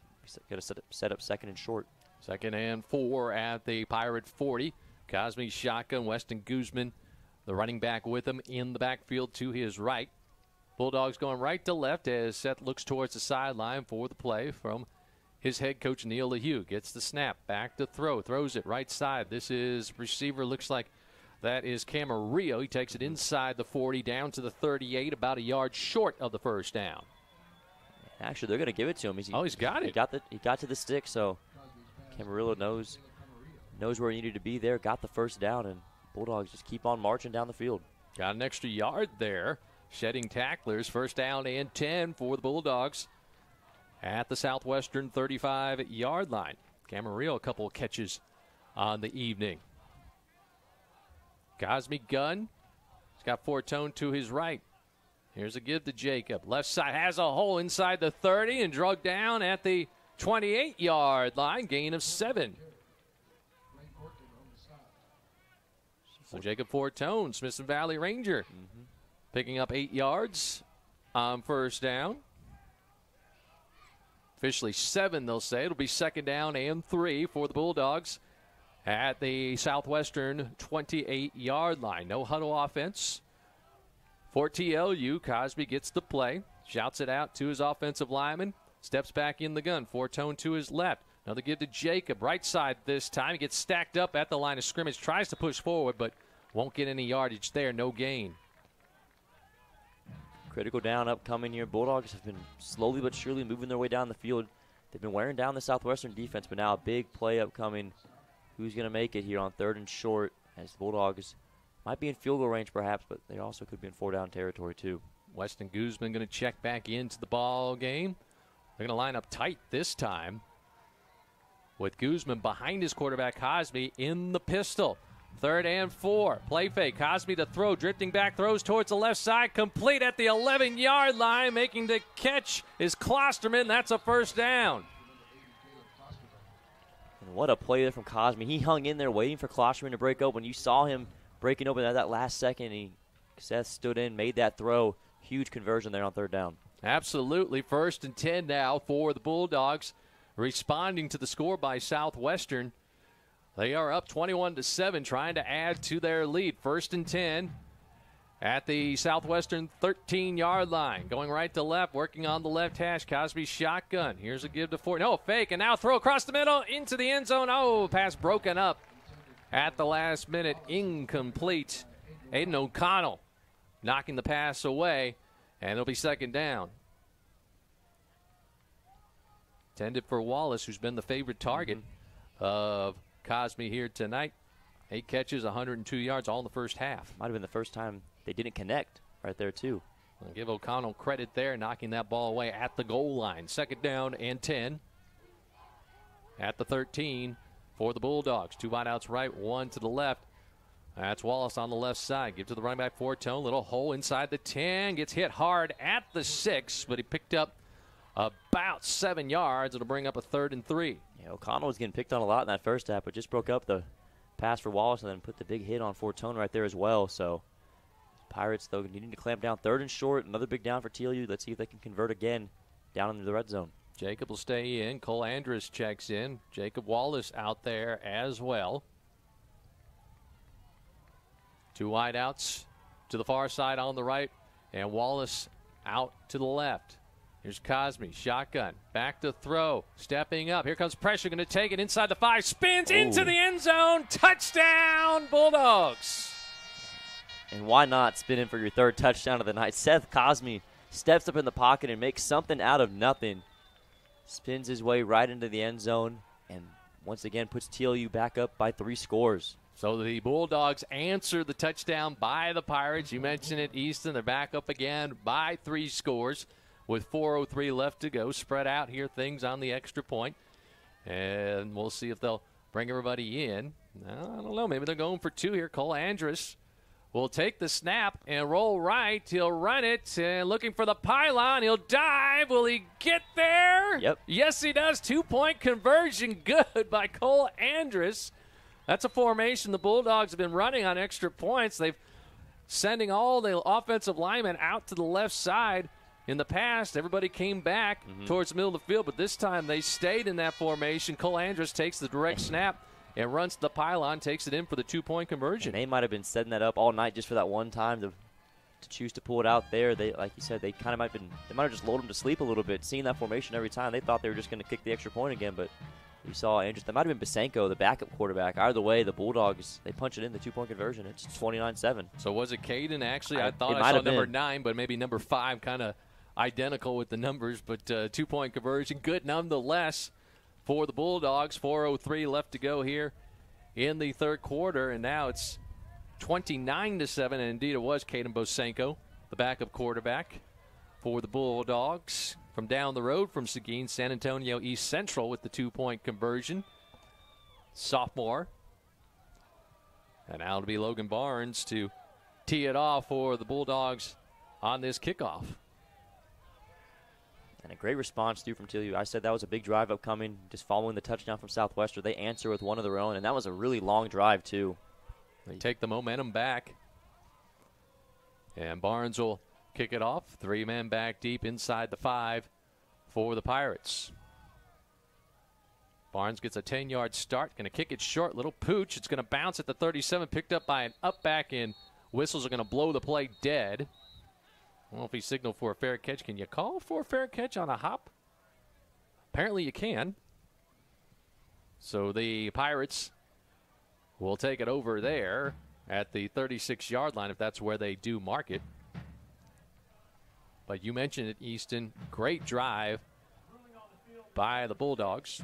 got to set up, set up second and short. Second and four at the Pirate 40. Cosme shotgun, Weston Guzman, the running back with him in the backfield to his right. Bulldogs going right to left as Seth looks towards the sideline for the play from his head coach Neal LaHue. Gets the snap, back to throw, throws it right side. This is receiver, looks like that is Camarillo. He takes it inside the 40, down to the 38, about a yard short of the first down. Actually, they're going to give it to him. He's, oh, he's got he, it. He got the he got to the stick, so Camarillo knows knows where he needed to be there. Got the first down, and Bulldogs just keep on marching down the field. Got an extra yard there. Shedding tacklers. First down and 10 for the Bulldogs at the Southwestern 35 yard line. Camarillo, a couple of catches on the evening. Cosme gun. He's got Fortone to his right. Here's a give to Jacob. Left side has a hole inside the 30 and drug down at the 28 yard line. Gain of seven. So Jacob Fortone, Smithson Valley Ranger, mm-hmm. Picking up eight yards on first down. Officially seven, they'll say. It'll be second down and three for the Bulldogs at the Southwestern 28 yard line. No huddle offense for TLU. Cosby gets the play, shouts it out to his offensive lineman, steps back in the gun. Fortone to his left. Another give to Jacob, right side this time. He gets stacked up at the line of scrimmage, tries to push forward, but Won't get any yardage there, no gain. Critical down upcoming here. Bulldogs have been slowly but surely moving their way down the field. They've been wearing down the Southwestern defense, but now a big play upcoming. Who's going to make it here on third and short as the Bulldogs might be in field goal range perhaps, but they also could be in four down territory too. Weston Guzman going to check back into the ball game. They're going to line up tight this time with Guzman behind his quarterback Cosby in the pistol. Third and four. Play fake. Cosme to throw. Drifting back. Throws towards the left side. Complete at the 11 yard line. Making the catch is Klosterman. That's a first down. And what a play there from Cosme. He hung in there waiting for Klosterman to break open. You saw him breaking open at that last second. He Seth stood in, made that throw. Huge conversion there on third down. Absolutely. First and 10 now for the Bulldogs. Responding to the score by Southwestern. They are up 21 to 7, trying to add to their lead. First and 10 at the Southwestern 13 yard line. Going right to left, working on the left hash. Cosme shotgun. Here's a give to four. No, fake, and now throw across the middle into the end zone. Oh, pass broken up at the last minute. Incomplete. Aiden O'Connell knocking the pass away, and it'll be second down. Tended for Wallace, who's been the favorite target mm-hmm. of Cosme here tonight. Eight catches, 102 yards, all in the first half. Might have been the first time they didn't connect right there, too. I'll give O'Connell credit there, knocking that ball away at the goal line. Second down and 10 at the 13 for the Bulldogs. Two wideouts right, one to the left. That's Wallace on the left side. Give to the running back Fortone. Little hole inside the 10. Gets hit hard at the 6, but he picked up about seven yards. It'll bring up a third and three. Yeah, O'Connell was getting picked on a lot in that first half, but just broke up the pass for Wallace and then put the big hit on Fortone right there as well. So Pirates, though, needing to clamp down third and short. Another big down for TLU. Let's see if they can convert again down into the red zone. Jacob will stay in. Cole Andrews checks in. Jacob Wallace out there as well. Two wideouts to the far side on the right, and Wallace out to the left. Here's Cosme, shotgun, back to throw, stepping up. Here comes pressure, going to take it inside the five, spins Ooh. into the end zone, touchdown, Bulldogs. And why not spin in for your third touchdown of the night? Seth Cosme steps up in the pocket and makes something out of nothing. Spins his way right into the end zone, and once again puts TLU back up by three scores. So the Bulldogs answer the touchdown by the Pirates. You mentioned it, Easton. They're back up again by three scores with 4.03 left to go. Spread out here, things on the extra. And we'll see if they'll bring everybody in. I don't know. Maybe they're going for two here. Cole Andrews will take the snap and roll right. He'll run it and looking for the pylon. He'll dive. Will he get there? Yep. Yes, he does. Two point conversion. Good by Cole Andrews. That's a formation the Bulldogs have been running on extra points. They've sending all the offensive linemen out to the left side. In the past, everybody came back mm-hmm. towards the middle of the field, but this time they stayed in that formation. Cole Andrews takes the direct snap and runs to the pylon, takes it in for the two point conversion. And they might have been setting that up all night just for that one time to to choose to pull it out there. They, like you said, they kind of might have been they might have just lulled them to sleep a little bit, seeing that formation every time. They thought they were just going to kick the extra point again, but you saw Andrews. That might have been Basenko, the backup quarterback. Either way, the Bulldogs they punch it in the two point conversion. It's 29-7. So was it Caden? Actually, I, I thought I saw number been. nine, but maybe number five kind of identical with the numbers, but uh, two point conversion, good nonetheless for the Bulldogs. 4:03 left to go here in the third quarter, and now it's 29 to seven. And indeed, it was Caden Bosenko, the backup quarterback for the Bulldogs from down the road from Seguin, San Antonio East Central with the two point conversion. Sophomore. And now it'll be Logan Barnes to tee it off for the Bulldogs on this kickoff. And a great response through from TLU. I said that was a big drive upcoming, just following the touchdown from Southwestern. They answer with one of their own, and that was a really long drive, too. They take the momentum back. And Barnes will kick it off. Three men back deep inside the five for the Pirates. Barnes gets a 10 yard start. Going to kick it short. Little pooch. It's going to bounce at the 37. Picked up by an up back in. Whistles are going to blow the play dead. I if he signaled for a fair catch. Can you call for a fair catch on a hop? Apparently you can. So the Pirates will take it over there at the 36 yard line if that's where they do mark it. But you mentioned it, Easton. Great drive by the Bulldogs.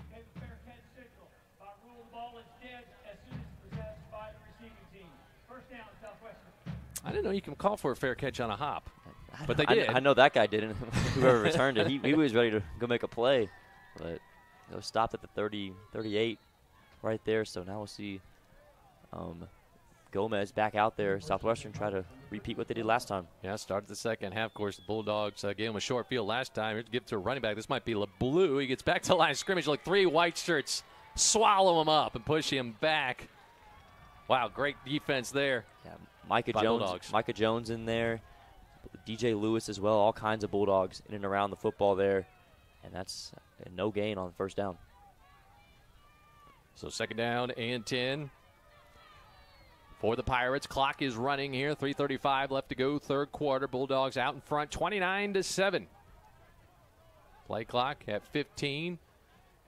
I didn't know you can call for a fair catch on a hop, but they I- did. I, know that guy didn't. Whoever returned it, he, he was ready to go make a play, but it was stopped at the 30, 38 right there. So now we'll see um, Gomez back out there. Southwestern try to repeat what they did last time. Yeah, started the second half. Of course, the Bulldogs uh, gave him a short field last time. Here's give it to a running back. This might be LeBleu. He gets back to the line of scrimmage. Like three white shirts swallow him up and push him back. Wow, great defense there. Yeah, Micah Jones, Bulldogs. Micah Jones in there, DJ Lewis as well. All kinds of Bulldogs in and around the football there, and that's no gain on first down. So second down and 10 for the Pirates. Clock is running here. 3:35 left to go. Third quarter. Bulldogs out in front, 29 to seven. Play clock at 15.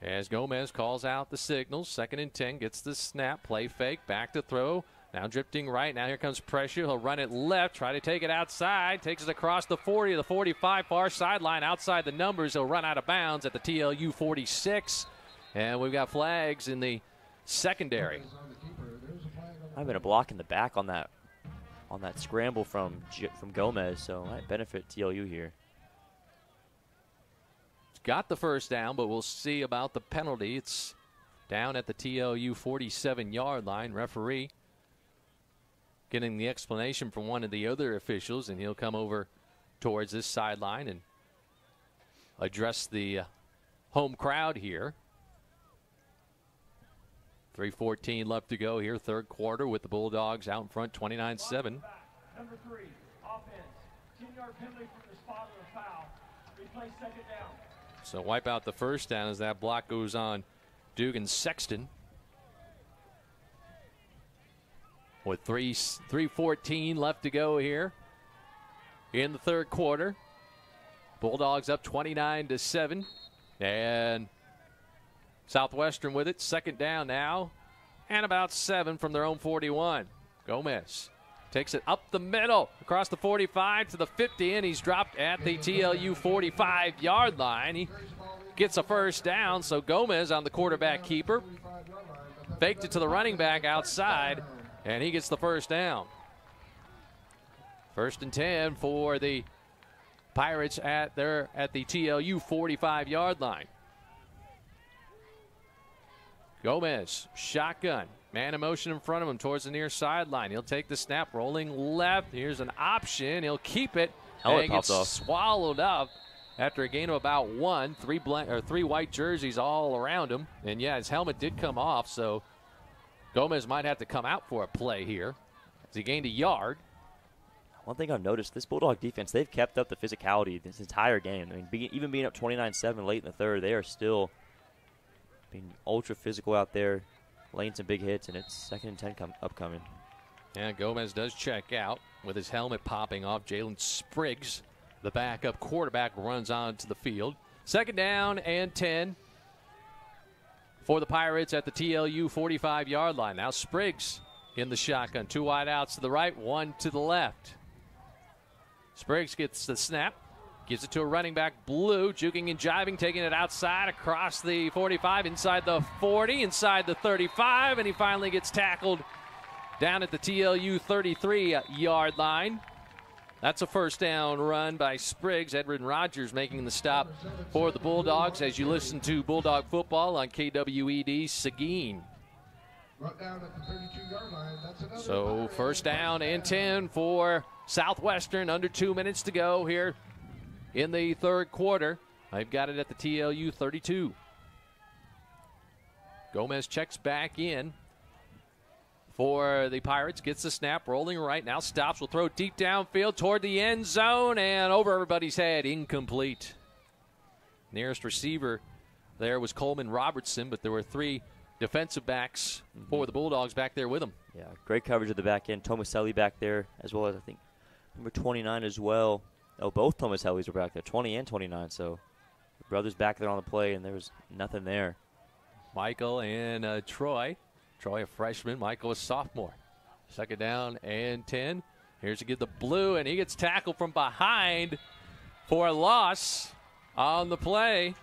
As Gomez calls out the signals. Second and 10 gets the snap. Play fake. Back to throw. Now drifting right. Now here comes pressure. He'll run it left. Try to take it outside. Takes it across the 40 to the 45. Far sideline. Outside the numbers. He'll run out of bounds at the TLU 46. And we've got flags in the secondary. I've been a block in the back on that on that scramble from from Gomez, so might benefit TLU here. Got the first down, but we'll see about the penalty. It's down at the TLU 47 yard line. Referee getting the explanation from one of the other officials, and he'll come over towards this sideline and address the uh, home crowd here. 3.14 left to go here, third quarter, with the Bulldogs out in front 29 7. Number three, offense. 10 yard penalty from the spot of the foul. Replay second down. So wipe out the first down as that block goes on Dugan Sexton. With three three fourteen left to go here in the third quarter. Bulldogs up 29 to 7. And Southwestern with it. Second down now. And about seven from their own 41. Gomez takes it up the middle across the 45 to the 50, and he's dropped at the TLU 45 yard line. He gets a first down, so Gomez on the quarterback keeper. Faked it to the running back outside, and he gets the first down. First and 10 for the Pirates at their at the TLU 45 yard line. Gomez, shotgun. Man in motion in front of him towards the near sideline. He'll take the snap, rolling left. Here's an option. He'll keep it. Helmet and popped gets off. swallowed up after a gain of about one. Three blank or three white jerseys all around him. And yeah, his helmet did come off, so Gomez might have to come out for a play here. As he gained a yard. One thing I've noticed, this Bulldog defense, they've kept up the physicality this entire game. I mean, be, even being up 29-7 late in the third, they are still being ultra physical out there, laying some big hits, and it's second and 10 come, upcoming. And Gomez does check out with his helmet popping off. Jalen Spriggs, the backup quarterback, runs onto the field. Second down and 10 for the Pirates at the TLU 45 yard line. Now Spriggs in the shotgun. Two wide outs to the right, one to the left. Spriggs gets the snap, gives it to a running back, Blue, juking and jiving, taking it outside across the 45, inside the 40, inside the 35, and he finally gets tackled down at the TLU 33 yard line. That's a first down run by Spriggs. Edwin Rogers making the stop for the Bulldogs as you listen to Bulldog football on KWED Seguin. Brought down at the 32 yard line. That's another. So first down and 10 for Southwestern. Under two minutes to go here in the third quarter. I've got it at the TLU 32. Gomez checks back in for the Pirates. Gets the snap rolling right now. Stops. Will throw deep downfield toward the end zone and over everybody's head. Incomplete. Nearest receiver there was Coleman Robertson, but there were three defensive backs for the Bulldogs back there with him. Yeah, great coverage of the back end. Tomaselli back there, as well as I think number 29 as well. Oh, both Tomasellis were back there, 20 and 29. So the brothers back there on the play, and there was nothing there. Michael and uh, Troy. Troy, a freshman. Michael, a sophomore. Second down and 10. Here's to get the blue, and he gets tackled from behind for a loss on the play.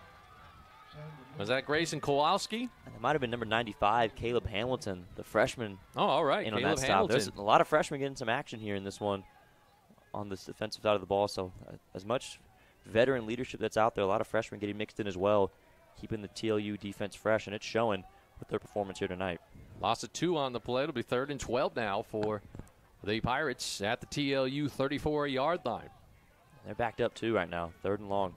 Was that Grayson Kowalski? It might have been number 95, Caleb Hamilton, the freshman. Oh, all right. In on Caleb that stop. There's a lot of freshmen getting some action here in this one on this defensive side of the ball. So, uh, as much veteran leadership that's out there, a lot of freshmen getting mixed in as well, keeping the TLU defense fresh, and it's showing with their performance here tonight. Loss of two on the play. It'll be third and 12 now for the Pirates at the TLU 34 yard line. They're backed up too right now, third and long.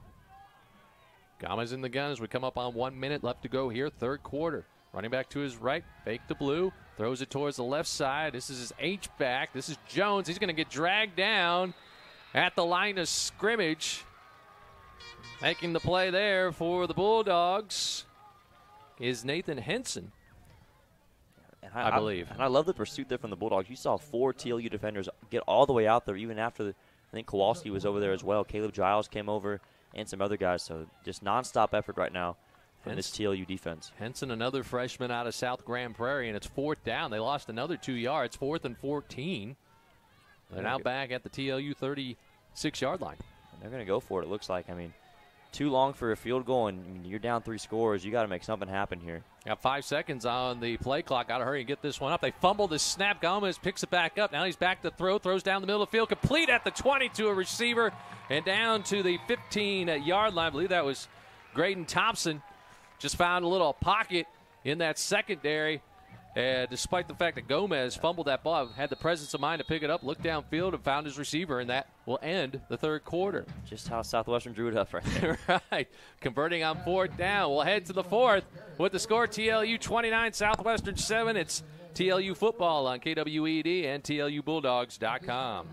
Gomez in the gun as we come up on one minute left to go here, third quarter. Running back to his right, fake the blue, throws it towards the left side. This is his H back. This is Jones. He's going to get dragged down at the line of scrimmage. Making the play there for the Bulldogs is Nathan Henson. And I believe. and I love the pursuit there from the Bulldogs. You saw four TLU defenders get all the way out there, even after the, I think Kowalski was over there as well. Caleb Giles came over, and some other guys. So just nonstop effort right now from this TLU defense. Henson, another freshman out of South Grand Prairie, and it's fourth down. They lost another two yards, fourth and 14. They're now back at the TLU 36 yard line. And they're going to go for it, it looks like. I mean, too long for a field goal, and you're down three scores. You got to make something happen here. Got five seconds on the play clock. Got to hurry and get this one up. They fumble the snap. Gomez picks it back up. Now he's back to throw. Throws down the middle of the field. Complete at the 20 to a receiver and down to the 15 yard line. I believe that was Graydon Thompson. Just found a little pocket in that secondary. And despite the fact that Gomez fumbled that ball, had the presence of mind to pick it up, looked downfield, and found his receiver, and that will end the third quarter. Just how Southwestern drew it up right there. right. Converting on fourth down. We'll head to the fourth with the score TLU 29, Southwestern 7. It's TLU football on KWED and TLUBulldogs.com.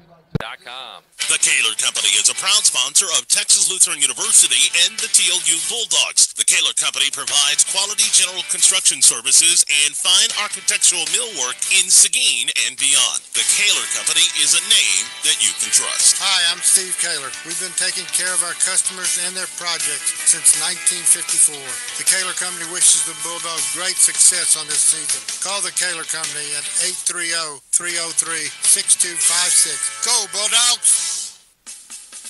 .com. The Kaler Company is a proud sponsor of Texas Lutheran University and the TLU Bulldogs. The Kaler Company provides quality general construction services and fine architectural millwork in Seguin and beyond. The Kaler Company is a name that you can trust. Hi, I'm Steve Kaler. We've been taking care of our customers and their projects since 1954. The Kaler Company wishes the Bulldogs great success on this season. Call the Kaler Company at 830-303-6256. Go Bulldogs!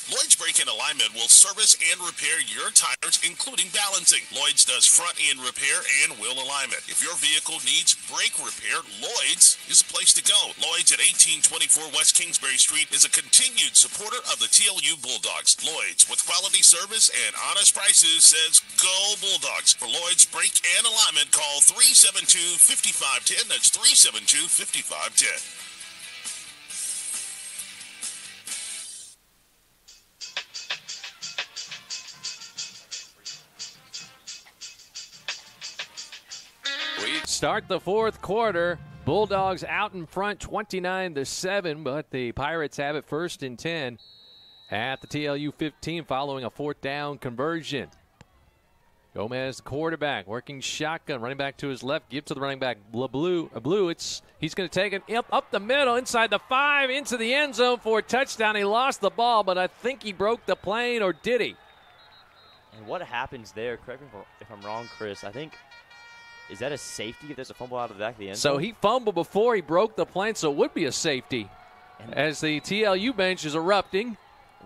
Lloyd's Brake and Alignment will service and repair your tires, including balancing. Lloyd's does front end repair and wheel alignment. If your vehicle needs brake repair, Lloyd's is the place to go. Lloyd's at 1824 West Kingsbury Street is a continued supporter of the TLU Bulldogs. Lloyd's, with quality service and honest prices, says go Bulldogs. For Lloyd's Brake and Alignment, call 372 5510. That's 372 5510. Start the fourth quarter. Bulldogs out in front 29 to 7, but the Pirates have it first and 10 at the TLU 15 following a fourth down conversion. Gomez, the quarterback, working shotgun, running back to his left, give to the running back Blue. Uh, Blue, it's he's going to take it up, up the middle, inside the five, into the end zone for a touchdown. He lost the ball, but I think he broke the plane, or did he? And what happens there, correct me if I'm wrong, Chris, I think, is that a safety if there's a fumble out of the back of the end So he fumbled before he broke the plane, so it would be a safety. As the TLU bench is erupting,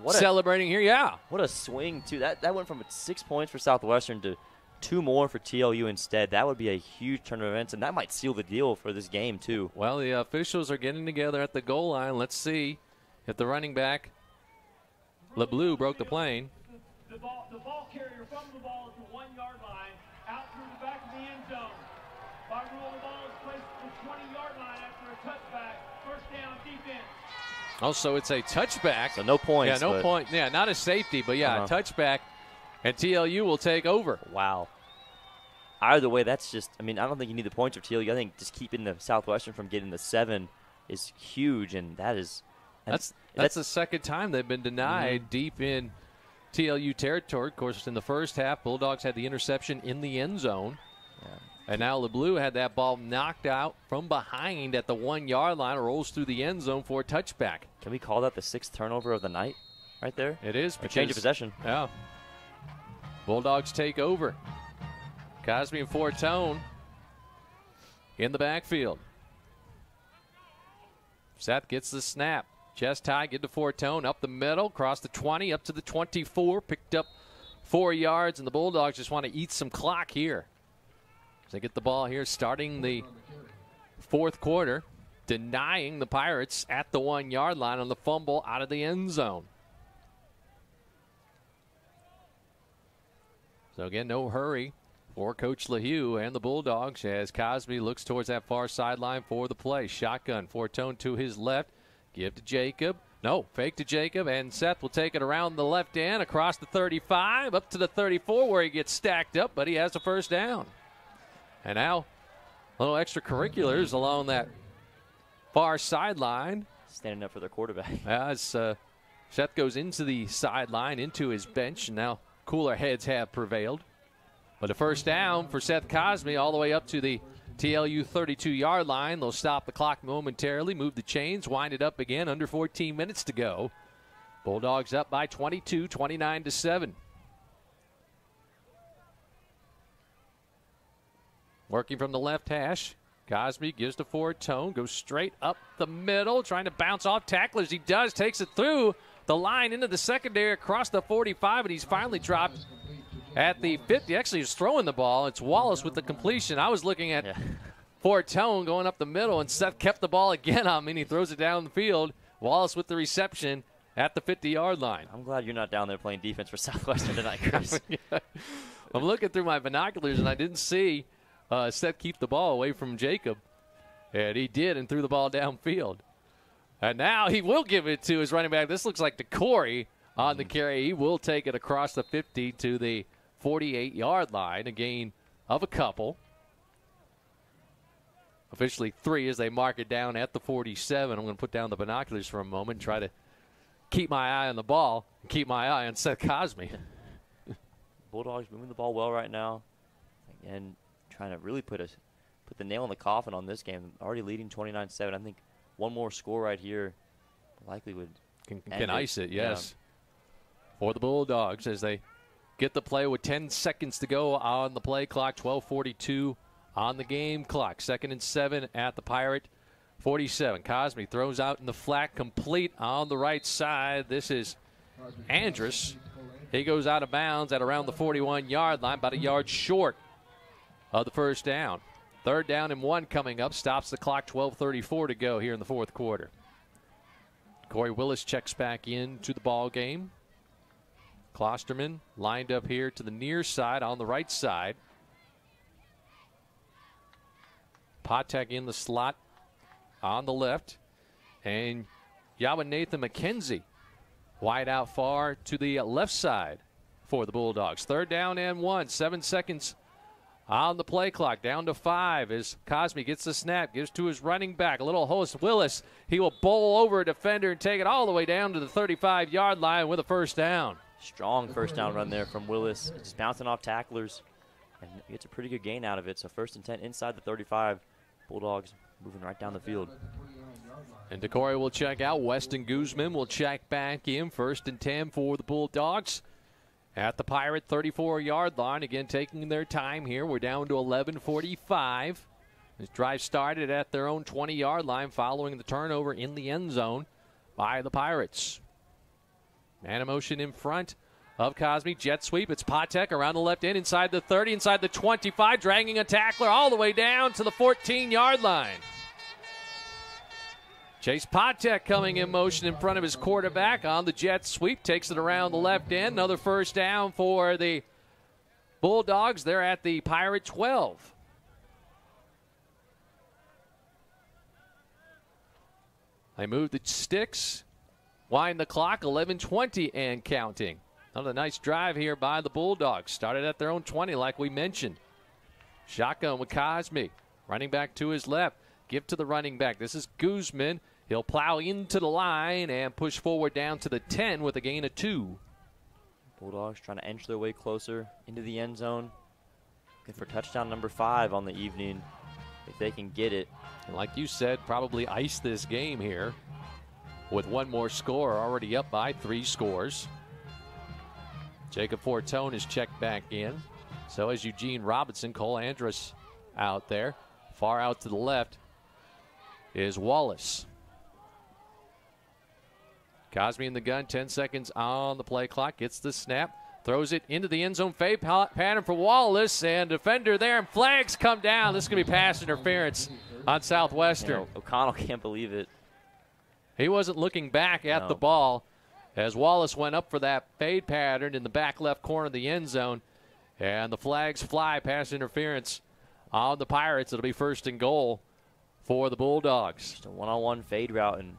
What a- celebrating here, yeah. What a swing, too. That, that went from six points for Southwestern to two more for TLU instead. That would be a huge turn of events, and that might seal the deal for this game, too. Well, the officials are getting together at the goal line. Let's see if the running back, LeBleu, broke the plane. The ball, the ball carrier fumbled the ball at the one yard line, out through the back of the end zone. By rule, the ball is placed at the 20 yard line after a touchback. First down, defense. Also, it's a touchback. So no points, Yeah, no point. Yeah, not a safety, but yeah, Uh-huh. a touchback. And TLU will take over. Wow. Either way, that's just, I mean, I don't think you need the points of TLU. I think just keeping the Southwestern from getting the seven is huge, and that is. and That's that's the second time they've been denied deep in TLU territory. Of course, in the first half, Bulldogs had the interception in the end zone. And now LeBleu had that ball knocked out from behind at the one yard line, rolls through the end zone for a touchback. Can we call that the sixth turnover of the night right there? It is. A change of possession. Yeah. Bulldogs take over. Cosby and Fortone in the backfield. Seth gets the snap. Chest high, get to Fortone, up the middle, across the 20, up to the 24, picked up four yards, and the Bulldogs just want to eat some clock here. They get the ball here, starting the fourth quarter, denying the Pirates at the one yard line on the fumble out of the end zone. So again, no hurry for Coach LaHue and the Bulldogs as Cosby looks towards that far sideline for the play. Shotgun, Fortone to his left. Give to Jacob. No, fake to Jacob, and Seth will take it around the left end across the 35 up to the 34 where he gets stacked up, but he has a first down. And now, a little extracurriculars along that far sideline. Standing up for their quarterback. As uh, Seth goes into the sideline, into his bench, and now cooler heads have prevailed. But a first down for Seth Cosme all the way up to the TLU 32 yard line. They'll stop the clock momentarily, move the chains, wind it up again. Under 14 minutes to go. Bulldogs up by 22, 29 to 7. Working from the left hash. Cosby gives to Fortone, goes straight up the middle, trying to bounce off tacklers. He does, takes it through the line into the secondary across the 45, and he's finally dropped at the 50. Actually, he's throwing the ball. It's Wallace with the completion. I was looking at yeah. Fortone going up the middle, and Seth kept the ball again on me, and he throws it down the field. Wallace with the reception at the 50 yard line. I'm glad you're not down there playing defense for Southwestern tonight, Chris. I'm looking through my binoculars, and I didn't see uh, Seth keep the ball away from Jacob. And he did and threw the ball downfield. And now he will give it to his running back. This looks like to Corey on the carry. He will take it across the 50 to the 48 yard line, a gain of a couple. Officially three as they mark it down at the 47. I'm going to put down the binoculars for a moment and try to keep my eye on the ball and keep my eye on Seth Cosme. Bulldogs moving the ball well right now and trying to really put a put the nail in the coffin on this game. Already leading 29-7. I think one more score right here likely would can, can ice it. Yes, yeah. for the Bulldogs as they get the play with 10 seconds to go on the play clock. 12:42 on the game clock. Second and seven at the Pirate 47. Cosme throws out in the flat, complete on the right side. This is Andrews. He goes out of bounds at around the 41 yard line, about a yard short of the first down. Third down and one coming up. Stops the clock. 12:34 to go here in the fourth quarter. Corey Willis checks back into the ball game. Klosterman lined up here to the near side on the right side. Potek in the slot on the left. And Yahweh Nathan McKenzie wide out far to the left side for the Bulldogs. Third down and one. Seven seconds on the play clock. Down to five as Cosme gets the snap, gives to his running back. A little host Willis. He will bowl over a defender and take it all the way down to the 35 yard line with a first down. Strong first down run there from Willis. Just bouncing off tacklers and gets a pretty good gain out of it. So first and 10 inside the 35. Bulldogs moving right down the field. And DeCorey will check out. Weston Guzman will check back in. First and 10 for the Bulldogs at the Pirate 34 yard line. Again, taking their time here. We're down to 11:45. This drive started at their own 20 yard line following the turnover in the end zone by the Pirates. Man motion in front of Cosme. Jet sweep. It's Potek around the left end, inside the 30, inside the 25, dragging a tackler all the way down to the 14 yard line. Chase Potek coming in motion in front of his quarterback on the jet sweep, takes it around the left end. Another first down for the Bulldogs. They're at the Pirate 12. They move the sticks, wind the clock, 11:20 and counting. Another nice drive here by the Bulldogs. Started at their own 20, like we mentioned. Shotgun with Cosme, running back to his left. Give to the running back. This is Guzman. He'll plow into the line and push forward down to the 10 with a gain of two. Bulldogs trying to inch their way closer into the end zone. Looking for touchdown number five on the evening if they can get it. And like you said, probably ice this game here with one more score, already up by three scores. Jacob Fortone is checked back in. So is Eugene Robinson. Cole Andrews out there. Far out to the left is Wallace. Cosby in the gun, 10 seconds on the play clock, gets the snap, throws it into the end zone fade pattern for Wallace, and defender there, and flags come down. This is going to be pass interference on Southwestern. You know, O'Connell can't believe it. He wasn't looking back at No. the ball as Wallace went up for that fade pattern in the back left corner of the end zone. And the flags fly pass interference on the Pirates. It'll be first and goal for the Bulldogs. Just a one-on-one fade route, and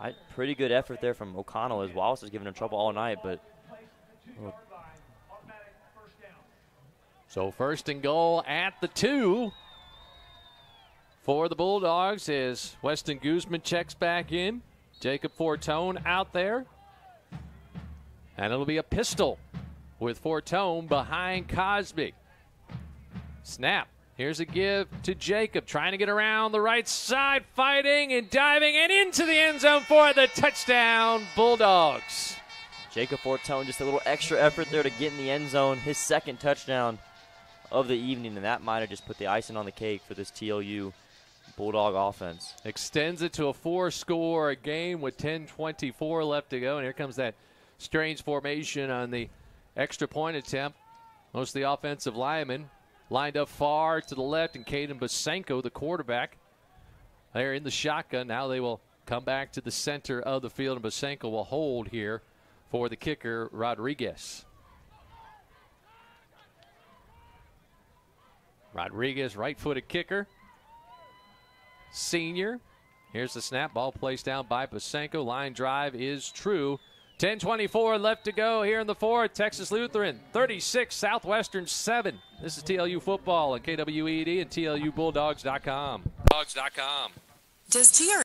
I, pretty good effort there from O'Connell as Wallace has given him trouble all night, but So first and goal at the two for the Bulldogs as Weston Guzman checks back in. Jacob Fortone out there. And it'll be a pistol with Fortone behind Cosby. Snap. Here's a give to Jacob, trying to get around the right side, fighting and diving and into the end zone for the touchdown, Bulldogs. Jacob Fortone just a little extra effort there to get in the end zone. His second touchdown of the evening, and that might have just put the icing on the cake for this TLU Bulldog offense. extends it to a four score game with 10.24 left to go. And here comes that strange formation on the extra point attempt. Most of the offensive linemen lined up far to the left, and Caden Basenko, the quarterback, they're in the shotgun. Now they will come back to the center of the field, and Basenko will hold here for the kicker, Rodriguez. Rodriguez, right footed kicker. Senior. Here's the snap. Ball placed down by Basenko. Line drive is true. 10:24 left to go here in the fourth. Texas Lutheran 36, Southwestern 7. This is TLU football on KWED and TLUBulldogs.com. Dogs.com. Does TR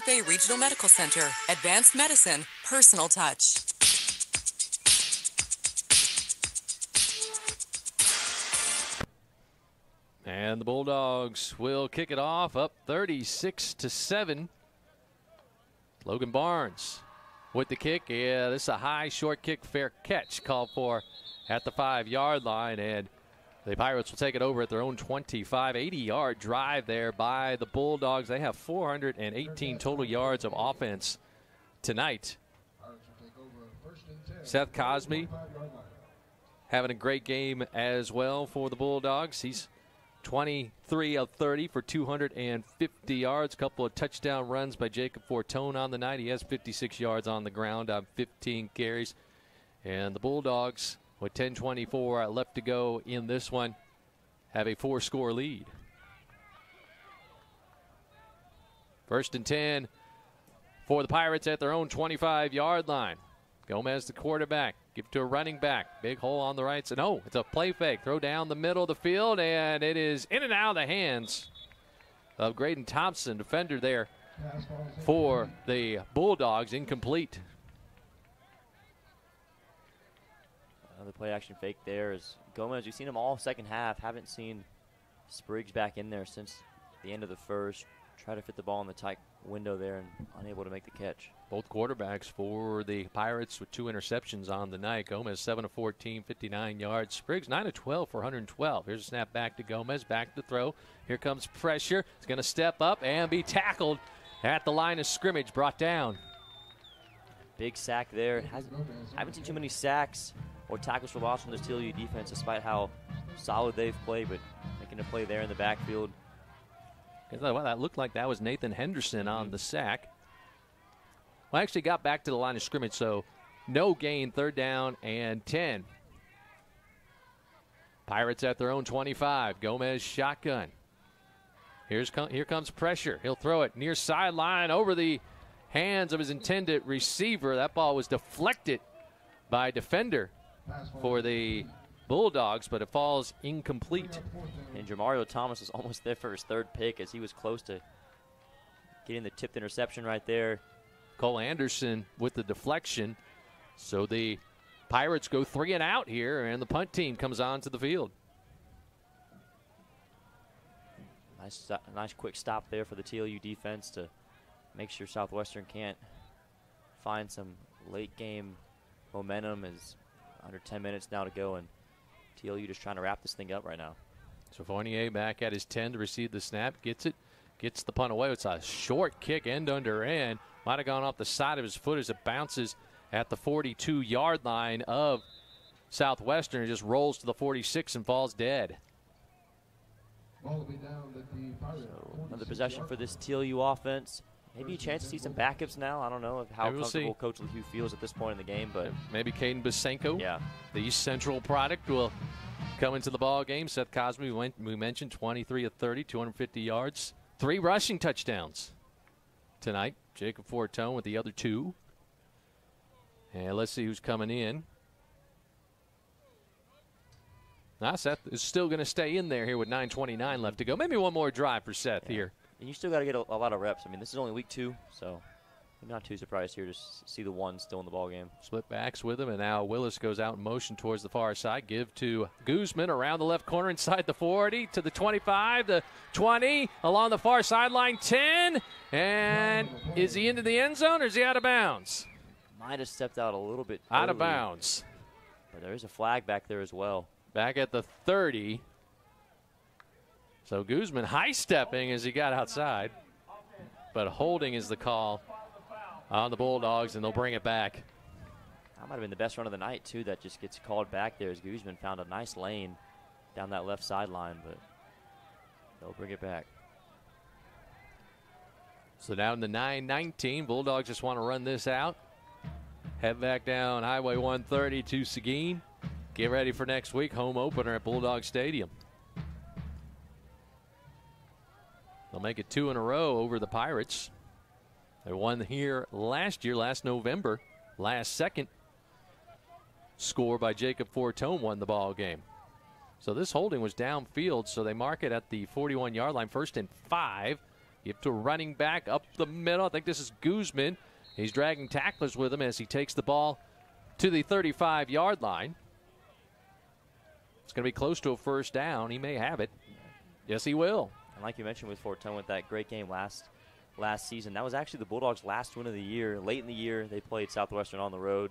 Guadalupe Regional Medical Center. Advanced medicine. Personal touch. And the Bulldogs will kick it off up 36 to 7. Logan Barnes with the kick. Yeah, this is a high short kick fair catch called for at the 5-yard line and the Pirates will take it over at their own 25 80 yard drive there by the Bulldogs. They have 418 total yards of offense tonight. Seth Cosme having a great game as well for the Bulldogs. He's 23 of 30 for 250 yards. Couple of touchdown runs by Jacob Fortone on the night. He has 56 yards on the ground on 15 carries. And the Bulldogs, with 10:24 uh, left to go in this one, have a four-score lead. First and 10 for the Pirates at their own 25-yard line. Gomez, the quarterback, give to a running back. Big hole on the right side. No, it's a play fake. Throw down the middle of the field, and it is in and out of the hands of Graydon Thompson, defender there for the Bulldogs, incomplete. Another play action fake there is Gomez. We've seen him all second half. Haven't seen Spriggs back in there since the end of the first. Try to fit the ball in the tight window there and unable to make the catch. Both quarterbacks for the Pirates with two interceptions on the night. Gomez 7 of 14, 59 yards. Spriggs 9 of 12 for 112. Here's a snap back to Gomez, back to throw. Here comes pressure. It's going to step up and be tackled at the line of scrimmage, brought down. Big sack there. Hasn't, haven't seen too many sacks or tackles for loss from this TLU defense, despite how solid they've played. But making a play there in the backfield. Well, that looked like that was Nathan Henderson on mm-hmm. the sack. Well, actually got back to the line of scrimmage, so no gain, third down and 10. Pirates at their own 25. Gomez shotgun. Here's here comes pressure. He'll throw it near sideline over the hands of his intended receiver. That ball was deflected by a defender for the Bulldogs, but it falls incomplete. And Jamario Thomas was almost there for his third pick as he was close to getting the tipped interception right there. Cole Anderson with the deflection. So the Pirates go three and out here, and the punt team comes onto the field. Nice, nice quick stop there for the TLU defense to make sure Southwestern can't find some late game momentum. Is under 10 minutes now to go, and TLU just trying to wrap this thing up right now. So Fournier back at his 10 to receive the snap, gets it, gets the punt away. It's a short kick, end under end. Might have gone off the side of his foot as it bounces at the 42 yard line of Southwestern. It just rolls to the 46 and falls dead. So another possession for this TLU offense. Maybe a chance to see some backups now. I don't know how comfortable. Coach LaHue feels at this point in the game, but maybe Caden Basenko, yeah, the East Central product, will come into the ball game. Seth Cosby, we, went, we mentioned 23 of 30, 250 yards, three rushing touchdowns tonight. Jacob Fortone with the other two. And let's see who's coming in. Now Seth is still going to stay in there here with 9:29 left to go. Maybe one more drive for Seth yeah. here. And you still got to get a, a, lot of reps. I mean, this is only week two, so I'm not too surprised here to see the one still in the ball game. Split backs with him, and now Willis goes out in motion towards the far side. Give to Guzman around the left corner inside the 40 to the 25, the 20 along the far sideline 10, and is he into the end zone or is he out of bounds? Might have stepped out a little bit. Out early, of bounds. But there is a flag back there as well. Back at the 30. So Guzman high stepping as he got outside, but holding is the call on the Bulldogs, and they'll bring it back. That might have been the best run of the night, too, that just gets called back there as Guzman found a nice lane down that left sideline, but they'll bring it back. So down to 9 19. Bulldogs just want to run this out. Head back down Highway 130 to Seguin. Get ready for next week, home opener at Bulldog Stadium. They'll make it two in a row over the Pirates. They won here last year, last November, last second. Score by Jacob Fortone won the ball game. So this holding was downfield, so they mark it at the 41 yard line, first and five. Give to running back up the middle. I think this is Guzman. He's dragging tacklers with him as he takes the ball to the 35 yard line. It's going to be close to a first down. He may have it. Yes, he will. And like you mentioned with Fortone with that great game last last season, that was actually the Bulldogs' last win of the year. Late in the year, they played Southwestern on the road,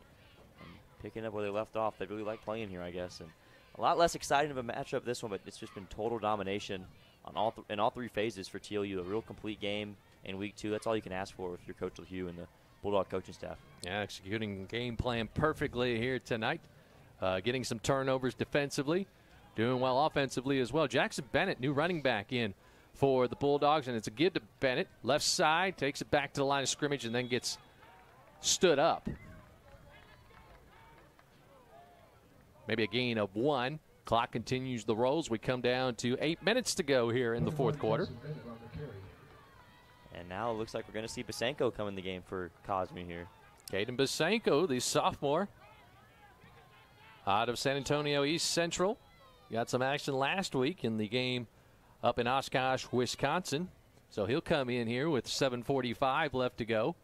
and picking up where they left off. They really like playing here, I guess. And a lot less exciting of a matchup this one, but it's just been total domination on all th- in all three phases for TLU. A real complete game in week two. That's all you can ask for if you're Coach LaHue and the Bulldog coaching staff. Yeah, executing game plan perfectly here tonight. Uh, getting some turnovers defensively, doing well offensively as well. Jackson Bennett, new running back in for the Bulldogs, and it's a give to Bennett. Left side, takes it back to the line of scrimmage, and then gets stood up. Maybe a gain of one. Clock continues the rolls. We come down to eight minutes to go here in the fourth quarter. And now it looks like we're going to see Basenko come in the game for Cosme here. Caden Basenko, the sophomore, out of San Antonio East Central. Got some action last week in the game up in Oshkosh, Wisconsin. So he'll come in here with 7.45 left to go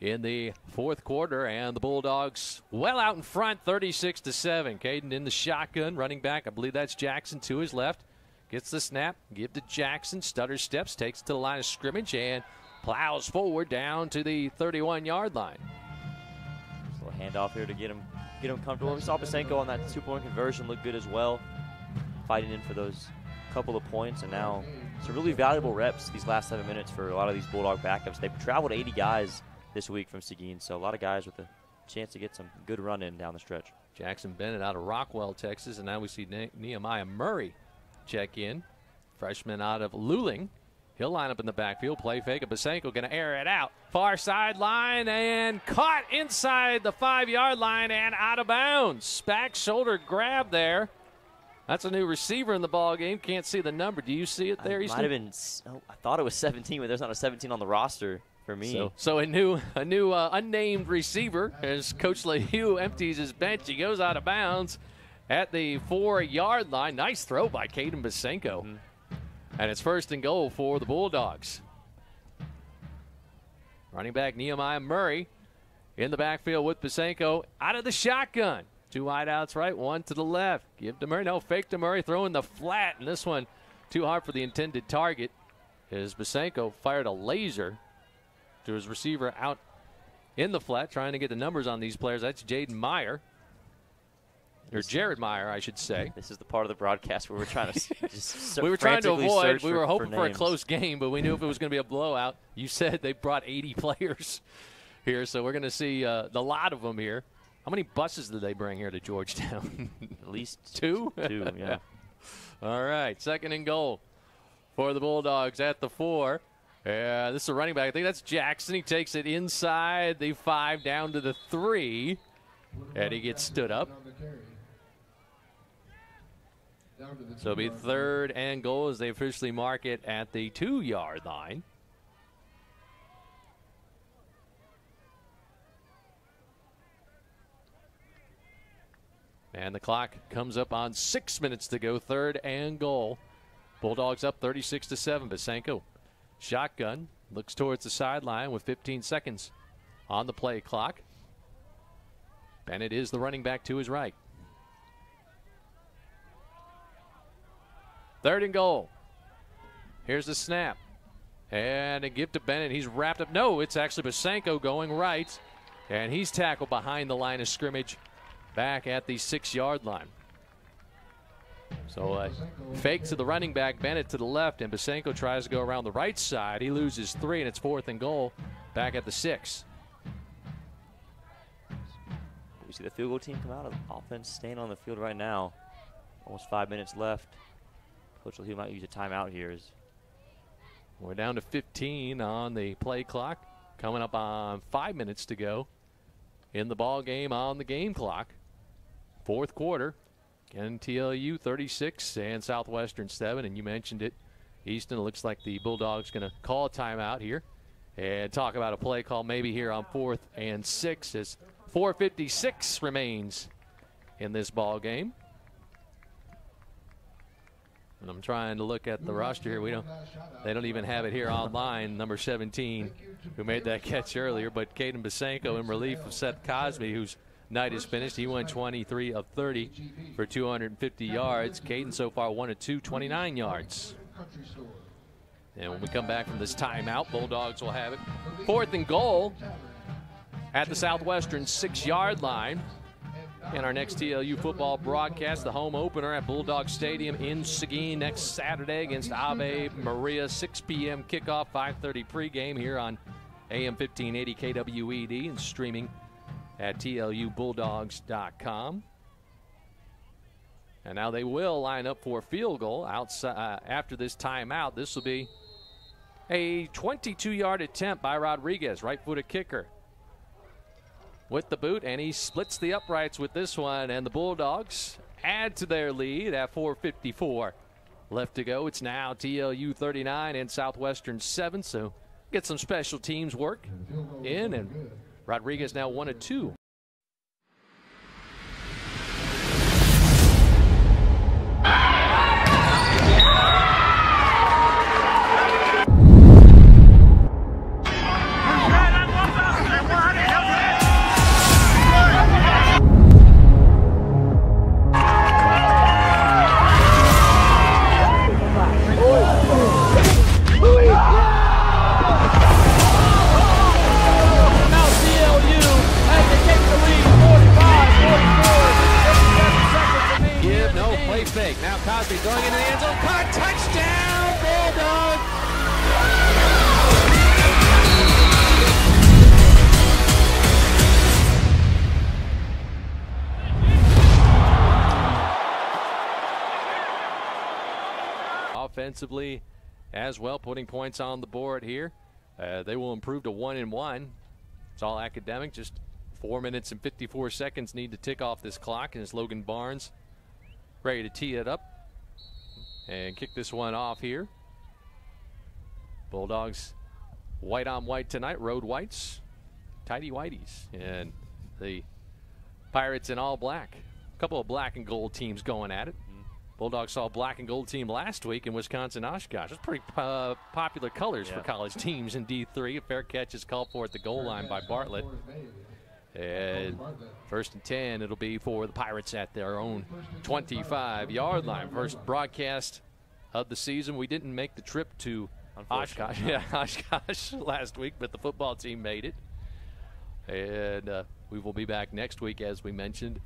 in the fourth quarter. And the Bulldogs well out in front, 36 to 7. Caden in the shotgun, running back. I believe that's Jackson to his left. Gets the snap, give to Jackson, stutter steps, takes to the line of scrimmage, and plows forward down to the 31 yard line. Just a little handoff here to get him get him comfortable. We saw Basenko on that two point conversion look good as well, fighting in for those couple of points, and now some really valuable reps these last seven minutes for a lot of these Bulldog backups. They've traveled 80 guys this week from Seguin, so a lot of guys with a chance to get some good run in down the stretch. Jackson Bennett out of Rockwall, Texas, and now we see ne- Nehemiah Murray check in. Freshman out of Luling. He'll line up in the backfield, play fake. Basenko going to air it out. Far sideline and caught inside the five yard line and out of bounds. Back shoulder grab there That's a new receiver in the ball game. Can't see the number. Do you see it there? It might have been. Oh, I thought it was 17, but there's not a 17 on the roster for me. So, so a new a new uh, unnamed receiver as Coach LaHue empties his bench. He goes out of bounds at the four-yard line. Nice throw by Caden Basenko. Mm-hmm. And it's first and goal for the Bulldogs. Running back Nehemiah Murray in the backfield with Basenko out of the shotgun. Two wideouts right, one to the left. Give to Murray. No, fake to Murray, throwing the flat. And this one too hard for the intended target. As Basenko fired a laser to his receiver out in the flat, trying to get the numbers on these players. That's Jaden Meyer. Or Jared Meyer, I should say. This is the part of the broadcast where we're trying to just we were trying to avoid. We were hoping for, for, a close game, but we knew if it was going to be a blowout. You said they brought 80 players here, so we're going to see uh, a lot of them here. How many buses did they bring here to Georgetown? At least two. Two, yeah. All right, second and goal for the Bulldogs at the four. Yeah, this is a running back. I think that's Jackson. He takes it inside the five down to the three, and he gets stood up. So it'll be third and goal as they officially mark it at the two yard line. And the clock comes up on six minutes to go, third and goal. Bulldogs up 36 to 7. Basenko, shotgun, looks towards the sideline with 15 seconds on the play clock. Bennett is the running back to his right. Third and goal. Here's the snap. And a give to Bennett. He's wrapped up. No, it's actually Basenko going right. And he's tackled behind the line of scrimmage back at the six yard line. So uh, fake to the running back, Bennett to the left, and Basenko tries to go around the right side. He loses three, and it's fourth and goal back at the six. We see the field goal team come out of offense staying on the field right now. Almost five minutes left. Coach LaHue might use a timeout here. Is We're down to 15 on the play clock. Coming up on five minutes to go in the ball game on the game clock. Fourth quarter. Again, TLU 36 and Southwestern 7. And you mentioned it. Easton looks like the Bulldogs going to call a timeout here and talk about a play call maybe here on fourth and six as 456 remains in this ball game. And I'm trying to look at the roster here. We don't they don't even have it here online. Number 17, who made that catch earlier, but Caden Basenko in relief of Seth Cosby, whose night is finished. He went 23 of 30 for 250 yards. Caden so far one of two, 29 yards. And when we come back from this timeout, Bulldogs will have it. Fourth and goal at the Southwestern six yard line. And our next TLU football broadcast, the home opener at Bulldog Stadium in Seguin next Saturday against Ave Maria. 6 p.m. kickoff, 5:30 pregame here on AM 1580 KWED and streaming at TLUBulldogs.com. And now they will line up for a field goal outside uh, after this timeout. This will be a 22-yard attempt by Rodriguez, right-footed kicker with the boot, and he splits the uprights with this one, and the Bulldogs add to their lead at 4.54 left to go. It's now TLU 39 and Southwestern 7, so get some special teams work in, and Rodriguez now 1 of 2. Offensively, as well, putting points on the board here. Uh, they will improve to one and one. It's all academic. Just four minutes and 54 seconds need to tick off this clock, and it's Logan Barnes ready to tee it up and kick this one off here. Bulldogs white on white tonight, road whites, tidy whiteys, and the Pirates in all black. A couple of black and gold teams going at it. Bulldogs saw a black and gold team last week in Wisconsin Oshkosh. It's pretty uh, popular colors Yeah. for college teams in D3. A fair catch is called for at the goal line by Bartlett. And first and 10, it'll be for the Pirates at their own 25 yard line. First broadcast of the season. We didn't make the trip to Oshkosh, yeah, Oshkosh last week, but the football team made it. And uh, we will be back next week, as we mentioned,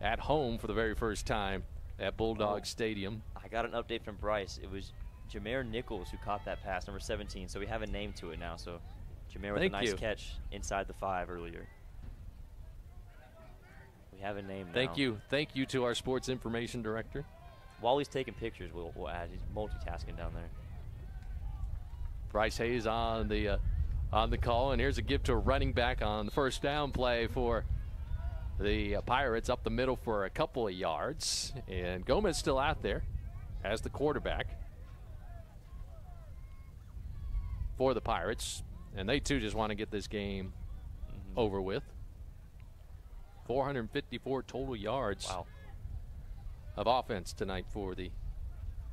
at home for the very first time at Bulldog Stadium. I got an update from Bryce. It was Jameer Nichols who caught that pass, number 17. So we have a name to it now. So Jameer with Thank a nice you. catch inside the five earlier. We have a name now. Thank you. Thank you to our sports information director. While he's taking pictures, we'll, we'll add. He's multitasking down there. Bryce Hayes on the uh, on the call, and here's a give to a running back on the first down play for the uh, Pirates up the middle for a couple of yards, and Gomez still out there as the quarterback for the Pirates, and they too just want to get this game over with. 454 total yards Wow. of offense tonight for the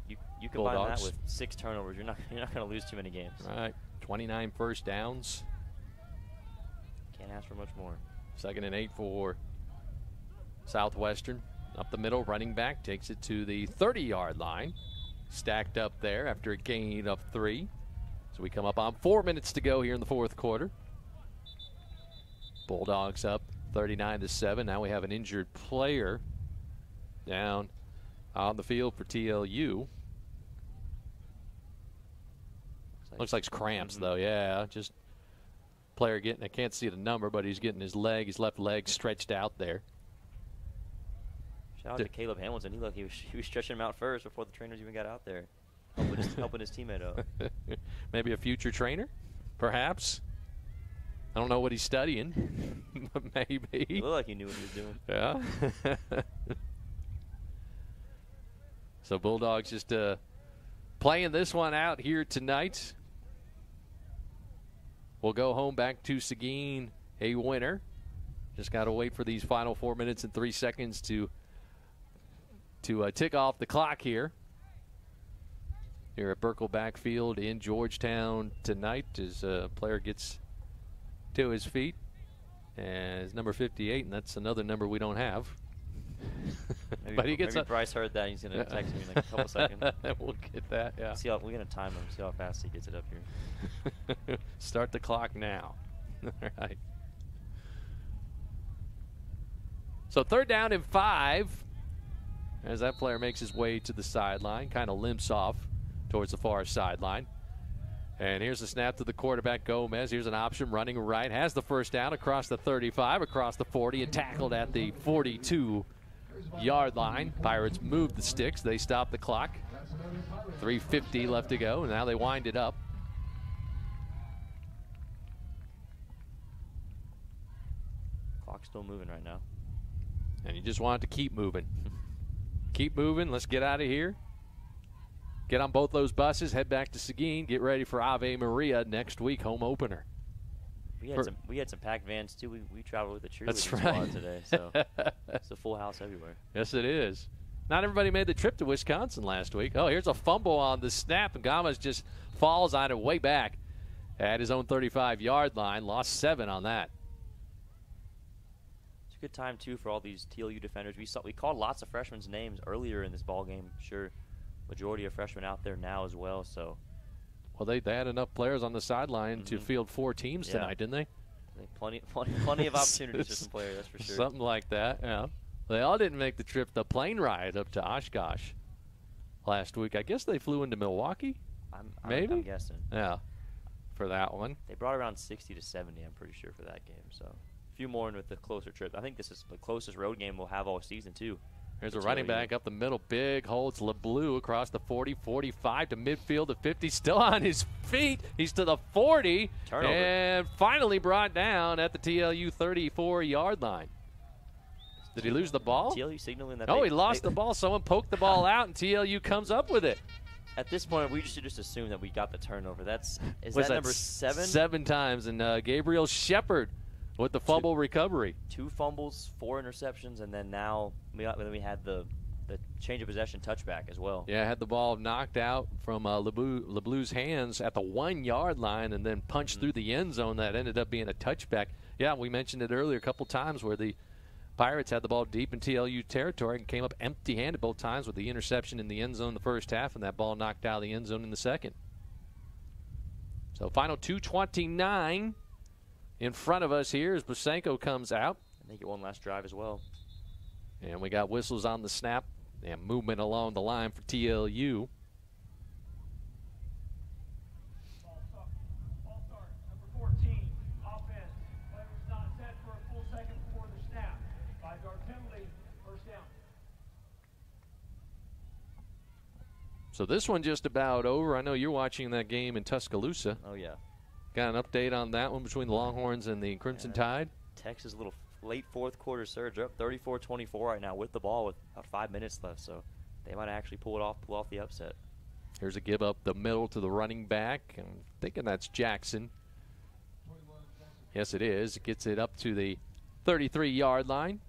You you combine Bulldogs. that with six turnovers, you're not you're not going to lose too many games. All right, 29 first downs. Can't ask for much more. Second and eight for Southwestern. Up the middle, running back takes it to the 30 yard line. Stacked up there after a gain of three. So we come up on four minutes to go here in the fourth quarter. Bulldogs up 39 to 7. Now we have an injured player down on the field for TLU. Looks like it's cramps, though. Yeah, just player getting. I can't see the number, but he's getting his leg, his left leg, stretched out there. Shout out to Caleb Hamilton. He looked he was, he was stretching him out first before the trainers even got out there, helping his, helping his teammate out. Maybe a future trainer, perhaps. I don't know what he's studying, but maybe. He looked like he knew what he was doing. Yeah. so Bulldogs just uh, playing this one out here tonight. We'll go home back to Seguin, a winner. Just got to wait for these final four minutes and three seconds to to uh, tick off the clock here. Here at Birkelbach Field in Georgetown tonight, as a player gets to his feet as number 58, and that's another number we don't have. Maybe, but he gets maybe a- Bryce heard that. He's gonna text me in like a couple seconds. we'll get that. Yeah. See how we're gonna time him. See how fast he gets it up here. Start the clock now. All right. So third down and five. As that player makes his way to the sideline, kind of limps off towards the far sideline. And here's the snap to the quarterback Gomez. Here's an option running right. Has the first down across the 35, across the 40, and tackled at the 42 yard line. Pirates move the sticks. They stop the clock. 3.50 left to go. and Now they wind it up. Clock's still moving right now. And you just want it to keep moving. keep moving. Let's get out of here. Get on both those buses, head back to Seguin, get ready for Ave Maria next week, home opener. We had For- some we had some packed vans too. We, we traveled with the cheerleading That's right. today, so it's a full house everywhere. Yes, it is. Not everybody made the trip to Wisconsin last week. Oh, here's a fumble on the snap, and Gomez just falls on it way back at his own 35 yard line. Lost seven on that. A good time too for all these TLU defenders. We saw we called lots of freshmen's names earlier in this ball game. Sure, majority of freshmen out there now as well. So Well, they, they had enough players on the sideline to Mhm. field four teams Yeah. tonight, didn't they? plenty plenty, plenty of opportunities for some players. That's for sure. Something like that, yeah. They all didn't make the trip, the plane ride up to Oshkosh last week. I guess they flew into Milwaukee, I'm, I'm, maybe? I'm guessing. yeah, for that one. They brought around 60 to 70, I'm pretty sure, for that game. So few more in with the closer trip. I think this is the closest road game we'll have all season, too. Here's a running back up the middle, big hole. It's LeBleu across the 40, 45 to midfield to 50, still on his feet. He's to the 40, Turnover. and finally brought down at the TLU 34 yard line. Did he lose the ball? TLU signaling that. Oh, they- he lost they- the ball. Someone poked the ball out, and TLU comes up with it. At this point, we should just assume that we got the turnover. That's is Was that, number seven? Seven times, and uh, Gabriel Shepard with the fumble recovery. Two fumbles, four interceptions, and then now we then we had the the change of possession touchback as well. Yeah, had the ball knocked out from uh, LeBleu, LeBleu's hands at the one yard line and then punched Mm-hmm. through the end zone. That ended up being a touchback. Yeah, we mentioned it earlier a couple times where the Pirates had the ball deep in TLU territory and came up empty handed both times with the interception in the end zone the first half and that ball knocked out of the end zone in the second. So, final 229 in front of us here as Busenko comes out. And they get one last drive as well. And we got whistles on the snap and movement along the line for TLU. Ball start, number 14, offense. Play was not set for a full second before the snap. Five-yard penalty, first down. So this one just about over. I know you're watching that game in Tuscaloosa. Oh yeah. Got an update on that one between the Longhorns and the Crimson Tide. Texas a little late fourth quarter surge. They're up 34-24 right now with the ball with about five minutes left. So they might actually pull it off, pull off the upset. Here's a give up the middle to the running back. I'm thinking that's Jackson. Yes, it is. It gets it up to the 33 yard line.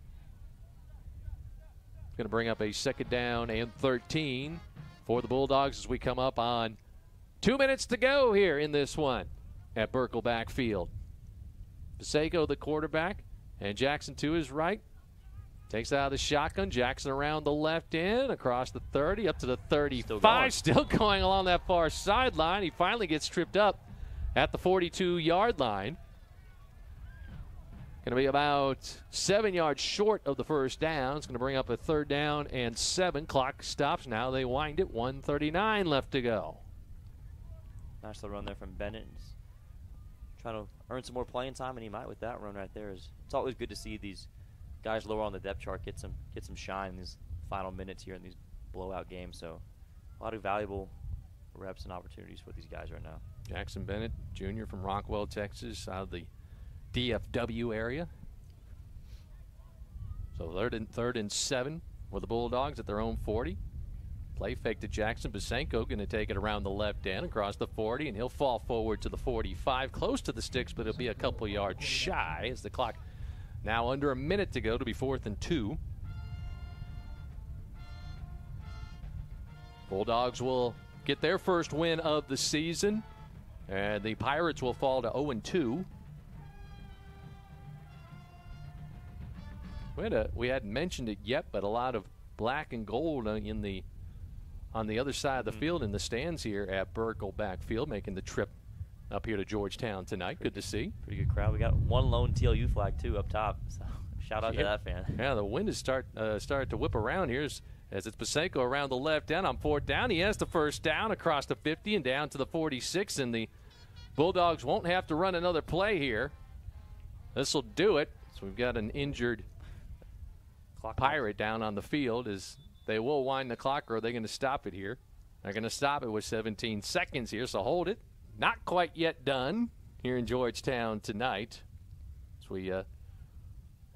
Going to bring up a second down and 13 for the Bulldogs as we come up on two minutes to go here in this one at Birkelbach Field. Basenko, the quarterback, and Jackson to his right. Takes out of the shotgun. Jackson around the left end, across the 30, up to the 35. going. Still going along that far sideline. He finally gets tripped up at the 42 yard line. Going to be about seven yards short of the first down. It's going to bring up a third down and seven. Clock stops now. They wind it. 139 left to go. Nice little run there from Bennett. Trying to earn some more playing time, and he might with that run right there. Is it's always good to see these guys lower on the depth chart get some get some shine in these final minutes here in these blowout games. So a lot of valuable reps and opportunities for these guys right now. Jackson Bennett Jr. from Rockwall, Texas, out of the DFW area. So third and third and seven for the Bulldogs at their own 40. Play fake to Jackson. Basenko going to take it around the left end across the 40, and he'll fall forward to the 45, close to the sticks, but it'll be a couple yards shy as the clock now under a minute to go to be fourth and two. Bulldogs will get their first win of the season, and the Pirates will fall to 0 2. We, had a, we hadn't mentioned it yet, but a lot of black and gold in the on the other side of the field in the stands here at Birkelbach Field, making the trip up here to Georgetown tonight. Good to see. Pretty good crowd. We got one lone TLU flag too up top. So shout out Yeah. to that fan. Yeah, the wind has start uh, started to whip around here as, as it's Basenko around the left end on fourth down. He has the first down across the 50 and down to the 46, and the Bulldogs won't have to run another play here. This will do it. So we've got an injured Pirate down on the field. As they will wind the clock, or are they going to stop it here? They're going to stop it with 17 seconds here, so hold it. Not quite yet done here in Georgetown tonight. As we uh,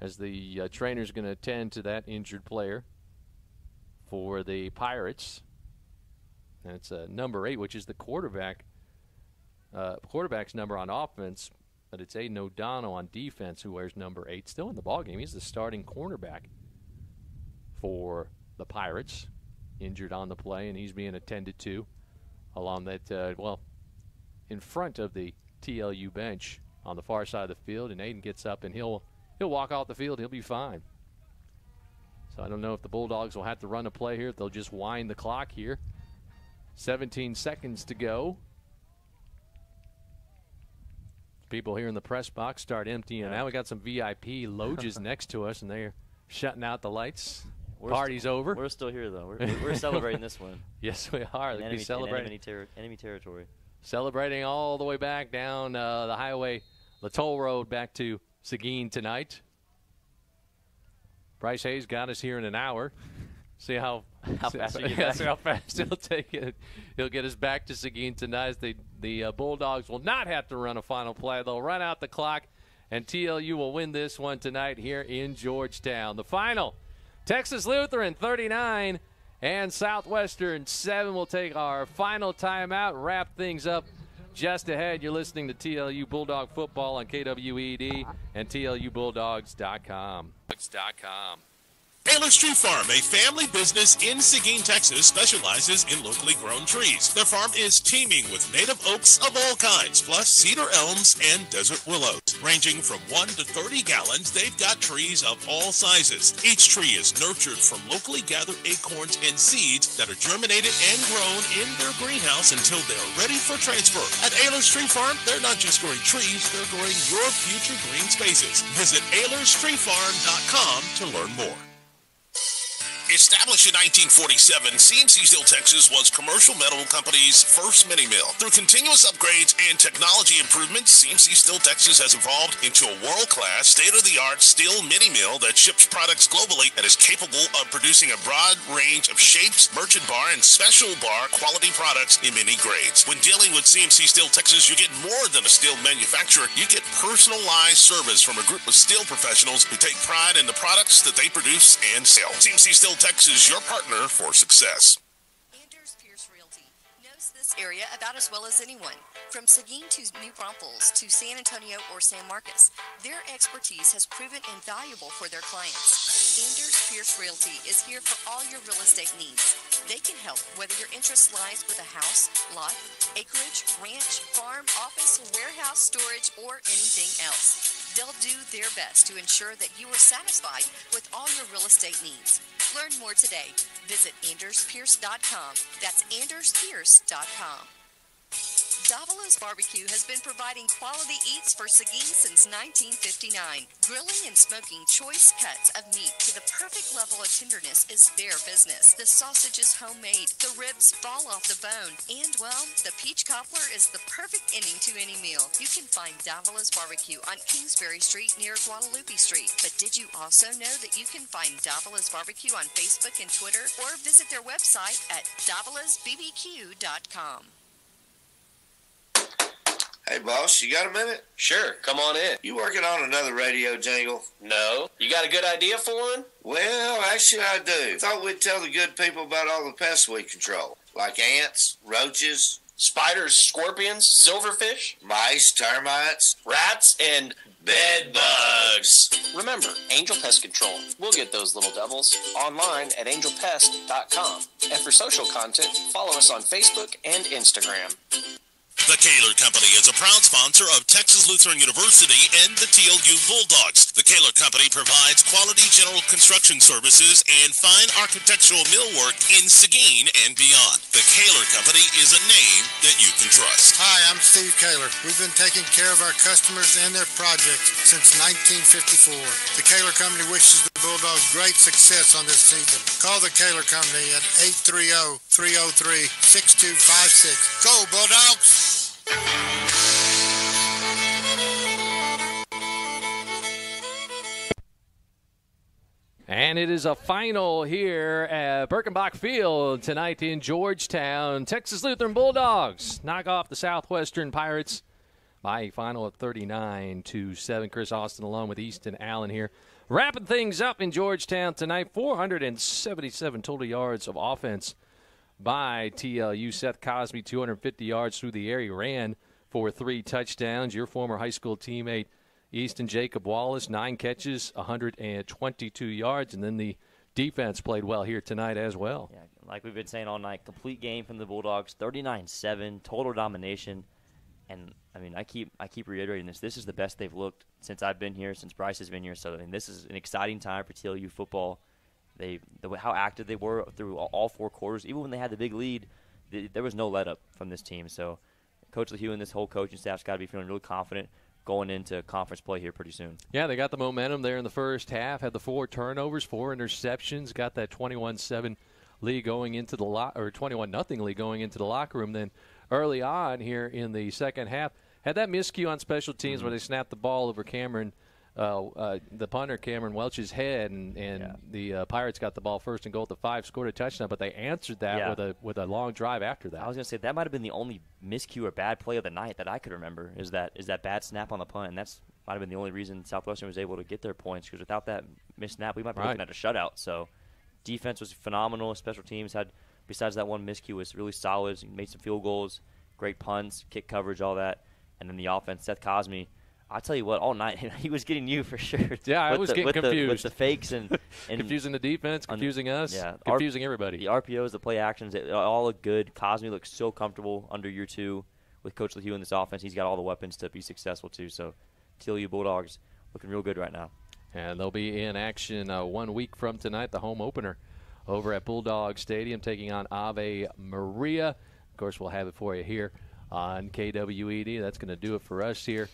as the uh, trainer's going to attend to that injured player for the Pirates. And it's uh, number eight, which is the quarterback. Uh, quarterback's number on offense, but it's Aiden O'Donnell on defense who wears number eight. Still in the ballgame. He's the starting cornerback for the Pirates. Injured on the play, and he's being attended to along that, uh, well, in front of the TLU bench on the far side of the field. And Aiden gets up and he'll he'll walk off the field. He'll be fine. So I don't know if the Bulldogs will have to run a play here. If they'll just wind the clock here. 17 seconds to go. People here in the press box start emptying out. We got some VIP loges next to us, and they're shutting out the lights. We're Party's over. We're still here though. We're, we're celebrating this one. Yes, we are. They'll enemy, celebrating. enemy, terri- enemy territory. celebrating all the way back down uh, the highway, the toll road back to Seguin tonight. Bryce Hayes got us here in an hour. See how How see- fast get yeah, back. see how fast he'll take it. He'll get us back to Seguin tonight. The the uh, Bulldogs will not have to run a final play. They'll run out the clock and TLU will win this one tonight here in Georgetown. The final Texas Lutheran 39 and Southwestern 7 will take our final timeout, wrap things up just ahead. You're listening to TLU Bulldog Football on KWED and TLUBulldogs.com. .com. Taylor Tree Farm, a family business in Seguin, Texas, specializes in locally grown trees. Their farm is teeming with native oaks of all kinds, plus cedar elms and desert willows. Ranging from 1 to 30 gallons, they've got trees of all sizes. Each tree is nurtured from locally gathered acorns and seeds that are germinated and grown in their greenhouse until they're ready for transfer. At Ayler's Tree Farm, they're not just growing trees, they're growing your future green spaces. Visit AylersTreeFarm.com to learn more. Established in 1947, CMC Steel Texas was Commercial Metal Company's first mini mill. Through continuous upgrades and technology improvements, CMC Steel Texas has evolved into a world-class, state-of-the-art steel mini mill that ships products globally and is capable of producing a broad range of shapes, merchant bar, and special bar quality products in many grades. When dealing with CMC Steel Texas, you get more than a steel manufacturer. You get personalized service from a group of steel professionals who take pride in the products that they produce and sell. CMC Steel Texas, your partner for success. Anders Pierce Realty knows this area about as well as anyone. From Seguin to New Braunfels to San Antonio or San Marcos, their expertise has proven invaluable for their clients. Anders Pierce Realty is here for all your real estate needs. They can help whether your interest lies with a house, lot, acreage, ranch, farm, office, warehouse, storage, or anything else. They'll do their best to ensure that you are satisfied with all your real estate needs. Learn more today. Visit AndersPierce.com. That's AndersPierce.com. Davila's Barbecue has been providing quality eats for Seguin since 1959. Grilling and smoking choice cuts of meat to the perfect level of tenderness is their business. The sausage is homemade, the ribs fall off the bone, and well, the peach cobbler is the perfect ending to any meal. You can find Davila's Barbecue on Kingsbury Street near Guadalupe Street. But did you also know that you can find Davila's Barbecue on Facebook and Twitter or visit their website at davilasbbq.com? Hey, boss, you got a minute? Sure, come on in. You working on another radio jingle? No. You got a good idea for one? Well, actually, I do. Thought we'd tell the good people about all the pests we control, like ants, roaches, Spiders, scorpions, silverfish, mice, termites, rats, and bed bugs. Remember, Angel Pest Control. We'll get those little devils online at angelpest.com. And for social content, follow us on Facebook and Instagram. The Kaler Company is a proud sponsor of Texas Lutheran University and the TLU Bulldogs. The Kaler Company provides quality general construction services and fine architectural millwork in Seguin and beyond. The Kaler Company is a name that you can trust. Hi, I'm Steve Kaler. We've been taking care of our customers and their projects since 1954. The Kaler Company wishes the Bulldogs great success on this season. Call the Kaler Company at 830-303-6256. Go, Bulldogs! And it is a final here at Birkelbach Field tonight in Georgetown. Texas Lutheran Bulldogs knock off the Southwestern Pirates by a final of 39 to 7. Chris Austin along with Easton Allen here. Wrapping things up in Georgetown tonight 477 total yards of offense by TLU. Seth Cosby, 250 yards through the air. He ran for three touchdowns. Your former high school teammate, Easton Jacob Wallace, nine catches, 122 yards. And then the defense played well here tonight as well. Yeah, like we've been saying all night, complete game from the Bulldogs, 39-7, total domination. And I mean, I keep I keep reiterating this. This is the best they've looked since I've been here, since Bryce has been here. So I mean, this is an exciting time for TLU football. They the, how active they were through all four quarters, even when they had the big lead, th- there was no let up from this team. So, Coach LaHue and this whole coaching staff's got to be feeling really confident going into conference play here pretty soon. Yeah, they got the momentum there in the first half. Had the four turnovers, four interceptions, got that 21-7 lead going into the lock or 21 nothing lead going into the locker room. Then early on here in the second half, had that miscue on special teams Mm-hmm. where they snapped the ball over Cameron. Uh, uh, the punter Cameron Welch's head, and, and the uh, Pirates got the ball first and goal at the five, scored a touchdown, but they answered that Yeah. with a with a long drive after that. I was gonna say that might have been the only miscue or bad play of the night that I could remember. Is that is that bad snap on the punt, and that's might have been the only reason Southwestern was able to get their points because without that missed snap, we might be Right. looking at a shutout. So defense was phenomenal. Special teams had, besides that one miscue, was really solid. Made some field goals, great punts, kick coverage, all that. And then the offense, Seth Cosby. I tell you what, all night he was getting you for sure. Yeah, I was the- getting with the- with confused. the fakes and, and confusing the defense, on- confusing us, yeah, confusing everybody. The RPOs, the play actions, it, all look good. Cosby looks so comfortable under year two with Coach LaHue in this offense. He's got all the weapons to be successful too. So, TLU Bulldogs looking real good right now. And they'll be in action uh, one week from tonight, the home opener over at Bulldog Stadium, taking on Ave Maria. Of course, we'll have it for you here on KWED. That's going to do it for us here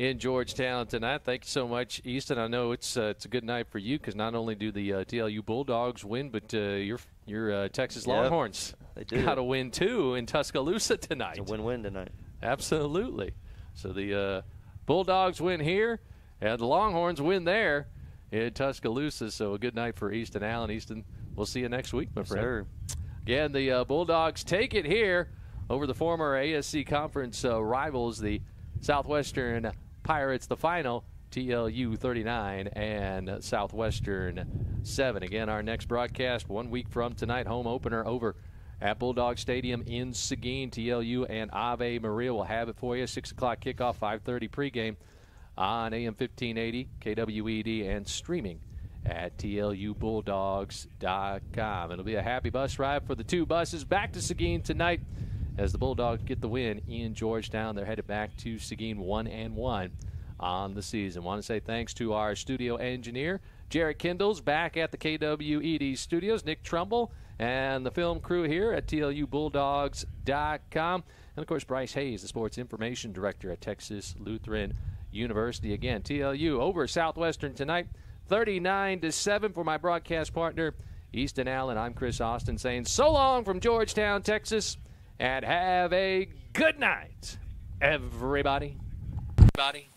in Georgetown tonight. Thank you so much, Easton. I know it's uh, it's a good night for you because not only do the uh, TLU Bulldogs win, but uh, your your uh, Texas Yep, Longhorns they do. got to win too in Tuscaloosa tonight. It's a win-win tonight. Absolutely. So the uh, Bulldogs win here, and the Longhorns win there in Tuscaloosa. So a good night for Easton Allen. Easton, we'll see you next week, my friend. sir. Again, the uh, Bulldogs take it here over the former ASC Conference uh, rivals, the Southwestern Pirates. The final TLU 39 and Southwestern 7. Again, our next broadcast one week from tonight, home opener over at Bulldog Stadium in Seguin. TLU and Ave Maria will have it for you. 6 o'clock kickoff, 5.30 pregame on AM 1580, KWED, and streaming at TLUBulldogs.com. It'll be a happy bus ride for the two buses back to Seguin tonight as the Bulldogs get the win in Georgetown. They're headed back to Seguin 1 and 1 on the season. Want to say thanks to our studio engineer, Jarrett Kindles, back at the KWED studios, Nick Trumbull, and the film crew here at TLUBulldogs.com. And of course, Bryce Hayes, the sports information director at Texas Lutheran University. Again, TLU over Southwestern tonight, 39 to 7 for my broadcast partner, Easton Allen. I'm Chris Austin saying so long from Georgetown, Texas, and have a good night, everybody. Everybody.